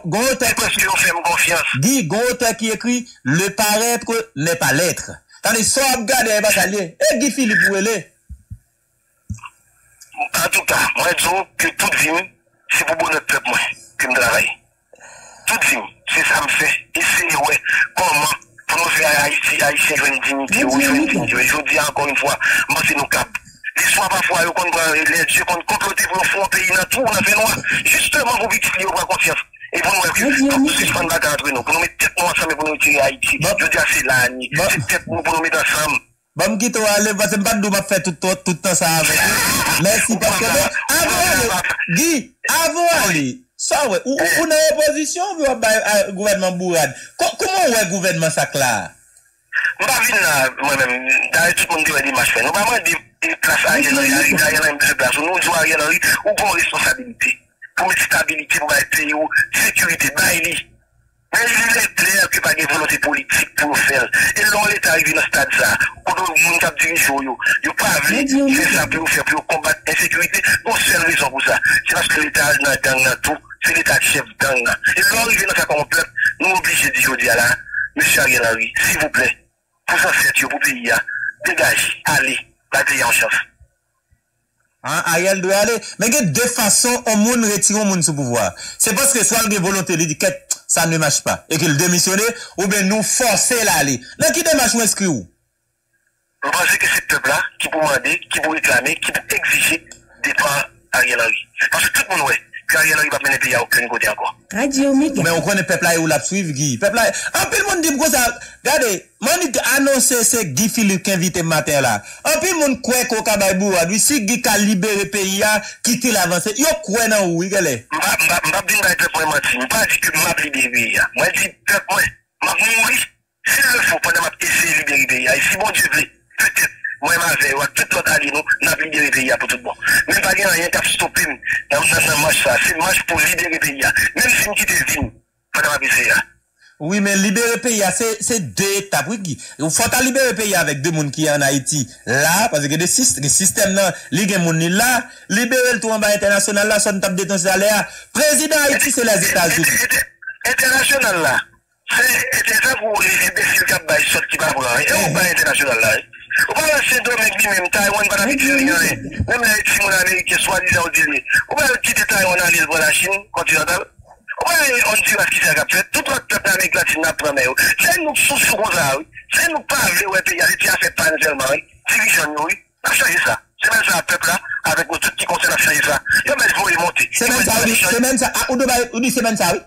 Speaker 3: Gon
Speaker 4: ote ki...
Speaker 3: Di, gon ote ki ekri, le paretre ne pa letre. Tande, so ap gade e batalye. E gi Filip
Speaker 4: wè lè. An tou ta, mwen djou ki tout zim, se pou bon et pep mwen, ki m dravay. Tout zim, se sa m fè, e se wè, koman, pou nou fè a Haiti, Haiti jwen dignite, ou jwen dignite. Jou di ankon yon fwa, mwen se nou kap. L'histoire parfois, ils comprennent les dieux, qu'on comploter pour faire un pays dans tout, on a fait noir. Justement, pour victimes, ils pas confiance. Et pour nous, pour suspendre la guerre entre nous, pour nous mettre tête ensemble pour nous tirer Haïti. Je dis, c'est
Speaker 3: l'année.
Speaker 4: C'est tête pour nous mettre ensemble.
Speaker 3: Bam ki tou ale, vase mbando ma fe toutan sa avè. Mersi, paske mè, avou ale, Guy, avou ale, sa wè, ou nan reposisyon ou wè bay gouvernement Bourad? Koman wè gouvernement sa klar?
Speaker 4: Mba vin la, mwen mèm, da re tout moun di wè di mach fè, nou ba mwen di... di klas a gen ori, a gen ori, a gen plas. Ou nou jou a gen ori, ou bon responsabilite. Pou met stabilite, pou bay peyi ou, sekurite, bay li. Men li lè plèr ki pa gen volonté politik pou fèl. E lon lè t'arivi nan stad sa, ou do moun tap dirijou yo. Yo pa vle, fè sa pou fè, pou kombat insécurité. Bon sel rezon pou sa. Se paske l'Etat nan gang nan tou, se l'Etat chef gang nan. E lon rive nan sa komplek, nou oblige di jodi ala, Monsieur Ariel Henry, s'il vous plaît, pour ça faire pour pays, là, dégage, allez, la
Speaker 3: peyi an chans. An, a yel dwe ale. Men gen de fason, an moun retiron moun sou pouvoar. Se paske swal gen volonté li di ket, sa ne mache pa. E ke l demisyone, ou ben nou force la ale. Nan ki demache ou eskri ou?
Speaker 4: Mwen panse ke se pepla ki pou mande, ki pou reklame, ki pou exige depan a yel an li. Panse tout moun wè. Gari anan yi pap mene pe ya okren kote akwa.
Speaker 5: Radio
Speaker 3: Mega. Men okwane pepla yo lap suiv gi. Pepla, anpil moun di mko sa, gade, moun it anonsen se Guy Philippe kinvite maten la. Anpil moun kwe koka baybou adwi, si Guy ka libere pe ya, kiti la avanse, yo kwe nan ou, igale?
Speaker 4: Mbap, mbap, mbap din bay pep mwen mati, mbap di ki mbap libere ya. Mwen di pep mwen, mbap moun wif, si le fò, pwede mbap ese libere ya, e si bon di vle, petep. mwen ma ve, wak tout lot ali nou, nan pi libere peyi ya pou tout bon. Men pa gen an yon kap stopim nan nan mach sa, se mach pou libere peyi ya. Men si mkite zin, fata ma pise
Speaker 3: ya. Oui, men libere peyi ya, se de etap, wiki. Fata libere peyi ya vek de moun ki an Haiti la, pase ke de sistem nan li gen moun ni la, libere l tou an ba internasyonal la, son tap deton se ale a. Prezident Haiti se la zeta zouti. Internasyonal
Speaker 4: la, se etan pou desil kap bay sot ki pa pou la, e ou ba internasyonal la e. Ou pa yon chen do mek di menm Taiwan pa nan biti yon re. Menm la iti moun Amerike swa li za ou di li. Ou pa yon kite Taiwan an li zbo la Chin kontinantal. Ou pa yon yon di wak ki sa kap fet. Tout wak tep nan mek latin nan prame yo. Se yon nou sou sou kon za ou. Se yon nou pa avle ou epi yari ti a fet pan zelman ou. Ti vijan yo ou. A chaje sa.
Speaker 3: Se men sa pep la. Awek nou tout ki konsen a chaje sa. Yo men zbo yon
Speaker 4: monte. Se men sa ou di. Se men
Speaker 3: sa ou di se men sa ou.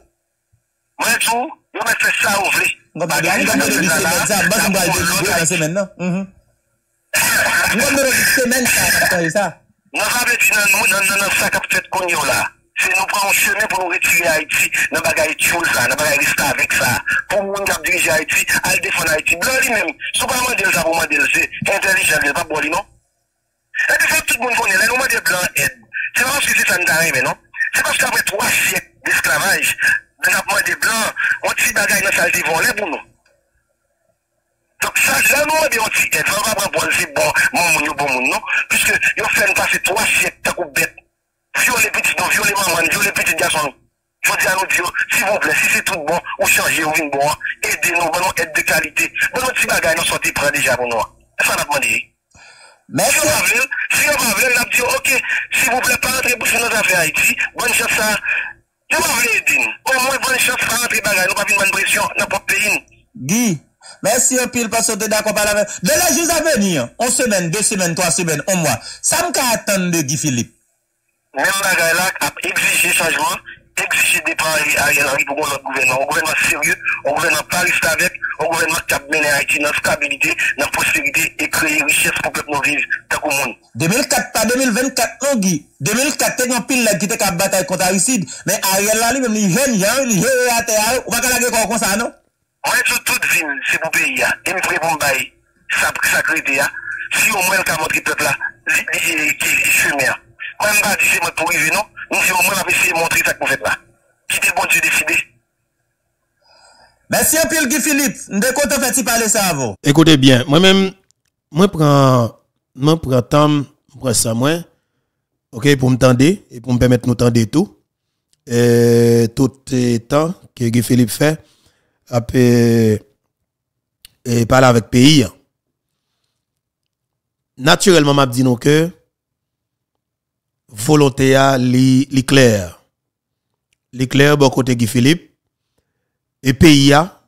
Speaker 3: Mwen sou. Yo men se sa ou vle. Mwen pa gani. Mwen se men sa. Mwen se men sa.
Speaker 4: Mwen mwen semen sa, sa yon sa. Mwen avè di nan nou nan nan sa kap tèt kon yo la. Se nou pran chene pou nou retire Haiti, nan bagay tchoul sa, nan bagay riska avèk sa. Pou moun kap dirije Haiti, al defon Haiti. Blan li mèm, sou pa mandel sa pou mandel se, entelijan li, pa boli non. E di sa tout moun konye, lè nou mandel blan ed. Se nan si se san darè mè non. Se pas kapè 3 siyek d'esklavaj, nan ap mandel blan, an ti bagay nan sal devon lè pou nou. Donc ça, là, nous, dit, on dit, on va prendre c'est bon, mon moun, bon moun, non? Puisque, yo fait passer trois siècles, t'as coup bête. Violer petit, non, violer maman, violer petit garçon. Faut dire à nous, dire, s'il vous plaît, si c'est tout bon, ou changer, ou une bon, aidez-nous, bon, aide de qualité. Bon, petit bagage, nous sorti prendre déjà pour nous. Ça, on a demandé.
Speaker 3: Mais
Speaker 4: Si on va venir, si on va venir, on va dire, ok, s'il vous plaît, pas rentrer pour nos affaires Haïti, bonne chance ça. Je vais venir au moins bonne chance à rentrer bagage, nous pas venir de pression, notre pays.
Speaker 3: Guy, Merci un pile parce que tu es d'accord par la même. De la juste à venir, une semaine, deux semaines, trois semaines, un mois. Ça me qu'à attendre de Guy Philippe.
Speaker 4: Même bagaille là, a exigé changement, exigé départ à Ariel Henry pour qu'on notre gouvernement. Un gouvernement sérieux, un gouvernement pas juste avec, un gouvernement qui a mené Haïti dans la stabilité, dans la prospérité et créer richesse pour que nous vive dans le monde.
Speaker 3: 2004 pas 2024, non Guy. 2004, t'es un pile là qui t'es qu'à bataille contre Aristide. Mais Ariel là, lui-même, il jeune, il jeune, il jeune, il jeune, il jeune, il jeune, il
Speaker 4: jeune, il jeune, il jeune, pour pays, hein. et je prie pour bailler, ça, ça crée, hein. Si au moins, le cas montre peuple là, il est fumé, hein. Moi, je ne pas dire c'est moi pour arriver, non? Nous, c'est au moins, on va essayer de montrer ça qu'on fait là. Qui était bon Dieu décidé?
Speaker 3: Merci un pile Guy Philippe. Nous content de faire parler ça avant.
Speaker 1: Écoutez bien, moi-même, moi prends, moi prends temps, prends ça moi, ok, pour me tendre et pour me permettre de nous tendre tout. Et tout le temps que Guy Philippe fait, après, et parler avec pays. Naturellement, m'a dit que volonté a li, li clair. Li bon côté Guy Philippe et pays a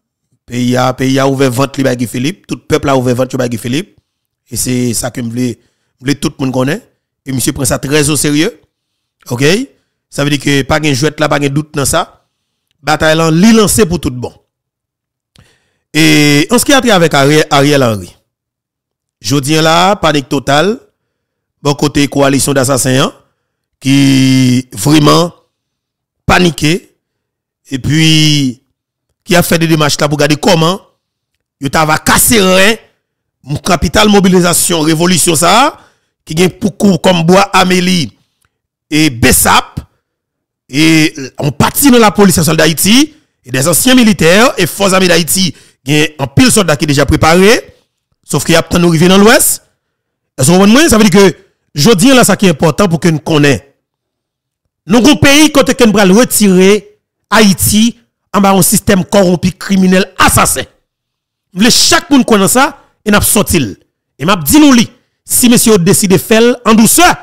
Speaker 1: pays a a ouvert vente li Guy Philippe, tout peuple a ouvert vente ba Guy Philippe et c'est ça que voulais voulais tout le monde connaît et monsieur prend ça très au sérieux. OK? Ça veut dire que pas de jouet là, pas de doute dans ça. Bataille là li lancé pour tout bon. Et en ce qui a avec Ariel, Henry. Jodien là, panique totale. Bon côté coalition d'assassins hein, qui vraiment paniqué et puis qui a fait des démarches là pour regarder comment il va casser rien capital mobilisation révolution ça qui gagne pour comme bois Amélie et Bessap et on partit dans la police nationale d'Haïti et des anciens militaires et forces armées d'Haïti gagne un pile soldats qui déjà préparé sauf qu'il y a tant nous arriver dans l'ouest est-ce vous ça veut dire que je dis là ça qui est important pour que nous connaissions nous avons un pays côté que nous retirer Haïti en bas un système corrompu, criminel, assassin. Nous chaque monde connaît ça et n'a sorti. Et m'a dit nous si monsieur décide de faire en douceur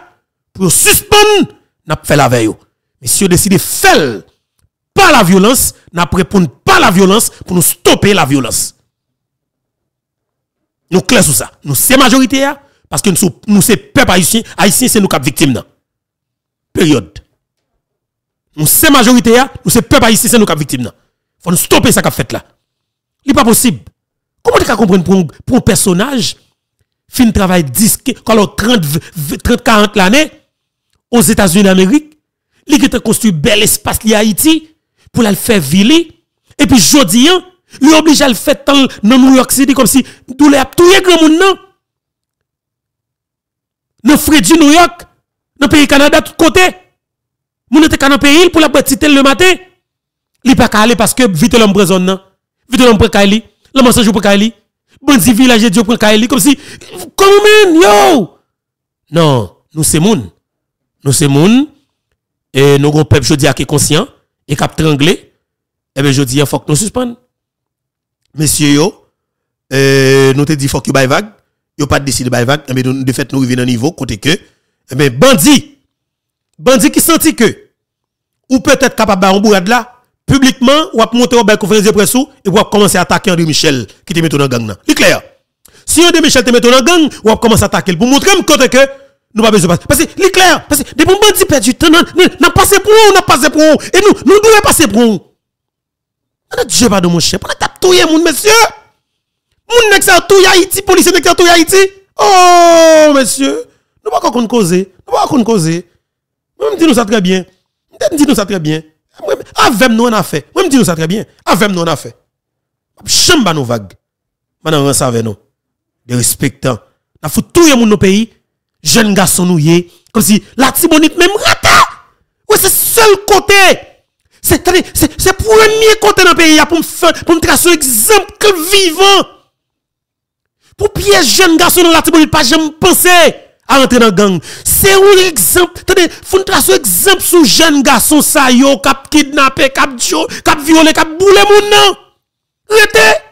Speaker 1: pour suspendre, n'a fait la veille. Monsieur décide de faire pas la violence, n'a pas la violence pour nous stopper la violence. Nous clair sur ça. Nous c'est majorité parce que nous nous c'est peuple haïtien, haïtien c'est nous cap victime. Période. Nous c'est majorité nous c'est peuple haïtien c'est nous cap victime là. Faut nous stopper ça qu'a fait là. Il pas possible. Comment tu comprendre pour pour un personnage fin travail 10 alors 30 30 40 l'année aux États-Unis d'Amérique, il qui construit bel espace li Haïti pour le faire vili et puis jodi il oblige à le faire dans New York City comme si tous les tout grand monde non? Dans Freddy New York dans pays Canada tout côté moun était dans pays pour la petite le matin? Il pas aller parce que vite l'homme prison non? Vite l'homme prend Kaili le mensonge pour Kaili bandi village Dieu pour Kaili comme si comment yo! Non nous c'est moun nous c'est moun et nous gon peuple jodi qui est conscient et cap tranglé et ben jodi il faut que nous suspendre messieurs yo euh, nous te dit faut que bay vague. Yo pas décidé bay vague mais de fait nous arriver dans niveau côté que eh ben bandi bandi qui senti que ou peut-être capable de bourrade là publiquement ou à monter au conférence de presse et ou commencer à attaquer André Michel qui te met dans gang là. C'est clair. Si André Michel te met dans gang ou commencer à attaquer pour montrer que nous pas besoin parce que c'est clair parce que des bons bandits perdent du temps n'a passé pour on n'a passé pour on et nous nous devons passer pour on on Dieu pas de mon cher pour tape tout moun monsieur? Moun nek ça tout Haïti policier nek tout Haïti. Oh monsieur. Nous pas qu'on causer nous pas qu'on causer même dit nous ça très bien. Dit nous ça très bien. Avec nous on a fait. Même dit nous ça très bien. Avec nous on a fait. Chamba nos vagues. Maintenant on savait nous. De respectant la faut tout le monde pays jeunes garçons nous y comme si la tibonite même rata ouais c'est seul côté c'est c'est premier côté dans le pays pour me pour tracer un exemple vivant pour piège jeune garçon dans la tibonite pas jamais penser à entrer dans gang. C'est un exemple, attendez, faut tracer un exemple sur jeune garçon ça yo cap kidnapper, cap dio, cap bouler mon non. Rete.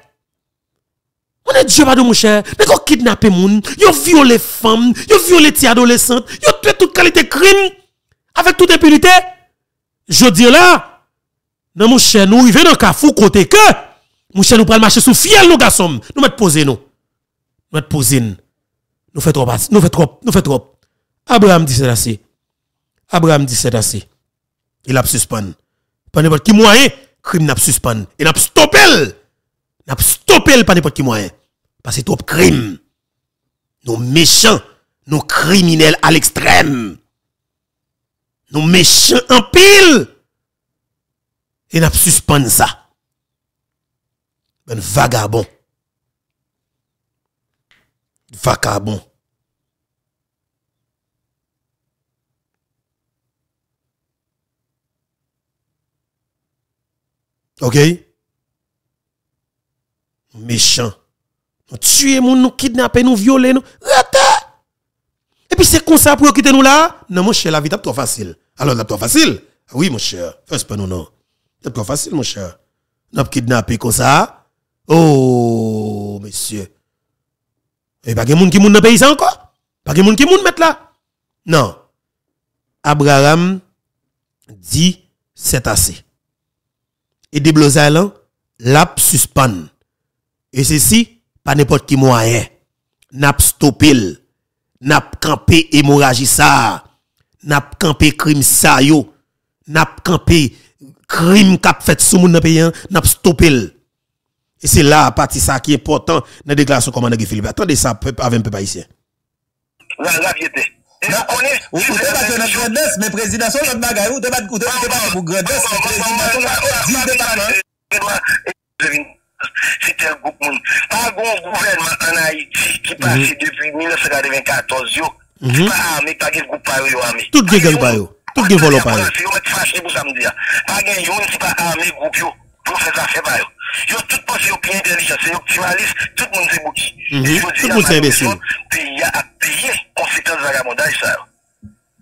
Speaker 1: On est Dieu pardon mon cher. Mais qu'on kidnappe moun, yo violé femmes, yo violé ti adolescentes, yo tué toute qualité de crime avec toute impunité. Je dis là, dans mon cher, nous arrivons dans Kafou côté que mon cher nous pral marcher sous fiel nous garçons, nous mettre poser nous. Nous mettre poser nous. Fait trop nous fait trop, nous fait trop. Abraham dit c'est assez. Abraham dit c'est assez. Il a suspend. Pas n'importe qui moyen, crime n'a suspend. Il n'a stoppé. N'a stoppé pas n'importe qui moyen. Parce que trop crime. Nous méchants, nous criminels à l'extrême. Nous méchants en pile. Et n'a suspend ça. Ben vagabond. Vagabond. OK? Méchant. Nous tuer moun, nous kidnapper, nous violer, nous. Et puis c'est comme ça pour quitter nous là? Non, mon cher, la vie est trop facile. Alors, la trop facile? Ah Oui, mon cher. Fais pas nous, non. C'est trop facile, mon cher. Nous kidnapper comme ça. Oh, monsieur. Et pas de moun qui moun dans pays encore? Pas de moun qui moun mettre là? Non. Abraham dit c'est assez et des là, l'a suspend. Et ceci, pas n'importe qui moyen. N'a stoppé, n'a campé hémorragie ça, n'a campé crime ça yo, n'a campé crime qu'a fait sous moun pays, n'a stoppé. Et c'est là, à partir ça qui est important dans la déclaration commandant Philippe. Attendez ça avec un peu haïtien.
Speaker 4: La.
Speaker 3: Ou te ou te.
Speaker 4: si tel goup moun. Pan goun gouvenman an Haiti ki pase depi 1994 yo, si pa ame, pa gen goup payo yo ame.
Speaker 1: Tout gen goup payo, tout gen volo payo. Yo
Speaker 4: mwen ti fache pou sa mdi ya. Pa gen yon si pa ame goup yo, pou se zafe payo. Yo tout pose yo pi intelijans, yo optimalist, tout moun se bouki. Mhm.
Speaker 1: Tout moun se imbesil. Pe
Speaker 4: ya apye konsekans vagamondaj sa yo.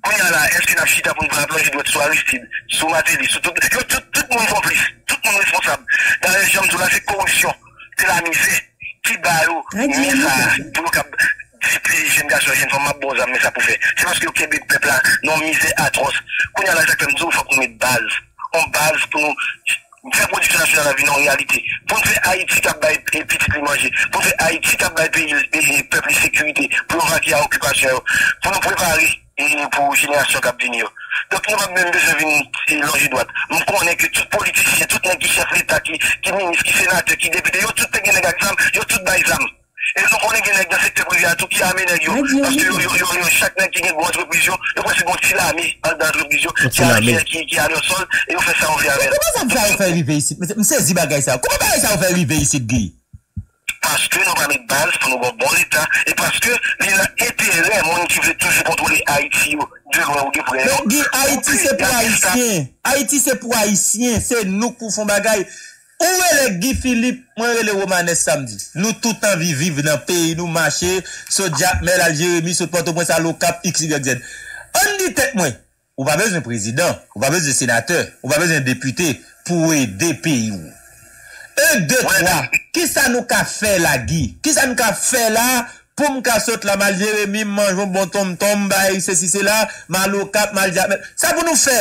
Speaker 4: Quand il y a là, est-ce qu'il a chita pour nous faire plonger doit soit Aristide, sous Matéli, sous tout, yo, tout, tout le monde complice, tout le monde responsable. Dans la région de là, c'est corruption, c'est la misère, qui bat yo, mais ça, pour le cap, discipliné, jeune garçon, jeune femme, ma bonne mais ça pour faire. C'est parce que le Québec, peuple là, non misère atroce. Quand il y a là, exactement, il faut qu'on mette base. On base pour nous, faire production nationale la vie en réalité. Pour faire Haïti qui a petit les manger, pour faire Haïti qui a pays et peuple sécurité, pour vaquer à occupation, pour nous préparer et pour génération cap venir. Donc nous avons même besoin d'une loge droite. Nous connaissons que tout politicien, tout nèg qui chef l'État, qui, qui ministre, qui sénateur, qui député, yo tout nèg nèg exam, yo tout ba exam. Et nous connaissons nèg dans secteur privé tout qui amène yo parce que yo yo chaque nèg qui une bonne entreprise, yo c'est bon petit ami dans l'entreprise qui qui a le sol et on fait ça on vient avec.
Speaker 3: Comment ça va faire arriver ici Mais c'est bagay ça. Comment ça va faire arriver ici Guy
Speaker 4: paske nou pa met baz pou nou gon bon l'Etat, e paske li nan etere moun ki vle toujou kontrole Haiti yo, de lwa ou de pre
Speaker 3: yo. Di Haiti se pou Haitien, Haiti se pou Haitien, se nou kou fon bagay. Ou e le Guy Philippe, mwen e le Romanes samdi. Nou tout an vi vive nan peyi, nou mache, sou Djakmel, Aljeremi, sou Port-au-Prince, Alokap, XYZ. An di tek mwen, ou pa bezon prezident, ou pa bezon senateur, ou pa bezon depute, pou e de peyi ou. Un, deux, trois. ki sa nou ka fe la gi? Ki sa nou ka fe la pou m ka sot la mal jeremi, manjou bon tom tom bay, se si se la, mal ou kap, mal jamen. Sa pou nou
Speaker 4: fe?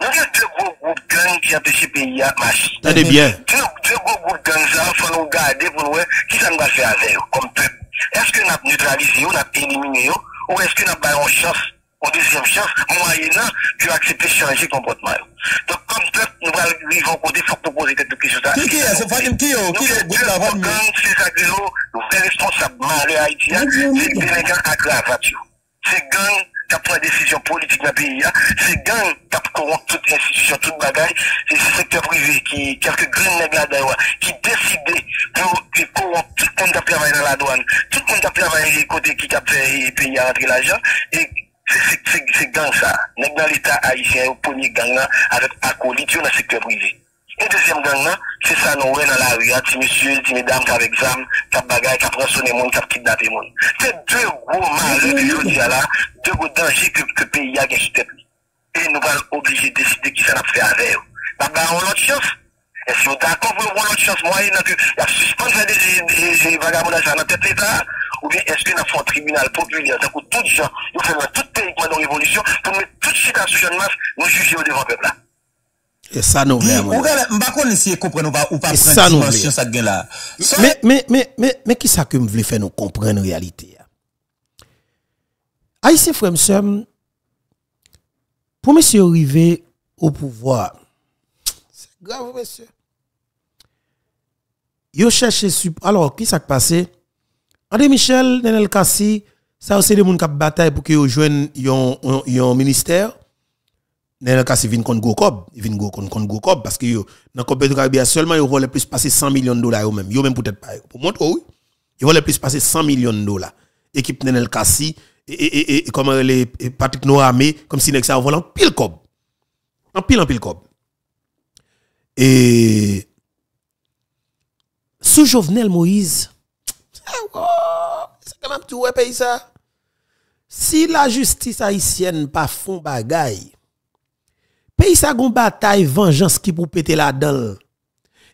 Speaker 4: Nou gen te gwo gout gang ki apeshe peyi ak machi.
Speaker 1: Tade bien.
Speaker 4: Te gwo gout gang zan fwa nou gade pou nou we, ki sa nou ka fe a zè yo, kom pep. Eske nap neutralize yo, nap elimine yo, ou eske nap bayon chans une deuxième chance, moyennant, pour accepter de changer le comportement. Donc, comme peuple, nous allons vivre au côté, il faut poser quelques questions.
Speaker 3: Qui qui est? C'est pas qui est? Qui est? Est?
Speaker 4: Gros gangs, c'est nous, les responsables malheurs haïtiens, c'est des gangs aggravatures. C'est gangs qui prend des décisions politiques dans le pays, c'est gang qui corrompt toute institution, toute bagaille, c'est ce secteur privé qui, quelques grands nègres qui décident pour corrompre tout le monde qui travaille dans la douane, tout le monde qui travaille côté qui a fait le pays à rentrer l'argent, et Se gang sa, nek nan l'Etat Haitien yo ponye gang nan avèk akolit yo nan sektèr privi. E dezem gang nan, se sa nou wè nan la ria ti misye, ti medam, kap egzam, kap bagay, kap ransone moun, kap kidnapè moun. Se dè gwo malè ki yo diya la, dè gwo danji ke peyi ya gen sitèp li. E nou val oblige deside ki sa nap fè avè yo. Ba ba an lot chans. E si yo takon pou yo an lot chans, mwa e nan ki ya suspens vè de vagamoun ajan nan tèp l'Etat, de Ou bien est-ce que nous avons un tribunal populaire, d'un coup, tout gens, nous faisons tout pays pendant la révolution pour mettre toute situation de masse, nous juger devant le peuple là
Speaker 1: Et ça nous vraiment.
Speaker 3: ou gale, mba kon esi kompren ou pa, ou pa pren
Speaker 1: sa nou
Speaker 3: dimensyon
Speaker 1: vle.
Speaker 3: sa gen la. So,
Speaker 1: Mais, mais, mais, mais, mais qui ça que me voulez faire nous comprendre la réalité? hein? Haïtien frère m'seur, pour monsieur arriver au pouvoir, c'est grave monsieur. Yo alors qui ça passé? André Michel, Nenel Kassi, ça c'est des gens qui bataille pour que yo joignent yon, yon, yon ministère. Nenel Kassi vient contre Gokob, il vient contre Gokob parce que dans Coupe de Caribéen seulement yo volé plus passer 100 millions de dollars yo même. Yo même peut-être pas. Pour moi oui. Yo volé plus passer 100 millions de dollars. Équipe Nenel Kassi et et et, comment les Patrick Noamé comme si ça volé en pile cob. En pile en pile cob. Et sous Jovenel Moïse Si la justice haïtienne pas font bagaille pays ça gon bataille vengeance qui pour péter la dalle.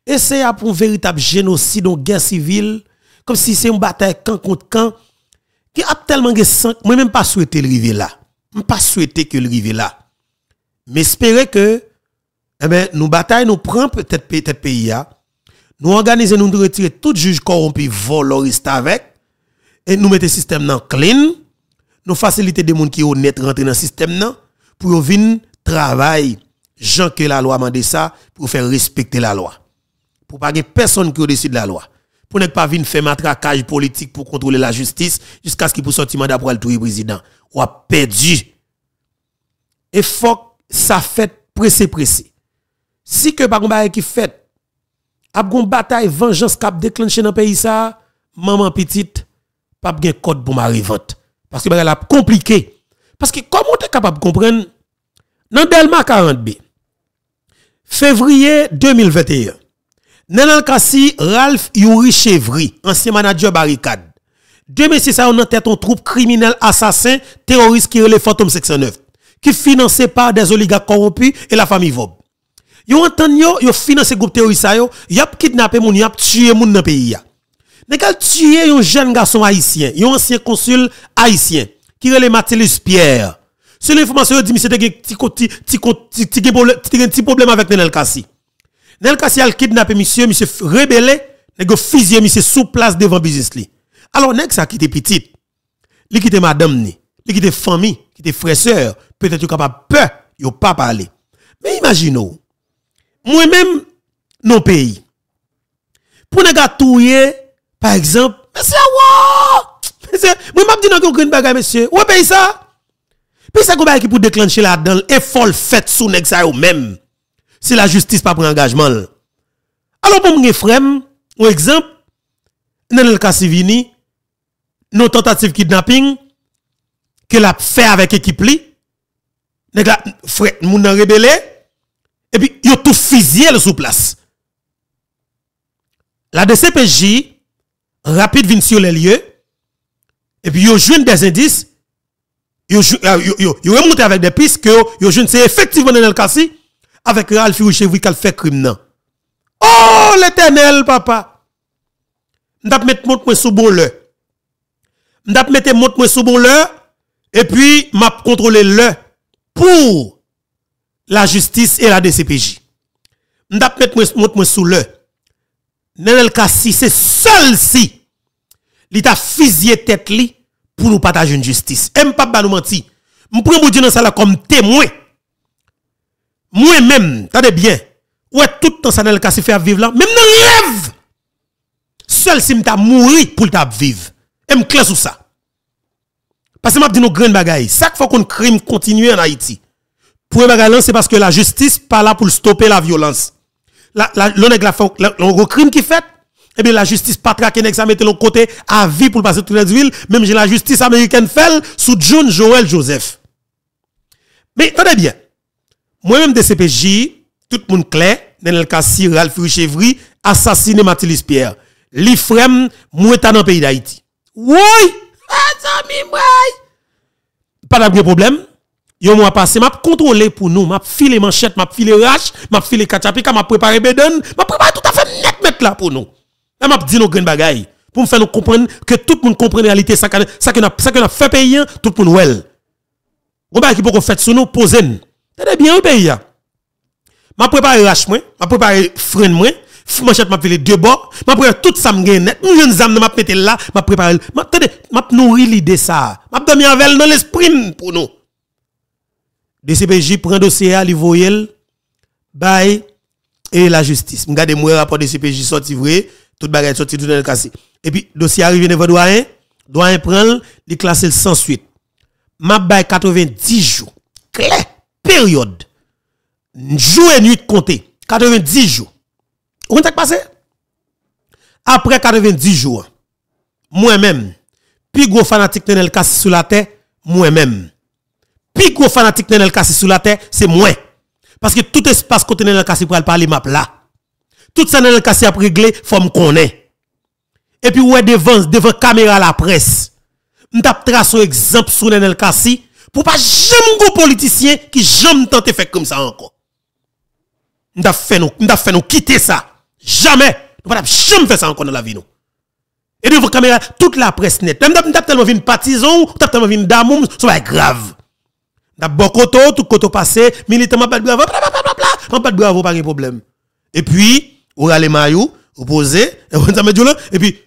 Speaker 1: Et c'est pour un véritable génocide, une guerre civile, comme si c'est une bataille camp contre camp, qui a tellement de sang, moi même pas souhaité le river là. Je pas souhaité que le river là. Mais espérer que, eh ben, nous bataille, nous prenons peut-être peut-être pays là. Nous organisons, nous retirer tout juge corrompu, voloriste avec, et nous mettons le système dans clean, nous faciliter des gens qui sont honnêtes rentrer dans le système pour venir travailler, gens que la loi mande ça, pour faire respecter la loi. Pour pas que personne qui décide de la loi. Pour ne pas venir faire matraquage politique pour contrôler la justice jusqu'à ce qu'il puisse sortir mandat pour le président. Ou a perdu. Et faut ça fait pressé pressé. Si que par qui fait a gon bataille vengeance cap déclenché dans le pays ça, maman petite pas bien code pour ma revente parce que la compliqué. Parce que comment tu es capable de comprendre dans Delma 40B février 2021 Nenel Kassi, Ralph Yuri Chevry, ancien manager barricade. Deux messieurs ça ont en tête un troupe criminel assassin terroriste qui relève Phantom 609 qui financé par des oligarques corrompus et la famille Vob. Yo entend yo, financé groupe terroriste ça yo, kidnappé moun, y a tué moun dans pays Nègal tué un jeune garçon haïtien, un ancien consul haïtien qui relève Mathilus Pierre. C'est l'information dit monsieur te gen ti problème avec Nenel Kassi. Nel Kassi a kidnappé monsieur, monsieur rebellé, nèg fusillé monsieur sous place devant business li. Alors nèg ça qui était petit, li qui madame ni, qui était famille, qui était frère sœur, peut-être capable peur, yo pas parler. Mais imaginez moi-même nos pays. Pour nèg touyer par exemple, monsieur wa! Monsieur, moi dit non que green bagay monsieur. Ouais pays ça? Puis ça bagay qui pour déclencher la dedans et folle fait sous nèg ça même si la justice pas prend engagement. Alors pour mon frère, un exemple, Nenel Kassivini, nos tentatives kidnapping que l'a fait avec équipe li, nèg la frère moun nan rebelle et puis yo tout fusillé le sous place. La DCPJ rapide vient sur les lieux et puis yo joine des indices yo, yo remonté avec des pistes que joine c'est effectivement Nenel Kassi avec Ralph Chevry qui fait crime nan. Oh l'éternel papa. M'dap mettre montre moi sous bon le. M'dap mettre montre moi sous bon le et puis m'a contrôler le pour la justice et la DCPJ. M'dap mettre montre moi sous le. Nenel Kassi c'est seul si li ta fusillé tête li pour nous partager une justice. Et m'pa ba nous menti. M'prend mon Dieu dans ça comme témoin moi-même, t'as bien, ouais, tout le temps ça cas se faire vivre là, même dans rêve, seul si m'ta mouri pour t'a vivre. Et m'clair sur ça. Parce que m'a dit nos grandes bagailles. Ça faut qu'on crime continue en Haïti. Pour bagaille c'est parce que la justice pas là pour stopper la violence. La, la, le crime qui fait, eh bien, la justice pas traquer nèg ça mette l'autre côté à vie pour passer toute la ville, même j'ai la justice américaine fait sous John Joel Joseph. Mais, attendez bien moi-même de CPJ, tout le monde clair, Nenel Kassi, Ralph Richevry, assassiné Mathilis Pierre. L'Ifrem, moi, dans le pays d'Haïti. Oui! Moi! Pas de problème. Yo mois passé, m'a contrôlé pour nous, m'a filé manchette, m'a filé rache, m'a filé kachapika, m'a préparé bédon, m'a préparé tout à fait net net là pour nous. Là m'a dit nos graines bagaille pour me faire nous comprendre que tout le monde comprenne la réalité ça que ça que n'a fait pays tout le monde well. On va qui pour faire sur nous poser. T'as bien le pays M'a préparé rache moi, m'a préparé frein moi, manchette m'a filé deux bords, m'a préparé tout ça m'gain net. Nous jeunes âmes m'a mettre là, m'a préparé, attendez, m'a nourri l'idée ça. M'a dormi avec dans l'esprit pour nous. DCPJ prend dossier à l'Ivoyel, bail et la justice. Regardez moi rapport DCPJ sorti vrai, tout bagage sorti tout le cassé. Et puis dossier arrivé devant doyen, doyen prend, il classe sans suite. M'a bail 90 jours. Clair, période. Jour et nuit compté. 90 jours. Vous avez passé? Après 90 jours, moi-même, puis gros fanatique le cassé sous la terre, moi-même plus gros fanatique dans le casse sous la terre, c'est moi. Parce que tout espace côté dans le casse pour parler map là. Tout ça dans le casse a réglé, faut. Et puis ouais devant devant caméra la presse. M't'a tracé exemple sur le pour pas jamais go politicien qui jamais tenter faire comme ça encore. Nous m't'a fait nous quitter ça. Jamais. Nous pas jamais faire ça encore dans la vie nous. Et devant caméra toute la presse net. Même tellement vinn partisan, t'as tellement vinn d'amour, ça va grave. D'abord, koto, tout koto passé, militant, pas bravo, pas de bravo, pas de problème. Et puis, ou les maillots, ou posé, et puis,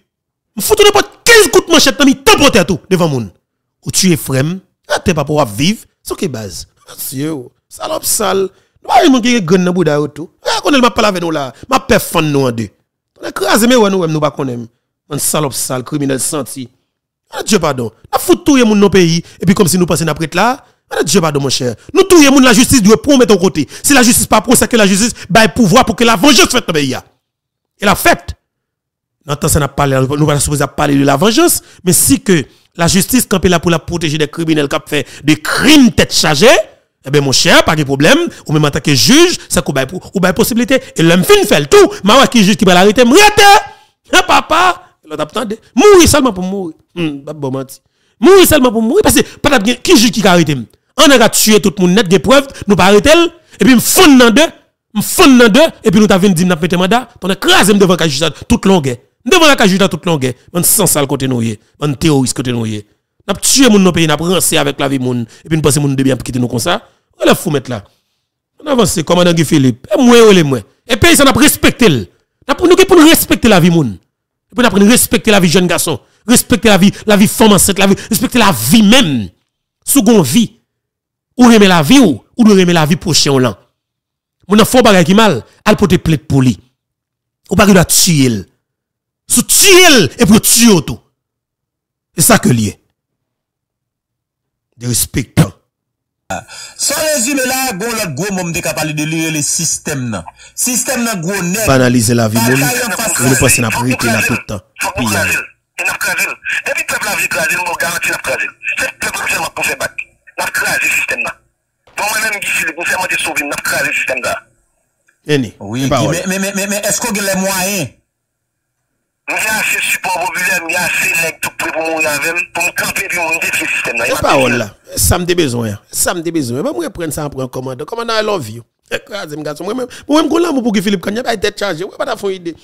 Speaker 1: foutu n'importe 15 coups de manchette, mi tempoter tout, devant moun. Ou tu es frème, t'es pas pour vivre, c'est que base. Monsieur, salope sale. Nous avons qui gun dans bouda tout. On ne m'a pas avec nous là, m'a pas fan nous en deux. On écrasé mais nous nous pas. Un salope sale, criminel senti. Dieu pardon. N'a foutu tout dans pays, et puis comme si nous passions après là, Pardon, mon cher. Nous, tout le monde, la justice doit prendre ton côté. Si la justice pas pour ça que la justice va pouvoir pour que la vengeance fasse dans le pays. Et la fête. Ça n'a pas nous pas supposé parler de la vengeance, mais si que la justice quand là pour la protéger des criminels qui ont fait des crimes tête chargée, eh bien, mon cher, pas de problème, ou même en tant que juge, ça qu'on pour, ou bien possibilité. Et l'homme fin fait le tout, ma qui juge qui va l'arrêter, m'arrêter. Hein, papa, l'autre attendez, mourir seulement pour mourir. Hum, bon. Mourir seulement pour mourir, parce que pas qui juge qui va arrêter? On a tué tout le monde net, des preuves, nous pas et puis me dans deux, me dans deux, et puis nous t'avons dit, nous avons mandat, on a devant la justice toute longue. Devant la justice toute longue, on sans sale côté nous, on terroriste côté nous. N'a tué mon pays, n'a rancé avec la vie moun, et puis nous pensons moun de bien quitter nous comme ça. On fou mettre là. On avance, commandant Guy Philippe, et moi, et moi. Et pays, ça n'a respecté. Nous pour nous respecter la vie moun. Et puis nous respecter la vie jeune garçon, respecter la vie, la vie femme enceinte, la vie, respecter la vie même. Sous vie ou remet la vie ou ou nous remet la vie prochain là mon enfant bagay qui mal al pote plainte pour lui ou pas doit tuer sous tuer et pour tuer tout c'est ça que lié de respectant
Speaker 3: sans résumer là, go l'autre gros monde capable de lire le système là. Système là gros net.
Speaker 1: Banaliser la vie mon. Vous pensez n'a prêté là tout le temps.
Speaker 4: Puis et n'a crasé. Depuis peuple a vu craser, nous garantit n'a crasé. C'est peuple seulement pour faire battre n'a crasé le système là? Pour moi-même, ici, nous sommes de sauver, n'a crasé le système là?
Speaker 3: Oui, mais, mais, mais, mais, est-ce qu'on a les moyens?
Speaker 4: Il y a assez de support populaire, il y a assez de tout prêt pour mourir avec, pour me camper et pour me détruire le système là.
Speaker 1: C'est pas là. Ça me besoin. Ça me besoin. Moi, je prends ça pour un commandant. Commandant, I love you? Écrasez, mon garçon. Moi-même, moi-même, je suis pour Guy Philippe pas de idée.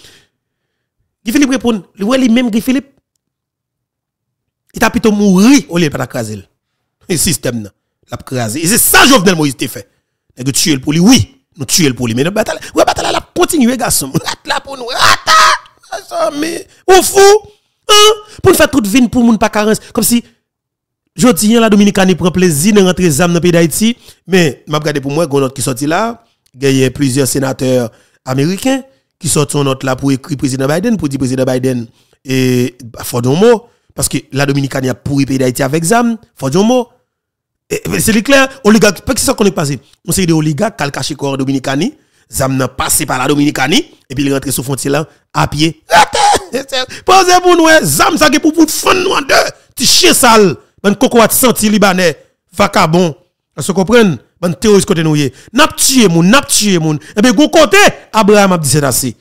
Speaker 1: Guy Philippe répond, lui, même Guy Philippe, il t'a plutôt mourir au lieu de pas le système l'a crasé. Et c'est ça Jovenel Moïse t'a fait. Et que tuer le pour oui, nous tuer le pour. Mais la bataille, ouais, bataille la continuer, garçon. là pour nous. Attends, mais, ou fou, hein, pour faire toute vie pour moun pas carence. Comme si, je dis, la Dominicane prend plaisir de rentrer âmes dans le pays d'Haïti. Mais, m'a regardé pour moi, a qui sorti là, a plusieurs sénateurs américains qui sortent son note là pour écrire président Biden, pour dire président Biden et, faut un mot. Parce que la Dominicane a pourri pays d'Haïti avec ZAM, faut un mot. C'est clair, oligarque, pas que ça qu'on est passé. On sait des oligarques qui ont caché corps Dominicani, Zam n'a passé par la Dominicani, et puis il rentre sur frontière là, à pied. Posez pour nous, Zam ça qui pour vous fond nous en deux. Tu chien sale, ben coco a senti libanais, vacabon. Vous comprenez? Ben terroriste côté nous N'a tué moun, n'a tué moun. Et bien, gon côté, Abraham a dit c'est assez.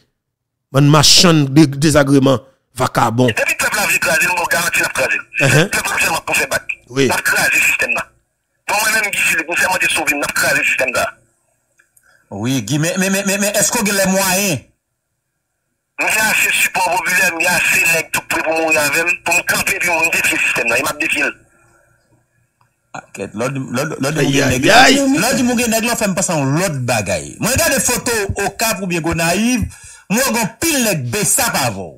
Speaker 1: Ben machin de désagrément, vacabon.
Speaker 4: Que le peuple a vu écraser, nous garantit la crasé. Le peuple seulement pour faire battre.
Speaker 1: Oui.
Speaker 4: La crasé système là. Mwen mwen mwen gisi pou fèman te souvim nan krasi sistem da.
Speaker 3: Oui, Guy, men, men, men, men, esko gen lè mwayen?
Speaker 4: Mwen gen ase support populè, mwen gen ase lèk tout pou pou moun yavèm, pou mwen kampe pi moun defil
Speaker 3: sistem nan, yon map defil. Aket,
Speaker 1: lòd
Speaker 3: moun gen neg lò fèm pasan lòd bagay. Mwen gen de foto okap ou bien go naiv, mwen gen pil lèk besap avò.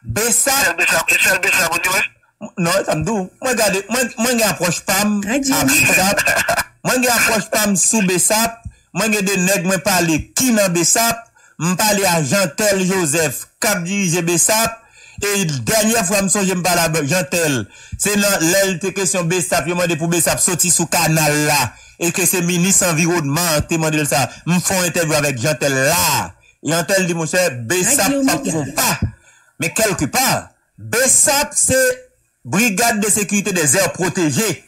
Speaker 3: Besap?
Speaker 4: Besap, besap, besap, besap, besap, besap.
Speaker 3: Non, sa mdou. Mwen gade, mwen mwen gen aproche pam. Mwen gen aproche pam sou besap. Mwen gen de neg mwen pale ki nan besap. Mwen pale a Jantel Joseph, kap dirije besap. E denye fwa mson jen pale a Jantel. Se nan lèl te kesyon besap, yo mwen de pou besap soti sou kanal la. E ke se minis environnement te mwen de sa. Mwen fon interview avèk Jantel la. Jantel di mwen se
Speaker 5: besap
Speaker 3: pa pou pa. Me kelke pa. Besap se... brigade de sécurité des airs protégés,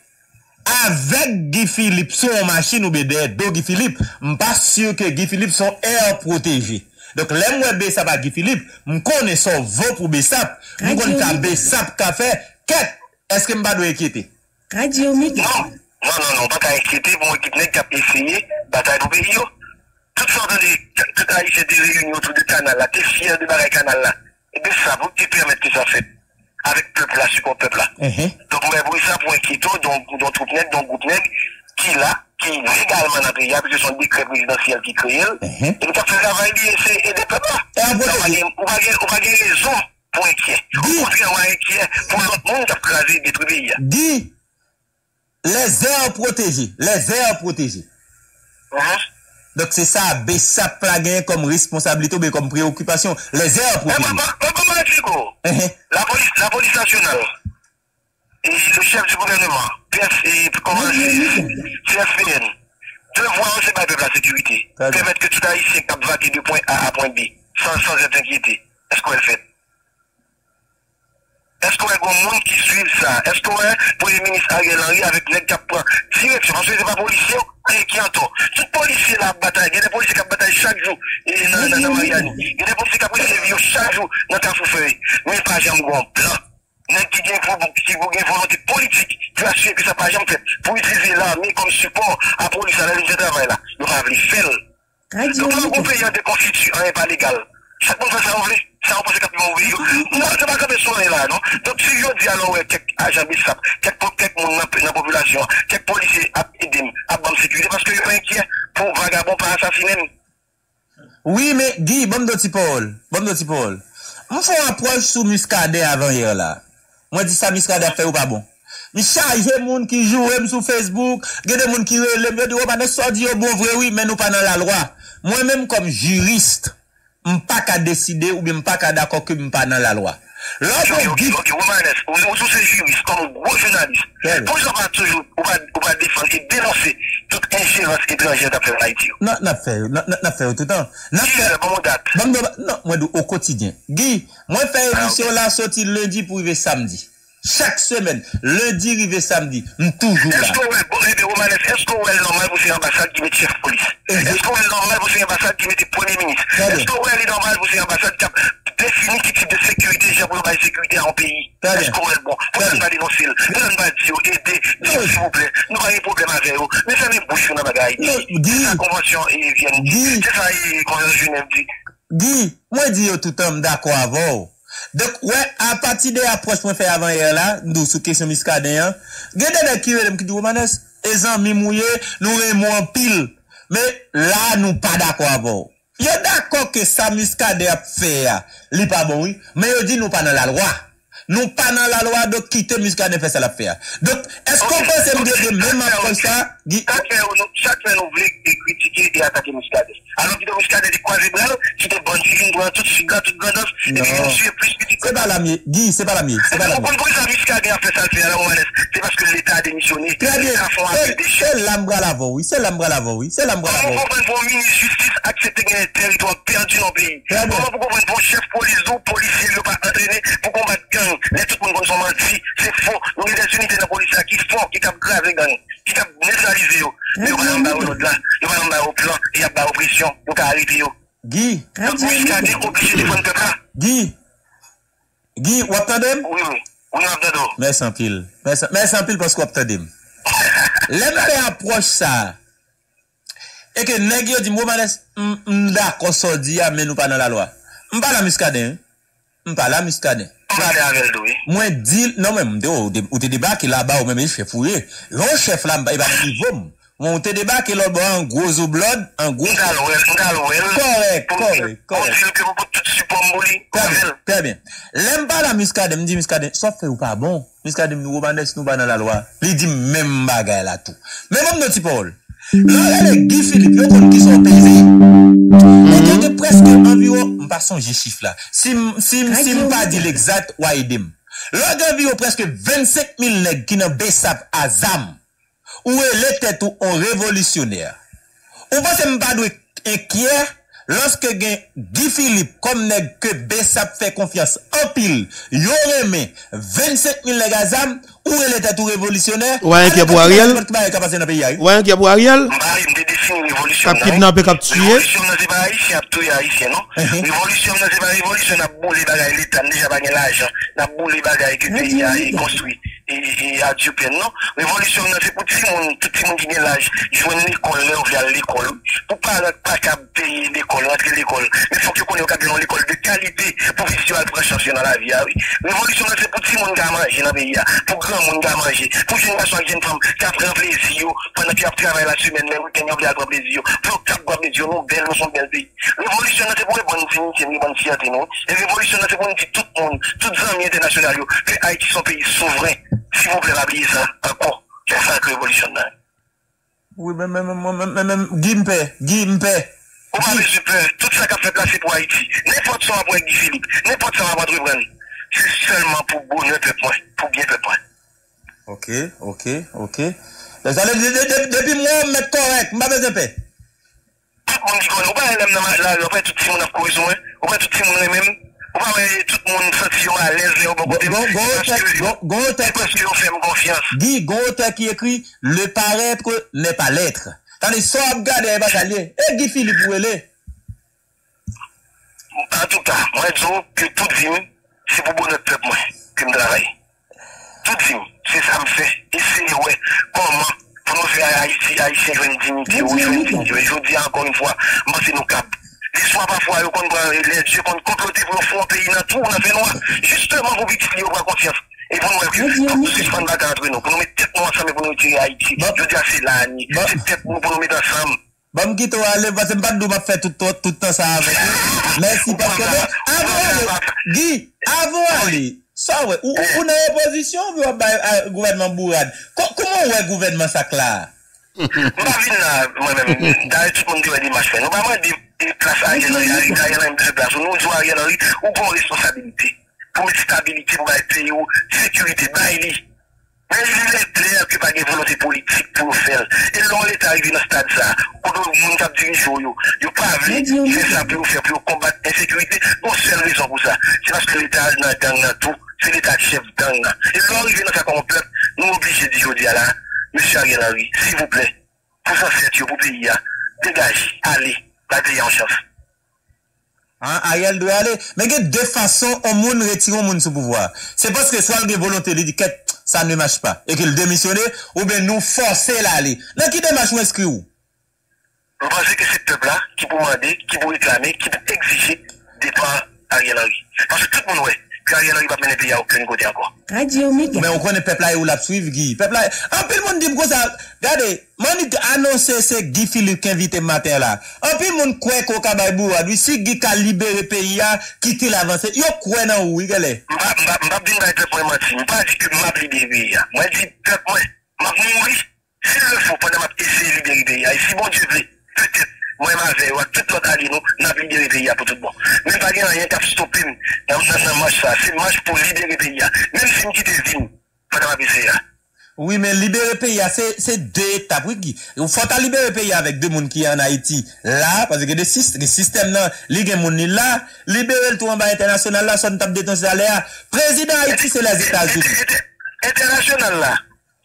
Speaker 3: avec Guy Philippe, son machine ou BDR, do Guy Philippe, m'pas sûr que Guy Philippe son air protégé. Dok lè mwen besap a Guy Philippe, m konen son vò pou besap, m konen ka besap ka fe, ket, eske m ba do ekite?
Speaker 5: Radio Miki.
Speaker 4: Non, non, non, non, baka ekite, bon ekite nek kap esye, batay pou peyi yo. Tout son de, tout a isye de reyoun yo, tout de kanal la, te fyer de bare kanal la, e besap, ou te permette ki sa fet. Avec peuple là, support peuple là.
Speaker 3: Mhm.
Speaker 4: Donc, moi, pour ça, pour inquiéter, donc, donc, troupe nègre, donc, groupe nègre, qui là, qui légalement dans le pays, parce que un décret présidentiel qui crée,
Speaker 3: Mhm.
Speaker 4: et nous avons fait travail, c'est aider le peuple là. On va gagner- raison pour.
Speaker 3: Dis-
Speaker 4: contraire, on va inquiet pour l'autre monde qui a crasé, détruit le pays.
Speaker 3: Dit, les aires protégées, les aires protégées. Dok se sa, be sa plagen kom responsabilite ou be kom preokupasyon.
Speaker 4: Le
Speaker 3: zè
Speaker 4: a problem. Mwen koman et
Speaker 3: liko?
Speaker 4: La polis nasyonal, le chef du gouvernement, PSPN, devwa an se bay pep la sekurite.
Speaker 3: Permet ke
Speaker 4: tout a y se kap vake du point A a point B, sans etankyete. Esko el fète? Est-ce qu'on a un monde qui suit ça? Est-ce qu'on a Premier ministre Ariel Henry avec les qui prend direction? Parce que c'est pas policier qui entend. Tout policier la bataille, il y a des policiers qui bataillent chaque jour dans, dans Mariani. Il y a des policiers qui prennent ses vies chaque jour dans Carrefour-Ferry. Mais pas jamais un plan. Nèg qui qui gagne volonté politique pour assurer que ça pas jamais fait pour utiliser l'armée comme support à police à la ligne de travail là. Nous va venir faire. Donc, le a des constituts, rien pas légal. Chaque monde fait ça, on veut. Sa ou pase kap yon ouve yo. Mwen se pa kape sonen la, non? Dok si yo di alo we, kek ajan bisap, kek moun nan populasyon, kek polise ap idem, ap bam sekwite, paske yo enkyen pou vagabon pa asasinem.
Speaker 3: Oui, me di, bom do ti Paul, bom do ti Paul. Mwen fon aproj sou muskade avan yer la. Mwen di sa muskade ap fe ou pa bon. Mi chaje moun ki jouem sou Facebook, gede moun ki relem, yo di, oh, manes so di yo bon vrewi, men nou pa nan la lwa. Mwen menm kom jurist, mpa ka deside ou mpa ka dako ke mpa nan la lwa.
Speaker 4: Ok, ok, ok, Romanes, ou sou se jurist, kon
Speaker 3: gwo
Speaker 4: jounalist, pou jan pa toujou, ou pa defanse, denonse, tout injérens étranger ta fè yon Haiti yo.
Speaker 3: Nan, nan fè yo, nan fè yo toutan. Nan fè
Speaker 4: yo, bon
Speaker 3: dat. Nan, mwen do, o kotidyen. Gui, mwen fè ah, yo misyon la soti lundi pou yve samdi. Chak semen, lundi rive samedi, m toujou
Speaker 4: Est-ce
Speaker 3: la.
Speaker 4: qu'on est, bon, Romanes, est-ce qu'on est normal pour ces ambassades qui mettent chef police?
Speaker 3: Mhm.
Speaker 4: Est-ce qu'on est normal pour ces ambassades qui mettent premier ministre? Est-ce qu'on est normal pour ces ambassades qui a défini quel type de sécurité, j'ai pour la sécurité en pays? Est-ce qu'on est bon? Ça,
Speaker 3: bien.
Speaker 4: pas dénoncer, nous ne pas dire, aider, s'il vous plaît, nous avons un problème avec eux, mais ça n'est bouche, on a bagaille. C'est
Speaker 3: dis.
Speaker 4: ça, convention, et viennent
Speaker 3: Dis.
Speaker 4: C'est ça, et convention Genève dit.
Speaker 3: Guy, mwen di yo toutan m dako avon. Dek, wè, apati de apos mwen fè avan yè la, nou sou kesyon miskade yè, gèdè de kire dem ki di womanes, e zan mi mouye, nou re moun pil, me la nou pa dako avon. Yo dako ke sa miskade ap fè ya, li pa bon, me yo di nou pa nan la lwa. Nou pa nan la lwa, dok kite miskade fè sa la fè ya. Dok, esko kon se
Speaker 4: mdè
Speaker 3: de mèman
Speaker 4: kon
Speaker 3: sa,
Speaker 4: Chaque fois, nous- nous voulons critiquer et attaquer Muscadet. Alors, que Muscadet est croisé bras, qui était bonne fille, doit tout de suite, là, toute grandance, et puis, nous suivons plus petit.
Speaker 3: se pa la miye, Guy, se pa la miye, la miye.
Speaker 4: Pourquoi ça, Muscadet a fait ça, C'est parce que l'État a démissionné.
Speaker 3: Très bien.
Speaker 4: Ça
Speaker 3: C'est c'est l'ambra l'avant, oui. C'est l'ambra l'avant, oui. C'est l'ambra
Speaker 4: Comment vous comprenez pour ministre justice accepter un territoire perdu dans le pays. Comment vous comprenez pour chef police ou policier ne pas entraîné pour combattre gang? Les tout le monde sont menti, c'est faux. Nous avons des unités de la police qui font, qui tapent grave gang, ki tap neutralize yo. Yo pa nan ba ou lot la, yo pa nan ba ou plan, yo pa ou presyon, yo ka aripe yo.
Speaker 3: Gi,
Speaker 4: Don
Speaker 5: pou
Speaker 4: jiska
Speaker 5: de
Speaker 4: oblige de fon te pra.
Speaker 3: Gi, Gi, wap tadem?
Speaker 4: Oui, oui,
Speaker 3: wap tadem. Mers anpil, mers anpil pask wap tadem. Lem pe aproche sa, e ke neg yo di mou manes mda konsodi ya ah, men ou pa nan la lwa. Mpa la miskade, hein? Mpa la miskade.
Speaker 4: Mwen
Speaker 3: dil, nan men mde ou te debake la ba ou men men chef ou ye. Yon chef la mba e ba nan nivou m. Mwen te debake lor bo an gwoz ou blod, an gwoz
Speaker 4: ou blod. Mkal ou
Speaker 3: el. Korek, korek,
Speaker 4: korek.
Speaker 3: Très bien. Lem pa la miskade, mdi miskade, sof fe ou pa bon. Miskade mnou wabande snou ba nan la lwa. Li di men bagay la tou. Men mwen mnoti pa ou l. Nan lè Guy Philippe yo kon ki son peyze Mwen gen de preske anviron Mpa son je chif la Si mpa di l'exat waj dem Lò gen vi yo preske 27000 neg Ki nan besap azam Ou e le tet ou an revolisyonè Ou pase mpa dwe enkye Lorske gen Guy Philippe Kom neg ke besap fe konfians Anpil yo reme 27000 neg azam Ou
Speaker 1: rele tatou revolisyonè? Ou
Speaker 3: an ki apou a riel? Ou an
Speaker 1: ki apou a
Speaker 4: riel?
Speaker 1: Kap kidnapè, kap tüye?
Speaker 4: Revolisyon nan se ba Haitien ap tüye Haitien, non? Revolisyon nan se ba revolisyon nan bou li bagay l'Etat, deja bagay l'ajan, non? nan bou li bagay ki te yi konstruy, yi e, e, adjoupen, non? Revolisyon nan se pou ti moun, ti moun ki gen l'aj, jwen l'ekol, lè ou vyal l'ekol, pou pa kap peye l'ekol, rentre l'ekol, men fok yo konyo kap yon l'ekol de kalite, pou visi yo al prechanse nan la viya, ah oui. Revolisyon nan se pou ti moun ka grand moun ka manger, pour jeune garçon ak jeune femme, qui a pris plaisir, yo, pendant qu'il a travaillé la semaine, même week-end, yo, qui a pris plaisir, pour qu'il a pris plaisir, nous, belle, nous sommes belle pays. Révolution, c'est pour les bonnes dignité, les bonnes fierté, non? Et révolution, c'est pour nous dire tout le monde, tous les amis internationaux, yo, que Haïti sont pays souverain. S'il vous plaît, rappelez ça, encore. C'est ça que révolution, là.
Speaker 3: Oui, mais, mais, mais, mais, mais, mais, Guy m'paie, Guy m'paie.
Speaker 4: Vous m'avez super, tout ça qu'a fait placer pour Haïti. N'importe ça va pour Guy Philippe, n'importe ça va pour reprendre. C'est seulement pour bonheur peuple, moi, pour bien peuple. moi.
Speaker 3: Ok, ok, ok.
Speaker 4: Tout le monde dit qu'on pas un homme là, on pas tout le monde a cohésion, on pas tout le monde même, on pas tout le monde sentir à l'aise là au bon côté.
Speaker 3: Gon-
Speaker 4: parce qu'on fait confiance.
Speaker 3: Guy, gon auteur qui écrit Le paraître n'est pas l'être. Tandis que soit regarder les bataillers. Et Guy Philippe, où elle est?
Speaker 4: En tout pour bon notre peuple, moi, que je travaille. Toute vie, Se sa m fe, eseye we, koman pou nou fe a Haiti, Haiti jwen dignite ou jwen dignite. Je di ankon yon fwa, man se nou kap. Liswa pa fwa yo kon gwa lèdje, kon komplote pou nou fwa peyi nan tou, nan fe noa. Justeman pou biti yo gwa konsyans. E pou nou wèk, pou nou suspande baga antre nou, pou nou mette tèt nou ansame pou nou tire
Speaker 3: Haiti.
Speaker 4: Je di a se lani, se tèt
Speaker 3: nou pou nou mette ansame. Bam ki tou ale, vase mbak dou mbak fè toutan sa avè. Lè si, paske mè, avou ale, Guy, avou ale. Sa wè, ou, ou nan reposisyon wè gouvernement Bourad? Koman wè gouvernement sak
Speaker 4: la? Mba vin nan, mwen mèm, dare tout moun di wè di mas fè. Nou ba mwen di plas a yon ori, a yon ori plas. Nou di wè a yon ori, ou kon responsabilite. Pou mè stabilite, mba ete yo, sekurite, bay li. Men li lè kler ki pa gen volonté politik pou fèl. E lon lè t'arivi nan stade sa, ou nou moun kap dirijo yo, yo pa vle, fè sa pou fè, pou kombat insécurité, bon sel rezon pou sa. Se paske l'Etat nan gang nan tou, se l'Etat chef gang nan. E lon arrive nan sa komplek, nou oblige di jodi ala, Monsieur Ariel Henry, s'il vous plaît, pour ça c'est pour pays, hein, dégage, allez, la pays en chance.
Speaker 3: An, a yel dwe ale. Men gen de fason, o moun retiron moun sou pouvoar. Se paske swal gen volonté li di ket, sa ne mache pa. E ke l demisyone, ou ben nou force la ale. Nan ki demache ou eskri
Speaker 4: ou? Mwen panse ke se pepla, ki pou mande, ki pou reklame, ki pou exige, detwa a yel ale. Panse tout moun wè. Kari anan yon pa mene pe ya okren kote akwa.
Speaker 5: Radio
Speaker 3: Omega. Men okone pepla yon lap suiv gi. Pepla yon. Anpil moun di mko sa. Gade, man yon anonsen se Guy Philippe ki invite mater la. Anpil moun kwe koka baybou wadwi. Si Guy ka libere pe ya, kiti la avanse. Yo kwe nan ou, yi
Speaker 4: gale? Mbap, mbap, mbap di mga etre pou emansi. Mbap di ki mbap libere ya. Mwen di, pep mwen, mbap mouri. Si le fò, pwede mbap ese libere ya. E si bon dieu vle, petep. mwen ma ve, wak tout lot ali nou, nan libere peyi ya pou tout bon. Men pa gen an yon kap stopim, nan mwen mwache sa, se mwache pou libere peyi ya. Men si mkite zin, fada mwache se ya.
Speaker 3: Oui, men libere peyi ya, se de etap, wiki. Ou fota libere peyi ya avèk de moun ki an Haiti la, pwazè ke de sistem nan li gen moun ni la, libere l tou an ba internasyonal la, son tap deton se alè a. Prezident Haiti se la Etats-Unis. Internasyonal la,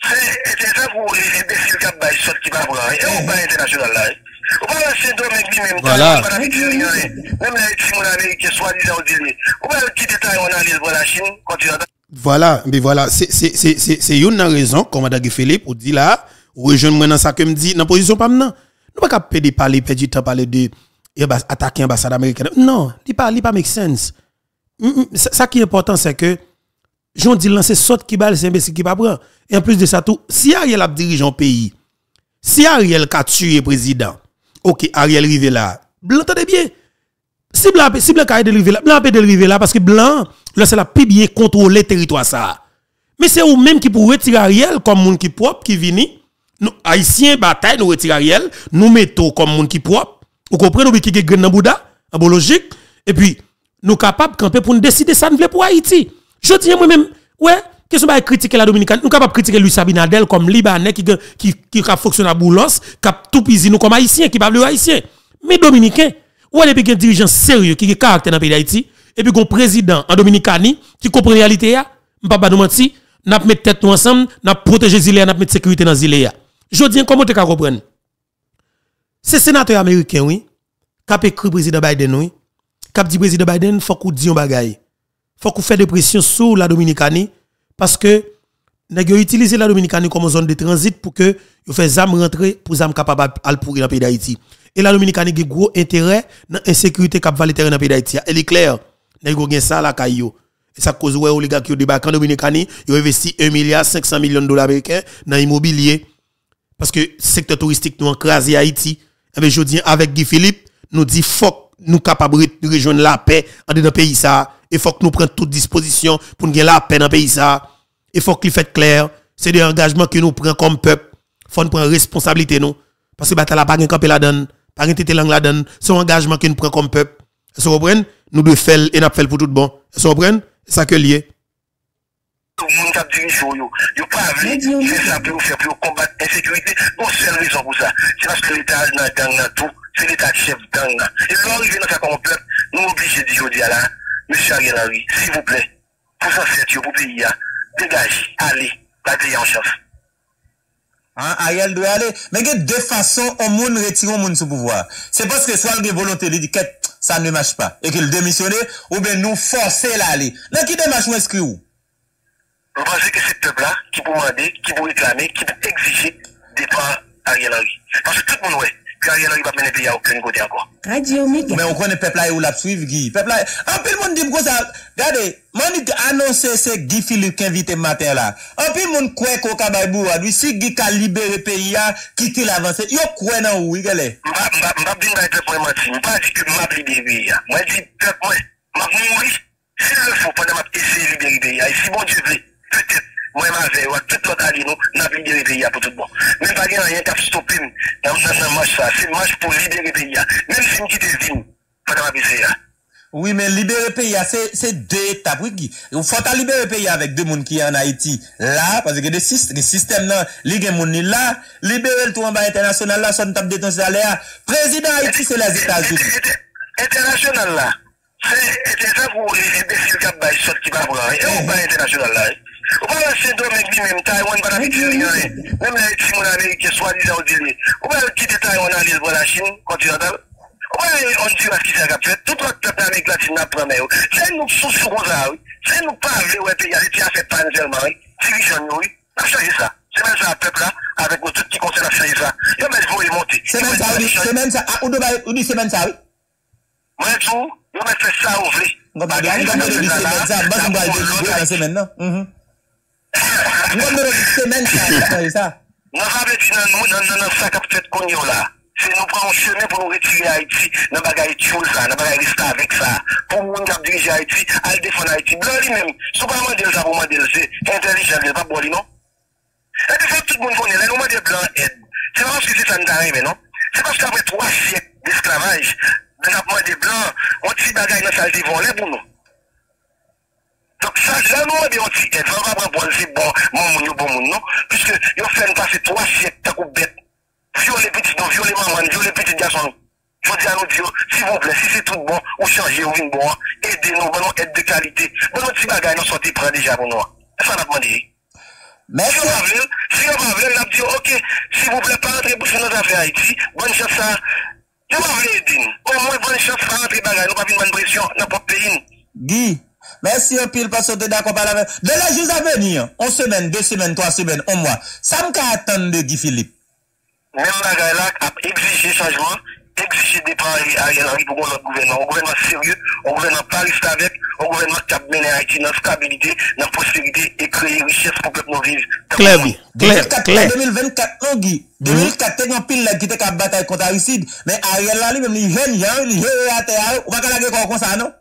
Speaker 3: se
Speaker 4: etesan pou li ebesil kap bay sot ki ba pou la, e ou ba internasyonal la e. baillent sorte qui va voir. Et on va international là. On va lancer deux mecs lui-même.
Speaker 1: Voilà.
Speaker 4: Même les petits américains soi-disant au délai. On va quitter Taïwan aller pour la Chine, continuer.
Speaker 1: Voilà, mais voilà, c'est une raison commandant Guy Philippe ou dit là rejoindre moi dans ça que me dit dans position pas maintenant. Nous pas capable parler perdre du temps parler de et bah, attaquer l'ambassade américaine. Non, il pas il pas make sense. Mm, mm, Ça qui est important c'est que Jean dit lancer saute qui balle c'est imbécile qui pas prend. Et en plus de ça tout, si Ariel a dirigé un pays, si Ariel a tué président, OK, Ariel rive là. Blanc entendez bien? Si blanc si blanc a dérivé là, blanc là parce que blanc là c'est la plus bien contrôler territoire ça. Mais c'est ou même qui pour retirer Ariel comme monde qui propre qui vini. Nous haïtiens bataille nous retirer Ariel, nous mettons comme monde qui propre. Vous comprenez nous qui est dans Bouddha, en bon logique et puis nous capables camper pour nous décider ça nous voulons pour Haïti. Je dis moi même ouais Qu'est-ce qu'on va critiquer la Dominicane Nous capable critiquer Louis Sabinadel comme Libanais qui qui qui a fonctionné à Boulos, qui a tout pisé nous comme haïtien qui parle haïtien. Mais dominicain, ou est un dirigeant sérieux qui a caractère dans le pays d'Haïti? Et puis un président en Dominicanie qui comprend la réalité ya, m'pa nous mentir, mettre tête nous ensemble, n'a protéger Zilea, n'a mettre sécurité dans Zilea. Je dis comment tu comprendre? C'est sénateur américain oui, qui a écrit président Biden oui, qui a dit président Biden faut qu'on dise un bagay. Faut qu'on fait des pressions sur la Dominicanie parce que nèg yo utiliser la Dominicanie comme zone de transit pour que fait zam rentrer pour zam capable al pourrir dans le pays d'Haïti. Et la Dominicanie a gros intérêt dans l'insécurité qui va le dans le pays d'Haïti. Elle est claire. Yo gen ça la kayo. Et ça cause ouais oligarque qui débarquent en Dominicanie, ils investi 1 milliard 500 millions de dollars américains dans l'immobilier parce que secteur touristique nous encrasé Haïti. Et bien je dis avec Guy Philippe, nous dit faut nous capables de rejoindre la paix dans le pays ça et faut que nous prenions toute disposition pour nous la paix dans le pays ça. Il faut qu'il fait clair, c'est des engagements que nous prenons comme peuple. Faut nous prendre responsabilité nous parce que bataille pas campé la donne, pas une tête langue la donne, c'est un engagement que nous prenons comme peuple. Vous comprenez? Nous devons faire et nous faire pour tout bon. Vous comprenez? C'est ça que lié.
Speaker 4: tout le monde yo, yo pas ça pour faire pour combattre l'insécurité. Bon, raison pour ça. C'est parce que l'État dans gang dans tout, c'est l'État chef gang là. Et là, arrivé dans ça comme peuple, nous obligés de dire aujourd'hui là, monsieur Ariel Henry, s'il vous plaît, pour ça fait pour le pays, degaj, ale, la
Speaker 3: peyi an chans. An, a yel dwe ale, men gen de fason o moun retiron moun sou pouvoi. Se paske swan gen volonté li di ket, sa ne mache pa, e ke l demisyone, ou ben nou force la ale. Nan ki demache ou eskri
Speaker 4: ou? Mwen panse ke se pepla ki pou mande, ki pou reklame, ki pou exige depan a yel anri. Panse tout moun wey. Karyen lor yon pa mene pe ya okoun kote anko.
Speaker 5: Radio
Speaker 3: Omega. Men okone pepla yon e lap suiv gi. Pepla yon. E, Anpil moun di mko sa. Gade, man yon anonsen se Guy Philippe ki invite mater la. Anpil moun kwe koka baybou wadwi. Si Guy ka libere pe ya, kiti la avanse. Yo kwe nan ou, igele.
Speaker 4: Mbap, mbap, mbap di mga etre pou emansi. Mbap di ki mbap libere ya. Mwen di, pep mwen, mbap mouri. Si le fò, pwede mbap ese libere ya. E si bon dieu vle, petep. mwen ma ve, wak tout lot ali nou, nan libere peyi ya pou tout bon. Men pa gen an yon kap stopim, nan mwen nan mwache sa, se mwache pou libere peyi ya. Men si mkite zin, fada
Speaker 3: mwache se ya. Oui, men libere peyi ya, se de etap, wiki. Ou fota libere peyi ya avèk de moun ki an Haiti la, pwazè ke de sistem nan, li gen moun ni la, libere l tou an ba internasyonal la, son tap deton salè a, prezident Haiti se la
Speaker 4: Etats-Unis. Internasyonal la, se etesan pou li desil kap bay sot ki pa pou la, e ou ba internasyonal la, e. Ou ba yon se domek li menm Taiwan ba la mi diri yon re. Menm la eti moun Amerike swa li la ou diri. Ou ba yon kite Taiwan an li zbo la Chin kontinantal. Ou ba yon on di wak ki se agap fet. Tout wak tep la mek latin nap prame yo. Se nou sou sou goza ou. Se nou pa avle ou epi yale ti a fe panzelman ou. Si vi jan nou ou. Nap chaje sa. Se men sa pep la. Avek nou
Speaker 3: tout ki konsen nap chaje sa. Yo men vou yon monte. Se men sa ou. Se
Speaker 4: men sa ou. Ou di se men
Speaker 3: sa ou. Mwen tou. Yo men fe sa ou vle. Mwen bagay. Mwen bagay. Mwen bagay. Mwen bagay. Mwen bagay. Mwen mwen rejit semen sa. Mwen
Speaker 4: sa beti nan moun nan nan sa kap fet kon yo la. Se nou pran ou cheme pou nou retire Haiti nan bagay tchoul sa, nan bagay riska avek sa. Pou moun kap dirije Haiti, al defon Haiti. Blan li menm, sou pa mandel sa pou mandel se, entelijan li pa boli non. E de fèp tout moun konen, lè nou mandel blan ed. Se nan anski se san dare menon. Se paske apre 3 siyek d'esklavaj, nan ap mandel blan, an ti bagay nan salte von lè pou nou. Donc ça, là, nous, on dit, on on va prendre c'est bon, mon moun, bon moun, non? Puisque, yo fait passer trois siècles, t'as coup bête. Violer petit, non, violer maman, violer petit garçon. Faut dire à nous dire, s'il vous plaît, si c'est tout bon, ou changer, ou une bon, aidez-nous, bon, aide de qualité. Bon, petit bagage, nous sortez prendre déjà pour nous. Ça, on a demandé.
Speaker 3: Mais
Speaker 4: Si on va venir, si on va venir, on a dit, ok, s'il vous plaît, pas rentrer pour nos affaires à Haïti, bonne chance ça. Yo va venir aider nous. Au moins, bonne chance, pas rentrer bagage, nous pas venir bonne pression, notre pays.
Speaker 3: Guy, Merci un pile parce que tu es d'accord par la même. De la juste à venir, une semaine, deux semaines, trois semaines, un mois. Ça me attendre de Guy Philippe.
Speaker 4: Même la gare là, a exigé changement, exigé départ à Ariel Henry pour notre gouvernement. Un gouvernement sérieux, un gouvernement Paris avec, un gouvernement qui a mené Haïti dans stabilité, dans prospérité et créer richesse pour que nous vivre.
Speaker 1: Claire, claire, claire.
Speaker 3: 2024, non, Guy. 2004, te yon pil lèk ki te kap batay konta risid, men a yon lan li mèm li ven, yon li he, he, he, he, he, ou baka lage kon kon
Speaker 4: sa anon?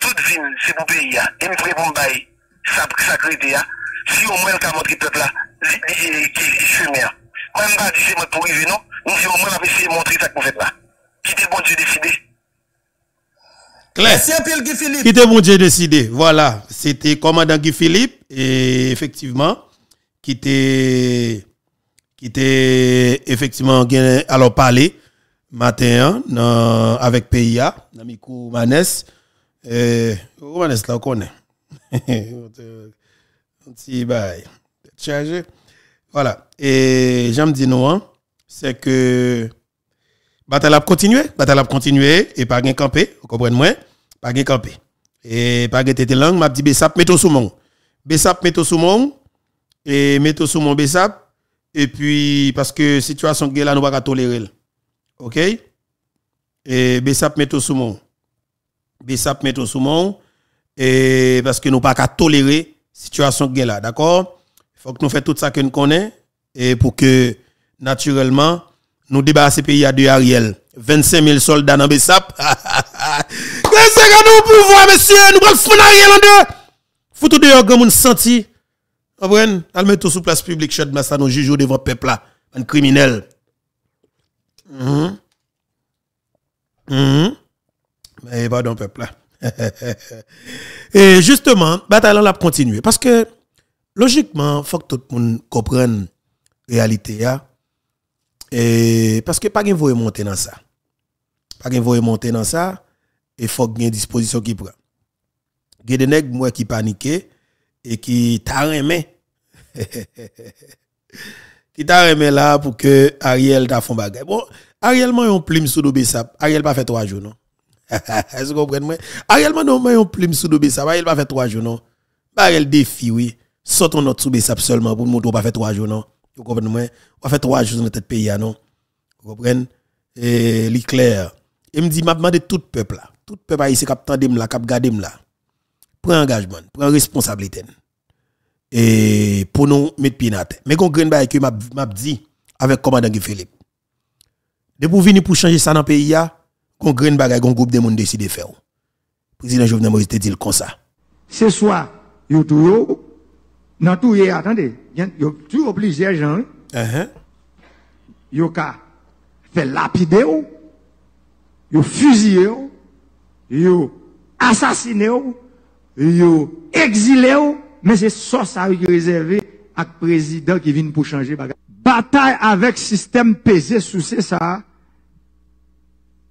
Speaker 4: Toute ville, c'est pour le pays, hein. et je prêt pour me bailler, ça, ça crée, hein. Si au moins, le cas montre le peuple là, qui est fumé, hein. Moi, je ne pas dire c'est moi pour arriver, non? Nous, si au moins, on va essayer de montrer ça qu'on fait là. Qui était bon Dieu décidé?
Speaker 1: Claire.
Speaker 3: Merci un pile Guy Philippe.
Speaker 1: Qui était mon Dieu décidé? Voilà. C'était commandant Guy Philippe. Et effectivement, qui était, qui était effectivement, alors parler matin, hein, dans- avec PIA, dans Mikou Manès. Euh, oh, Manès là, on connaît. Un petit. Chargé. Voilà. Et j'aime dire non, hein, c'est que bataille a continué, bataille a continué et pas gain campé, vous comprenez moi, pas gain campé. Et pas gain tête langue, m'a dit Bessap mettez sous mon. Bessap mettez sous mon et mettez sous mon Bessap et puis parce que situation que là nous pas tolérer. OK? Et Bessap mettez sous mon. Bessap mettez sous mon et parce que nous pas qu'à tolérer situation que là, d'accord? Il faut que nous fassions tout ça que nous connaissons et pour que naturellement nous débarrasser pays à de Ariel. 25 000 soldats dans Bessap. Qu'est-ce que nous pouvoir, monsieur? Nous prenons fou Ariel en deux. Faut tout dehors, comme on senti. Comprenez? Al mettre tout sous place publique, chef de massa, nous jugeons devant peuple là. Un criminel. Mhm. Mais pardon, peuple. Et justement, bataille continuer. Parce que, logiquement, faut que tout le monde comprenne la réalité. Et parce que pas de voye monter dans ça. Pas de voye monter dans ça. Et faut ait une disposition qui prend. Il y a des nègres qui paniquent et qui t'a remis. qui t'a remis là pour que Ariel t'a fait bagay. Bon, Ariel m'a un plume sous le. Ariel pas fait trois jours non? Est-ce que vous comprenez? Ariel m'a un plume sous le sap. Ariel pas fait trois jours non? Ariel défi oui. Sortons notre sous sap seulement pour montrer pas fait trois jours non? Vous comprenez? On fait trois jours dans notre pays non? Vous comprenez? Et l'éclair. Il me dit m'a demandé tout peuple là. Tout peuple haïtien qui tendem là, qui garder là. Prends engagement, prends responsabilité. Et pour nous mettre pied dans terre. Mais qu'on bail que m'a dit avec commandant Guy Philippe. De pour venir pour changer ça dans le pays qu'on bagay qu'on groupe de monde décide de faire. Président Jovenel Moïse te dit comme ça.
Speaker 7: Ce soir, yo tout dans tout attendez, y yo tout plusieurs gens,
Speaker 1: Uh-huh.
Speaker 7: yo ka fait lapider yo, yo fusiller yo assassiner yo mais c'est ça ça qui réservé à président qui vient pour changer bagage. Bataille avec système pesé sous c'est ça.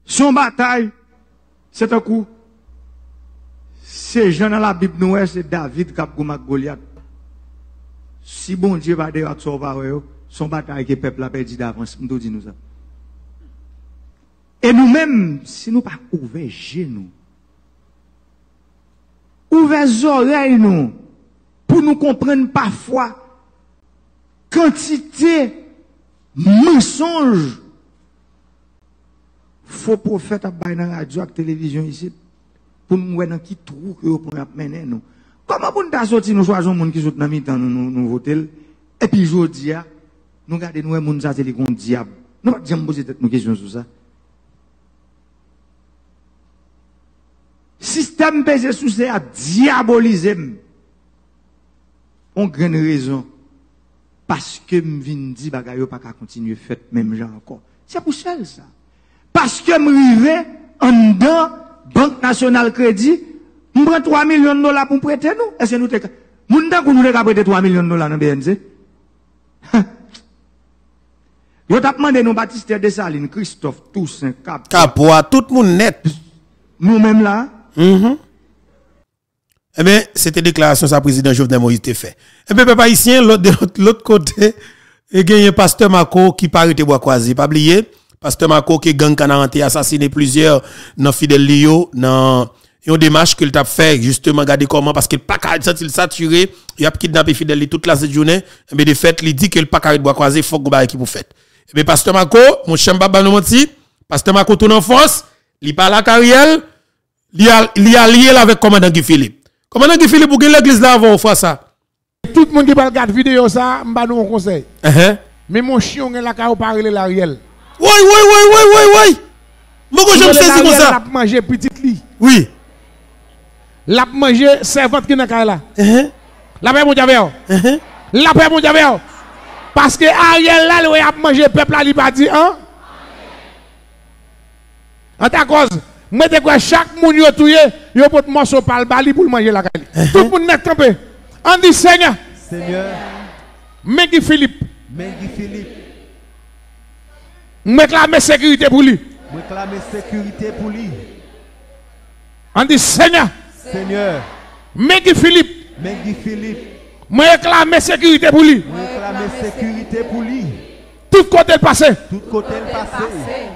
Speaker 7: Son bataille, c'est un coup. Ces gens dans la Bible nous c'est David qui a Goliath. Si bon Dieu va dire à parole, son bataille que le peuple a perdu d'avance, nous dit ça. Et nous-mêmes, si nous pas ouvert genoux, ouvert oreilles nous, pour nous comprendre parfois quantité mensonge faux prophète à bailler dans la radio et télévision ici pour nous voir dans qui trou que vous pouvez mener nous. Comment pour nous ta sorti nous choisissons monde qui sont dans mi-temps et puis jodi a nous garder nous monde ça c'est les gon diable. Nous pas jamais poser tête nous question sur ça. Système pesé sous ça a diabolisé. On grande raison parce que me vinn di bagay yo pas qu'à continuer fait même genre encore. C'est pour ça ça. Parce que me rive en dedans Banque nationale crédit, me prend 3 millions de dollars pour prêter nous. Est-ce que nous te moun nous te prêter 3 millions de dollars dans BNC? Yo t'a demandé nous Baptiste Dessalines, Christophe Toussaint, Cap,
Speaker 1: Capois, tout le monde net.
Speaker 7: nous-mêmes là,
Speaker 1: Mhm. Eh bien, c'était déclaration ça président Jovenel Moïse te fait. Eh bien, peuple haïtien, l'autre de l'autre- l'autre côté, il y a un pasteur Mako qui paraît te bois croisé. Pas oublier, pasteur Mako qui gang canaranté assassiné plusieurs dans fidèle Lio, dans une démarche qu'il t'a fait justement regarder comment parce qu'il pas qu'à sentir saturé il a kidnappé fidèle toute la journée mais de fait il dit qu'il pas qu'à bois croisé faut que qui pour fait mais pasteur Marco mon cher baba nous menti pasteur Marco tourne en force il parle à Cariel il a il a lié avec commandant Guy Philippe commandant Guy Philippe pour que l'église là avant faire ça
Speaker 8: Tout le monde qui va regarder vidéo ça, m'a nous un conseil.
Speaker 1: uh
Speaker 8: Mais mon chien est là quand parler l'Ariel.
Speaker 1: Oui oui oui oui oui oui moi je me saisis comme ça
Speaker 8: L'a manger petite lit.
Speaker 1: oui
Speaker 8: L'a manger servante qui dans là.
Speaker 1: uh
Speaker 8: La paix mon diable.
Speaker 1: -huh.
Speaker 8: La paix mon diable. Parce que Ariel là, il a mangé peuple là, il pas dit hein? En ta cause, mettez quoi chaque moun yo touye, yo pot morceau par le bali pour le manger la cali. Tout le monde net campé. On dit Seigneur,
Speaker 9: Seigneur,
Speaker 8: mais qui Philippe,
Speaker 9: Mengi Philippe,
Speaker 8: me clamer sécurité pour lui.
Speaker 9: moi clamer sécurité pour lui.
Speaker 8: On dit Seigneur,
Speaker 9: Seigneur,
Speaker 8: mais qui Philippe,
Speaker 9: Mengi Philippe,
Speaker 8: me clamer sécurité pour lui.
Speaker 9: moi clamer sécurité pour lui.
Speaker 8: Tout côté passé,
Speaker 9: Tout côté passé,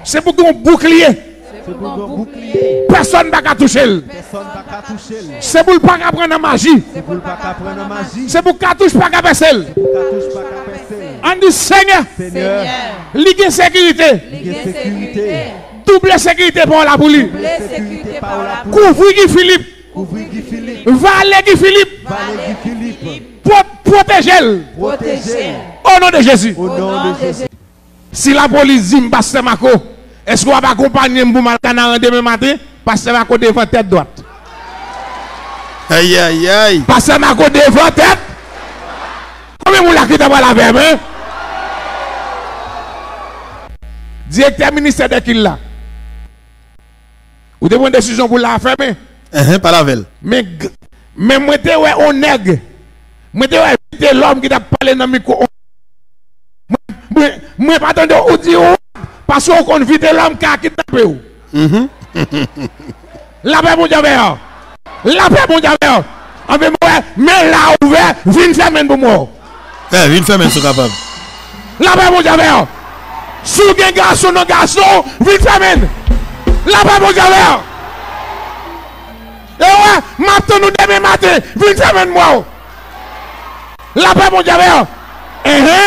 Speaker 8: c'est pour qu'on bouclier. Personne n'a qu'à toucher. C'est pour le pas qu'à prendre la magie.
Speaker 9: C'est pour qu'à
Speaker 8: touche pas passer. On dit Seigneur, ligue sécurité, double sécurité pour la pour Couvrir Guy Philippe,
Speaker 9: couvrir Guy Philippe.
Speaker 8: valer Guy Philippe,
Speaker 9: Valer Guy Philippe.
Speaker 8: pro- protéger le.
Speaker 9: Protéger.
Speaker 8: au nom de Jésus. Si la police dit Pasteur Marco, Est-ce qu'on va accompagner pour mal canard demain matin? Passer ma côté devant tête droite.
Speaker 1: Aïe, aïe, aïe.
Speaker 8: Passer ma côté devant tête. Combien vous l'avez d'abord la verbe? Hein? Directeur ministère de qui là? Vous devez une décision pour la fermer?
Speaker 1: Uh pas la velle.
Speaker 8: Mais, mais moi, t'es ouais, on est. Moi, t'es ouais, l'homme qui t'a parlé dans le micro. Moi, pas attendre, ou dire, oh, Paske ou kon vide lam ka kitapè ou. La pe moun jave yo. La pe moun jave yo. Anpe mwen, men la ouve, vin femen pou mwen.
Speaker 1: Eh, vin femen sou kapab.
Speaker 8: La pe moun jave yo. Sou gen gason nan gason, vin femen. La pe moun jave yo. E wè, mapten nou deme maten, vin femen mwen. La pe moun jave yo. E hè,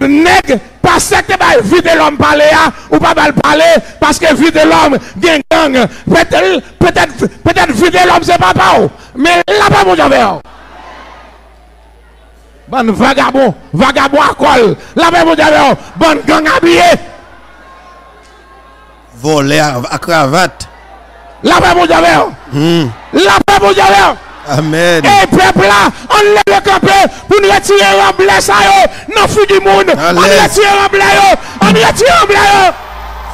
Speaker 8: nèg pas secte ba vide l'homme parler ah, ou pas mal parler parce que vide l'homme gang gang peut-être peut-être peut-être vide l'homme c'est pas pas ou. mais la paix mon diable. Bon vagabond, vagabond à col. La paix mon diable. Bon gang habillé.
Speaker 1: voler à, cravate
Speaker 8: La paix mon diable.
Speaker 1: Hmm.
Speaker 8: La paix mon.
Speaker 1: Amen.
Speaker 8: Et peuple là, on lève le campé pour nous retirer en blé ça yo, non fou du monde. On
Speaker 1: nous
Speaker 8: retire en blé yo, on retire en blé yo.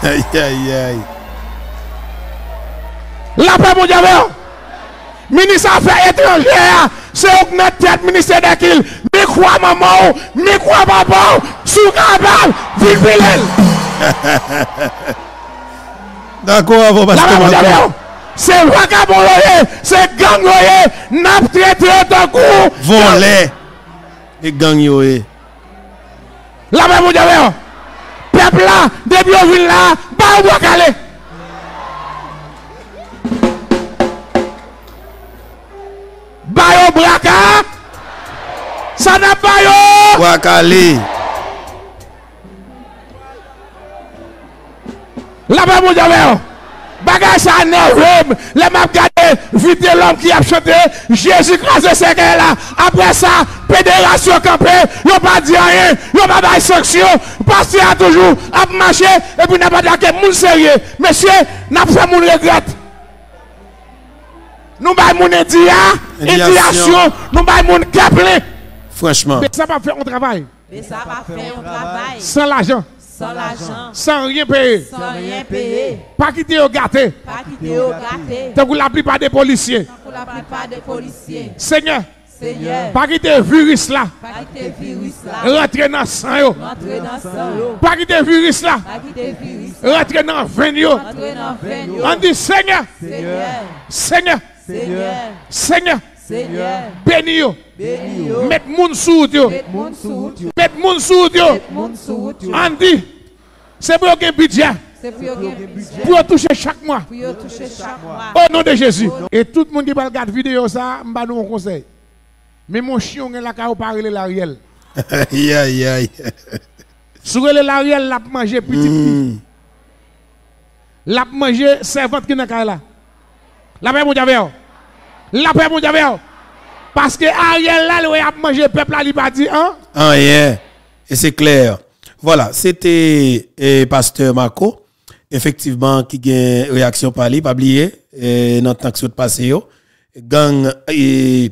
Speaker 1: Aïe aïe aïe.
Speaker 8: La paix mon diable. Ministre affaires étrangères, c'est notre tête ministère d'Akil. Mais quoi maman, mais quoi papa, sous cabal, vive
Speaker 1: D'accord, avant
Speaker 8: La
Speaker 1: pasteur.
Speaker 8: Se wakabon loye, se gang loye, nap tre tre takou.
Speaker 1: Von le, e gang yoye.
Speaker 8: La mè moun jave yo. Pep la, debi yo vin la, ba ou wakale. Ba yo braka, sa na ba yo.
Speaker 1: Wakale.
Speaker 8: La mè moun jave yo. Bagage ça nerveux. Les m'a regardé vite l'homme qui a chanté Jésus Christ c'est qu'elle là. Après ça, fédération campé, yo pas dit rien, yo pas bail sanction. Pasteur a toujours a marché et puis n'a pas dit que moun sérieux. Monsieur, n'a fait moun regrette. Nous bail moun india,
Speaker 1: Indignation.
Speaker 8: indignation, nous bail moun keplin.
Speaker 1: franchement
Speaker 8: Mais ça pas faire un travail
Speaker 10: Mais ça va faire un travail
Speaker 8: sans l'argent,
Speaker 10: sans l'argent,
Speaker 8: sans rien payer.
Speaker 10: sans rien payer,
Speaker 8: Pas quitter au gâté.
Speaker 10: pas quitter au gâté
Speaker 8: Tant que la plupart des policiers.
Speaker 10: pour la plupart des policiers.
Speaker 8: Seigneur,
Speaker 10: Seigneur,
Speaker 8: pas quitter virus là.
Speaker 10: pas quitter virus là,
Speaker 8: Rentrer dans sang yo.
Speaker 10: rentrer dans sang yo,
Speaker 8: Pas quitter virus là.
Speaker 10: pas quitter virus,
Speaker 8: Rentrer dans veine yo.
Speaker 10: rentrer dans veine yo.
Speaker 8: On dit Seigneur,
Speaker 10: Seigneur,
Speaker 8: Seigneur,
Speaker 10: Seigneur,
Speaker 8: Seigneur,
Speaker 10: Seigneur,
Speaker 8: béni yo. Mettre moun sous yo.
Speaker 10: mette moun sous yo,
Speaker 8: dit, c'est pour un budget.
Speaker 10: Pour
Speaker 8: toucher chaque mois.
Speaker 10: Pour yon toucher chaque mois.
Speaker 8: Au nom de Jésus. Et tout le monde qui va regarder vidéo ça, m'a nous un conseil. Mais mon chien la ka ou parler l'Ariel.
Speaker 1: Aïe, aïe, aïe.
Speaker 8: Sur l'Ariel l'a manger petit petit. L'a manger servante qui n'a ka là. La paix mon Dieu. La paix mon Dieu. Parce que Ariel là, il a mangé peuple là, il dit hein?
Speaker 1: Rien. Et c'est clair. Voilà, c'était eh, Pasteur Marco, effectivement, qui a une réaction par lui, pas oublier, eh, dans le temps que passé, gang, eh,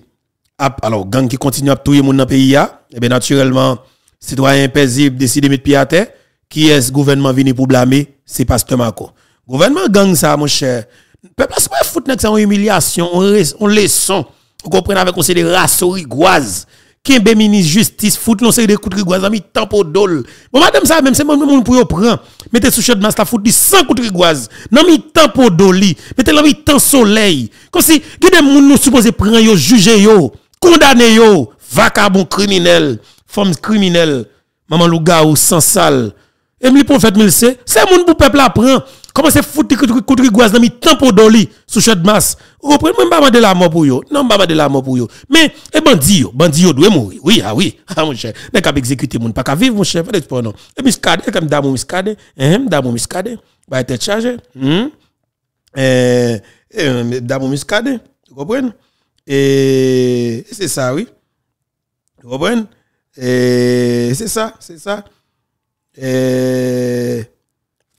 Speaker 1: ap- alors, gang qui continue à tuer mon dans le pays, eh bien, naturellement, citoyen paisible décide de mettre pied à terre, qui est ce gouvernement venu pour blâmer? C'est Pasteur Marco. Gouvernement gang ça, mon cher. Peuple, c'est pas foutre ça en humiliation, on, leçon. Vous comprenez avec on c'est des races rigoises. Kembe ministre justice fout non c'est des coups de rigoise ami tempo dol. Bon madame ça même c'est mon moun pour yo prend. Mettez sous chaude masse la fout di 100 coups de rigoise. Non mi tempo doli. Mettez la mi temps soleil. Comme si qui des moun nous supposé prendre yo juger yo, condamner yo, vagabond criminel, femme criminelle, maman louga ou sans sale. Et le prophète mille c'est moun pour peuple apprend. Comment c'est foutre coup de rigoise dans mi tempo doli sous chaude masse. Vous comprenez même pas de la mort pour yo. Non pas de la mort pour yo. Mais et bandi yo, bandi yo doit mourir. Oui, ah oui. Ah mon cher. N'est pas exécuter moun pas qu'à vivre mon cher, pas d'espoir non. Et miscade comme dame miscade, hein, dame miscade, va être chargé. Hum. Euh, dame miscade, vous comprenez? Et c'est ça oui. Vous comprenez? Et c'est ça, c'est ça. Et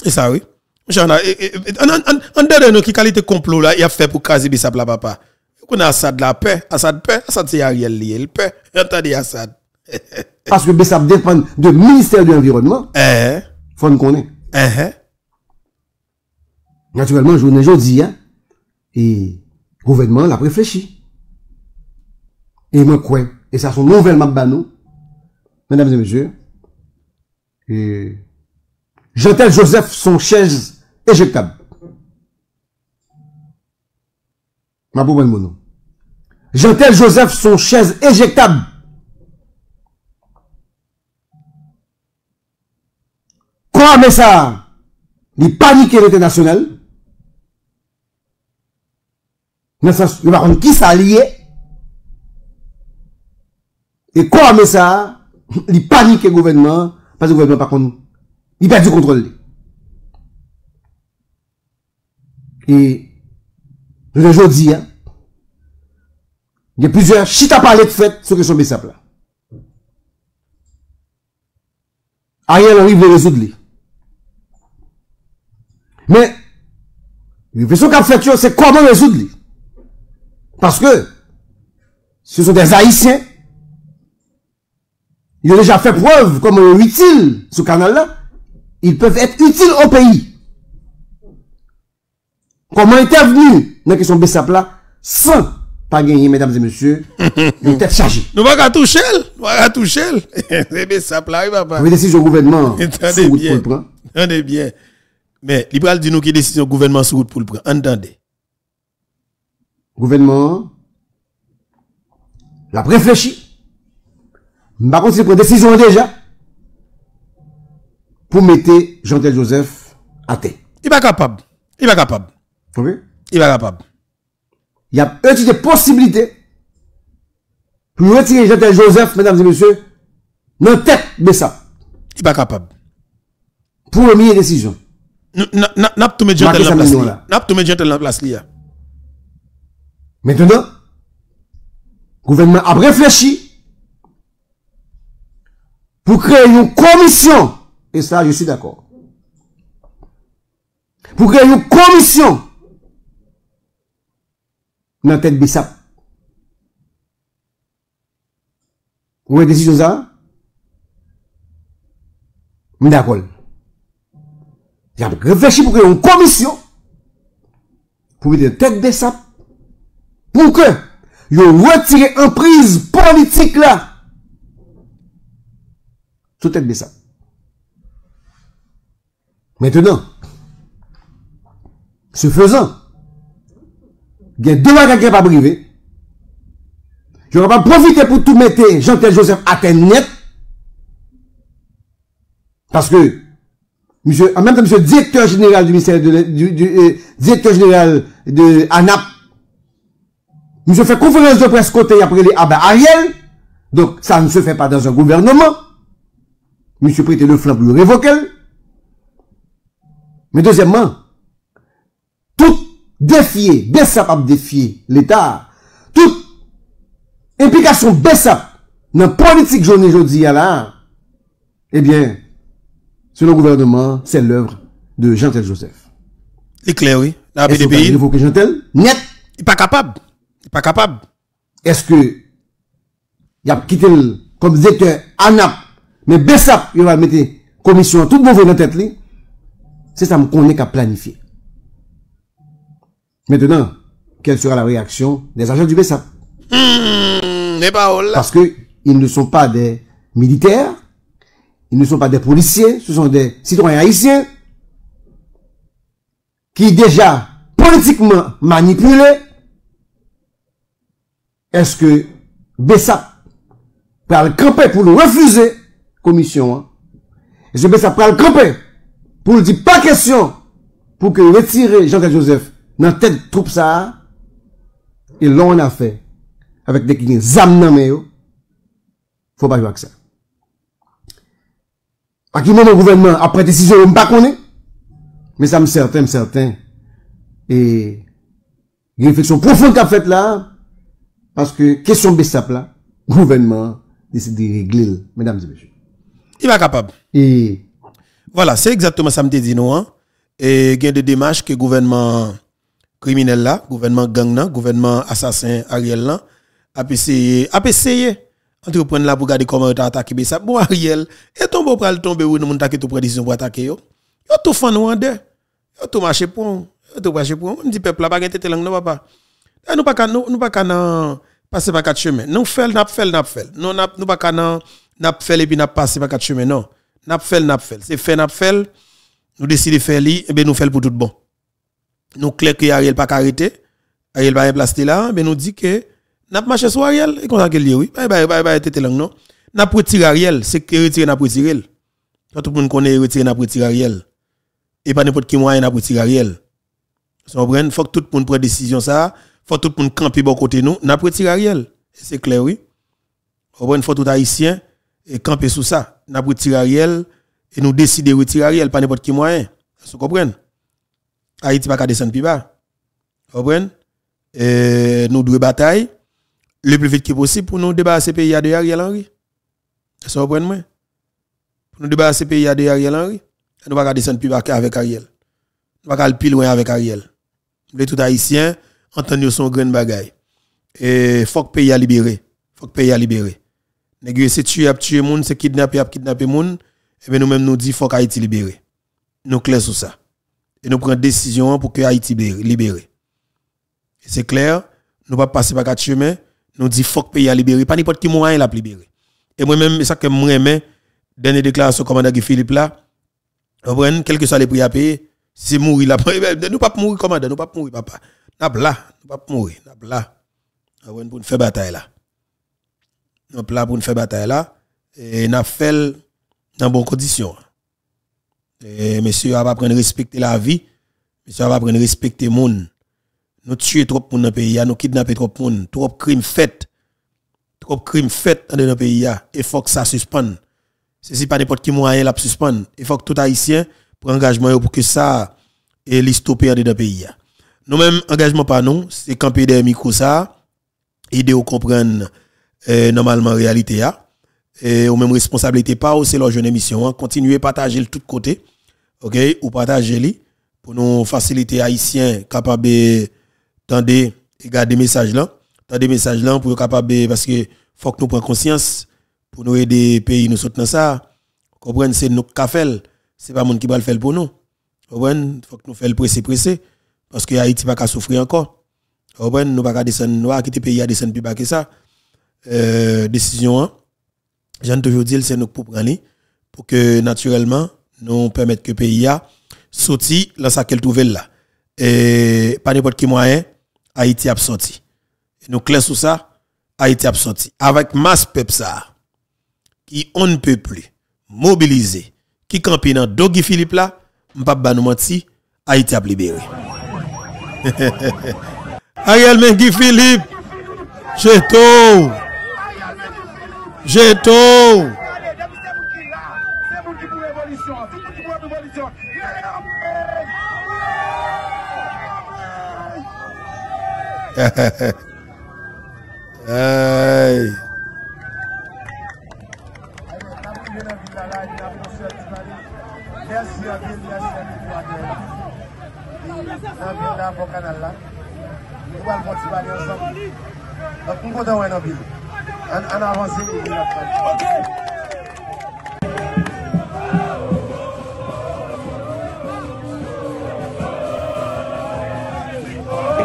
Speaker 1: c'est ça oui. J'en a, en, dedans, nous, qui qualité complot là, il a fait pour Kazi Bissap là, papa. Qu'on a Assad la paix, Assad paix, Assad c'est Ariel lié, il paix. Attendez Assad.
Speaker 4: Parce que Bessap dépend de ministère de l'Environnement.
Speaker 1: Eh,
Speaker 4: Faut nous connaître.
Speaker 1: eh,
Speaker 4: Naturellement, je vous dis, hein, et le gouvernement l'a réfléchi. Et moi, quoi, et ça son nouvelle map banou, mesdames et messieurs, E Jantel Joseph son chèz ejektab. Mabou mwen mounou. Jantel Joseph son chèz ejektab. Kwa mè sa li panike rete nasyonel. Nè sa li bakon ki sa liye. E kwa mè sa li panike gouvenman parce que le gouvernement, par contre, il perd du contrôle. Et, je le dis, hein, il y a plusieurs chita parler de fait sur question Bessap là. Ariel Henry veut résoudre lui. Mais, la question qu'a fait, c'est comment résoudre lui? Parce que, ce sont des Haïtiens, ils ont déjà fait preuve comme ils sont utiles ce canal-là. Ils peuvent être utiles au pays. Comment intervenir dans la question Bessap là, sans pas gagner, mesdames et messieurs, une tête chargée.
Speaker 1: Nous pas qu'à toucher, nous pas qu'à toucher. C'est Bissap là, oui, papa.
Speaker 4: Vous décision gouvernement
Speaker 1: Entendez
Speaker 4: route pour
Speaker 1: bien.
Speaker 4: le.
Speaker 1: Entendez bien. Mais, libéral dit nous qui décision gouvernement sur route pour le prendre. Entendez.
Speaker 4: gouvernement l'a réfléchi. Par contre, c'est pour décision déjà pour mettre Jean-Tel Joseph à terre.
Speaker 1: Il pas capable. Il pas capable. Il pas capable.
Speaker 4: Il y a une des possibilités pour retirer Jean-Tel Joseph, mesdames et messieurs, dans la tête de ça.
Speaker 1: Il pas capable.
Speaker 4: Première décision.
Speaker 1: Nous n'a tout mettre
Speaker 4: Marquez
Speaker 1: Jean-Tel en place. N'a tout mettre Jean-Tel en place.
Speaker 4: Maintenant, le gouvernement a réfléchi pour créer une commission. Et ça, je suis d'accord. Pour créer une commission dans la tête Bissap. Vous voyez décision ça? D'accord. J'ai réfléchi pour créer une commission pour mettre tête Bissap pour que je retire en prise politique là sous tête de ça. Maintenant, ce faisant, il y a deux bagages qui ne pas privé. Je ne vais pas profiter pour tout mettre Jean-Tel Joseph à terre net. Parce que monsieur, en même temps, monsieur directeur général du ministère de, du, du, euh, directeur général de ANAP, monsieur fait conférence de presse côté après les Abba Ariel, donc ça ne se fait pas dans un gouvernement. monsieur prêté le flanc pour le révoquer. Mais deuxièmement, tout défier, Bessap a défier l'État, toute implication Bessap dans la politique journée aujourd'hui là, eh bien, selon le gouvernement, c'est l'œuvre de Jean-Tel Joseph.
Speaker 1: C'est clair, oui. La
Speaker 4: BDPI.
Speaker 1: Il
Speaker 4: faut que Jean-Tel, net.
Speaker 1: Il n'est pas capable. Il n'est pas capable.
Speaker 4: Est-ce que il a quitté comme directeur ANAP mais Bessap, il va mettre commission tout mauvais dans la tête. C'est ça qu'on est qu'à planifier. Maintenant, quelle sera la réaction des agents du Bessap
Speaker 1: Hmm.
Speaker 4: Parce que ils ne sont pas des militaires, ils ne sont pas des policiers, ce sont des citoyens haïtiens qui déjà politiquement manipulés. Est-ce que Bessap va le camper pour le refuser? komisyon an. E sebe sa pral krepe pou l di pa kesyon pou ke retire Jean-Claude Joseph nan tet troup sa a. E lon an a fe avèk dek yon zam nan me yo. Fò pa yo ak sa. A ki moun moun gouvernement apre desisyon yon pa konen. Men sa m certain, m certain. E yon refleksyon profonde ka fet la. Paske kesyon besap la, gouvernement deside reglil, mesdames et messieurs.
Speaker 1: Il n'est pas capable.
Speaker 4: Et
Speaker 1: Voilà, c'est exactement ça me te dit nous. Hein. Et il y a des démarches que le gouvernement criminel là, gouvernement gang là, gouvernement assassin Ariel là, a essayé, a essayé entreprendre là pour regarder comment il a attaqué ça. Bon Ariel, et ton beau pral tomber où nous take tout précision pour attaquer yo. Yo tout fan deux. Yo tout marché pour yo tout marché pour. On dit peuple là pas tête langue non papa. Eh, nous pas nous nous pas passer par quatre chemins. Nous fait n'a fait n'a fait. Non n'a- nous pas n'a fait et puis n'a passé par quatre chemins non. N'a fait n'a fait. C'est fait n'a fait. Nous décidons de faire li et ben nous fait pour tout bon. Nous clair que Ariel pas arrêté. Ariel va remplacer là, ben nous dit que n'a pas marché sur Ariel et ça qu'il dit oui. Bye bye bye bye tête langue non. N'a pas retiré Ariel, c'est que retirer n'a pas retiré. Tout le monde connaît retirer n'a pas retiré Ariel. Et pas n'importe qui moyen n'a pas retiré Ariel. Vous comprenez? Faut que tout le monde prenne décision ça. Faut que tout le monde campe bon côté nous. N'a pas retiré Ariel. C'est clair oui. Vous comprenez? Faut tout haïtien camper sous ça. N'a pas retiré Ariel et nous décider de retirer Ariel pas n'importe qui moyen. Vous comprenez? Haïti pas qu'à descendre plus bas. Vous comprenez? Et nous devons bataille le plus vite que possible pour nous débarrasser pays de Ariel Henry. Vous comprenez? Pour nous débarrasser pays de Ariel Henry. Nous pas qu'à descendre plus bas avec Ariel. Nous pas qu'à aller plus loin avec Ariel. Les tout haïtiens entendent son grain de bagaille. Et faut que pays a libéré. Faut que pays a libéré. Nègre c'est tuer tuer moun, c'est kidnapper kidnapper moun, et bien nous même nous dit faut qu'Haïti libéré. Nous clair sur ça. Et nous prenons décision pour que Haïti libéré. c'est clair, nous pas passer par quatre chemins, nous dit faut que pays a libéré, pas n'importe qui moyen l'a libéré. Et moi même c'est ça que moi aimé dernière déclaration commandant Guy Philippe là, quel que soit les prix à payer, c'est mourir là. Nous pas mourir commandant, nous pas mourir papa. N'a là, nous pas mourir, n'a là. Vous pour nous faire bataille là. Nous là pour nous faire bataille là et n'a fait dans bonnes conditions. Monsieur va apprendre à respecter la vie, monsieur va apprendre à respecter monde. Nous tuons trop de monde dans le pays, nous kidnappons trop de monde, trop crimes faits. Trop crimes faits dans le pays et il faut que ça suspende. C'est pas n'importe qui moyen la suspendre. Il faut que tout haïtien prenne engagement pour que ça et l'istopé dans le pays. Nous-mêmes, engagement par nous, c'est camper des micros ça, aider à comprendre euh, normalement réalité ya. Et ou même responsabilité pas c'est leur jeune émission, hein. continuer à partager le tout côté. OK, ou partager li pour nous faciliter haïtiens capable de tendre et garder message là, tendre message là pour capable parce que faut que nous prenions conscience pour nous aider pays nous soutenir ça. Comprenez c'est nous fait, c'est pas monde qui va le faire pour nous. Comprenez, faut que nous fassions le pressé pressé parce que Haïti pas qu'à souffrir encore. Comprenez, nous pas qu'à descendre, nous quitter pays à descendre plus bas que ça euh, décision, j'en toujours dit, c'est nous pour prendre pour que naturellement, nous permettre que le pays a sorti dans sa qu'elle trouve là. Et pas n'importe qui moyen, Haïti a sorti. Nous clair sur ça, Haïti a sorti. Avec masse peuple ça, qui on ne peut plus mobiliser, qui campe dans Dogi Philippe là, m'pa ba nous menti, Haïti a libéré. Ariel Mengi Philippe, Jeto, Jeto
Speaker 11: Mwen kontan wè nan bilou an avanse e di la pran.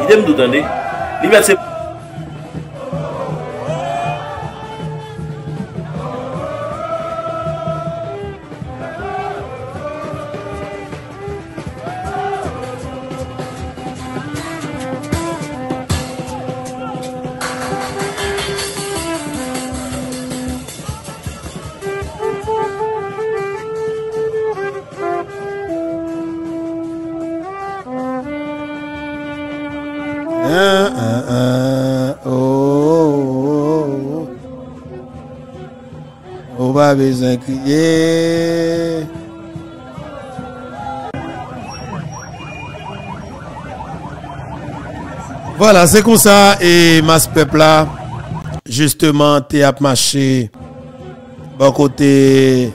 Speaker 12: Idem do dande, li mwen se...
Speaker 1: Voilà, c'est comme ça. Et masse peuple là, justement, t'es à marcher. Bon côté.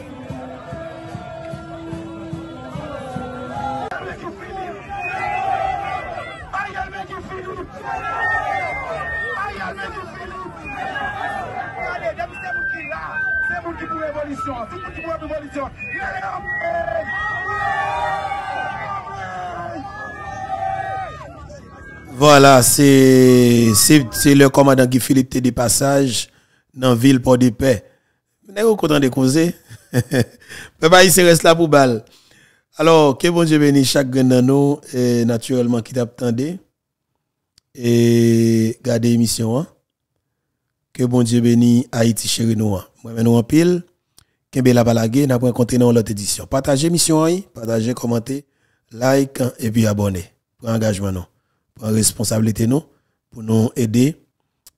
Speaker 1: Voilà, c'est le commandant Guy Philippe T de passage dans ville Port de Paix. Vous êtes content de causer? Papa il se reste là pour balle. Alors, que bon Dieu bénisse chaque dans nous et naturellement qui t'attendait et garder l'émission hein. Que bon Dieu bénisse Haïti chéri nous. hein. Moi nous en pile. Kembe la balagé n'a pas continuer dans l'autre édition. Partagez l'émission hein, partagez, commentez, like hein, et puis abonnez. Pour engagement nous responsabilité nous pour nous aider.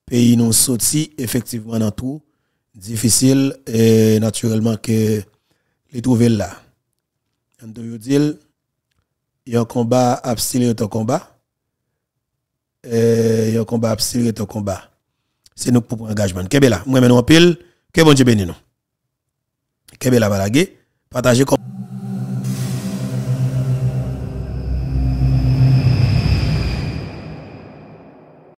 Speaker 1: Pays nous sorti effectivement dans tout. Difficile et naturellement que les trouver là. On doit dire il y a un combat abstiller ton combat. Il y a un combat abstiller ton combat. C'est nous pour engagement. Kébé là moi maintenant en pile. Que bon Dieu bénisse nous. Kébé la balagé partagez comme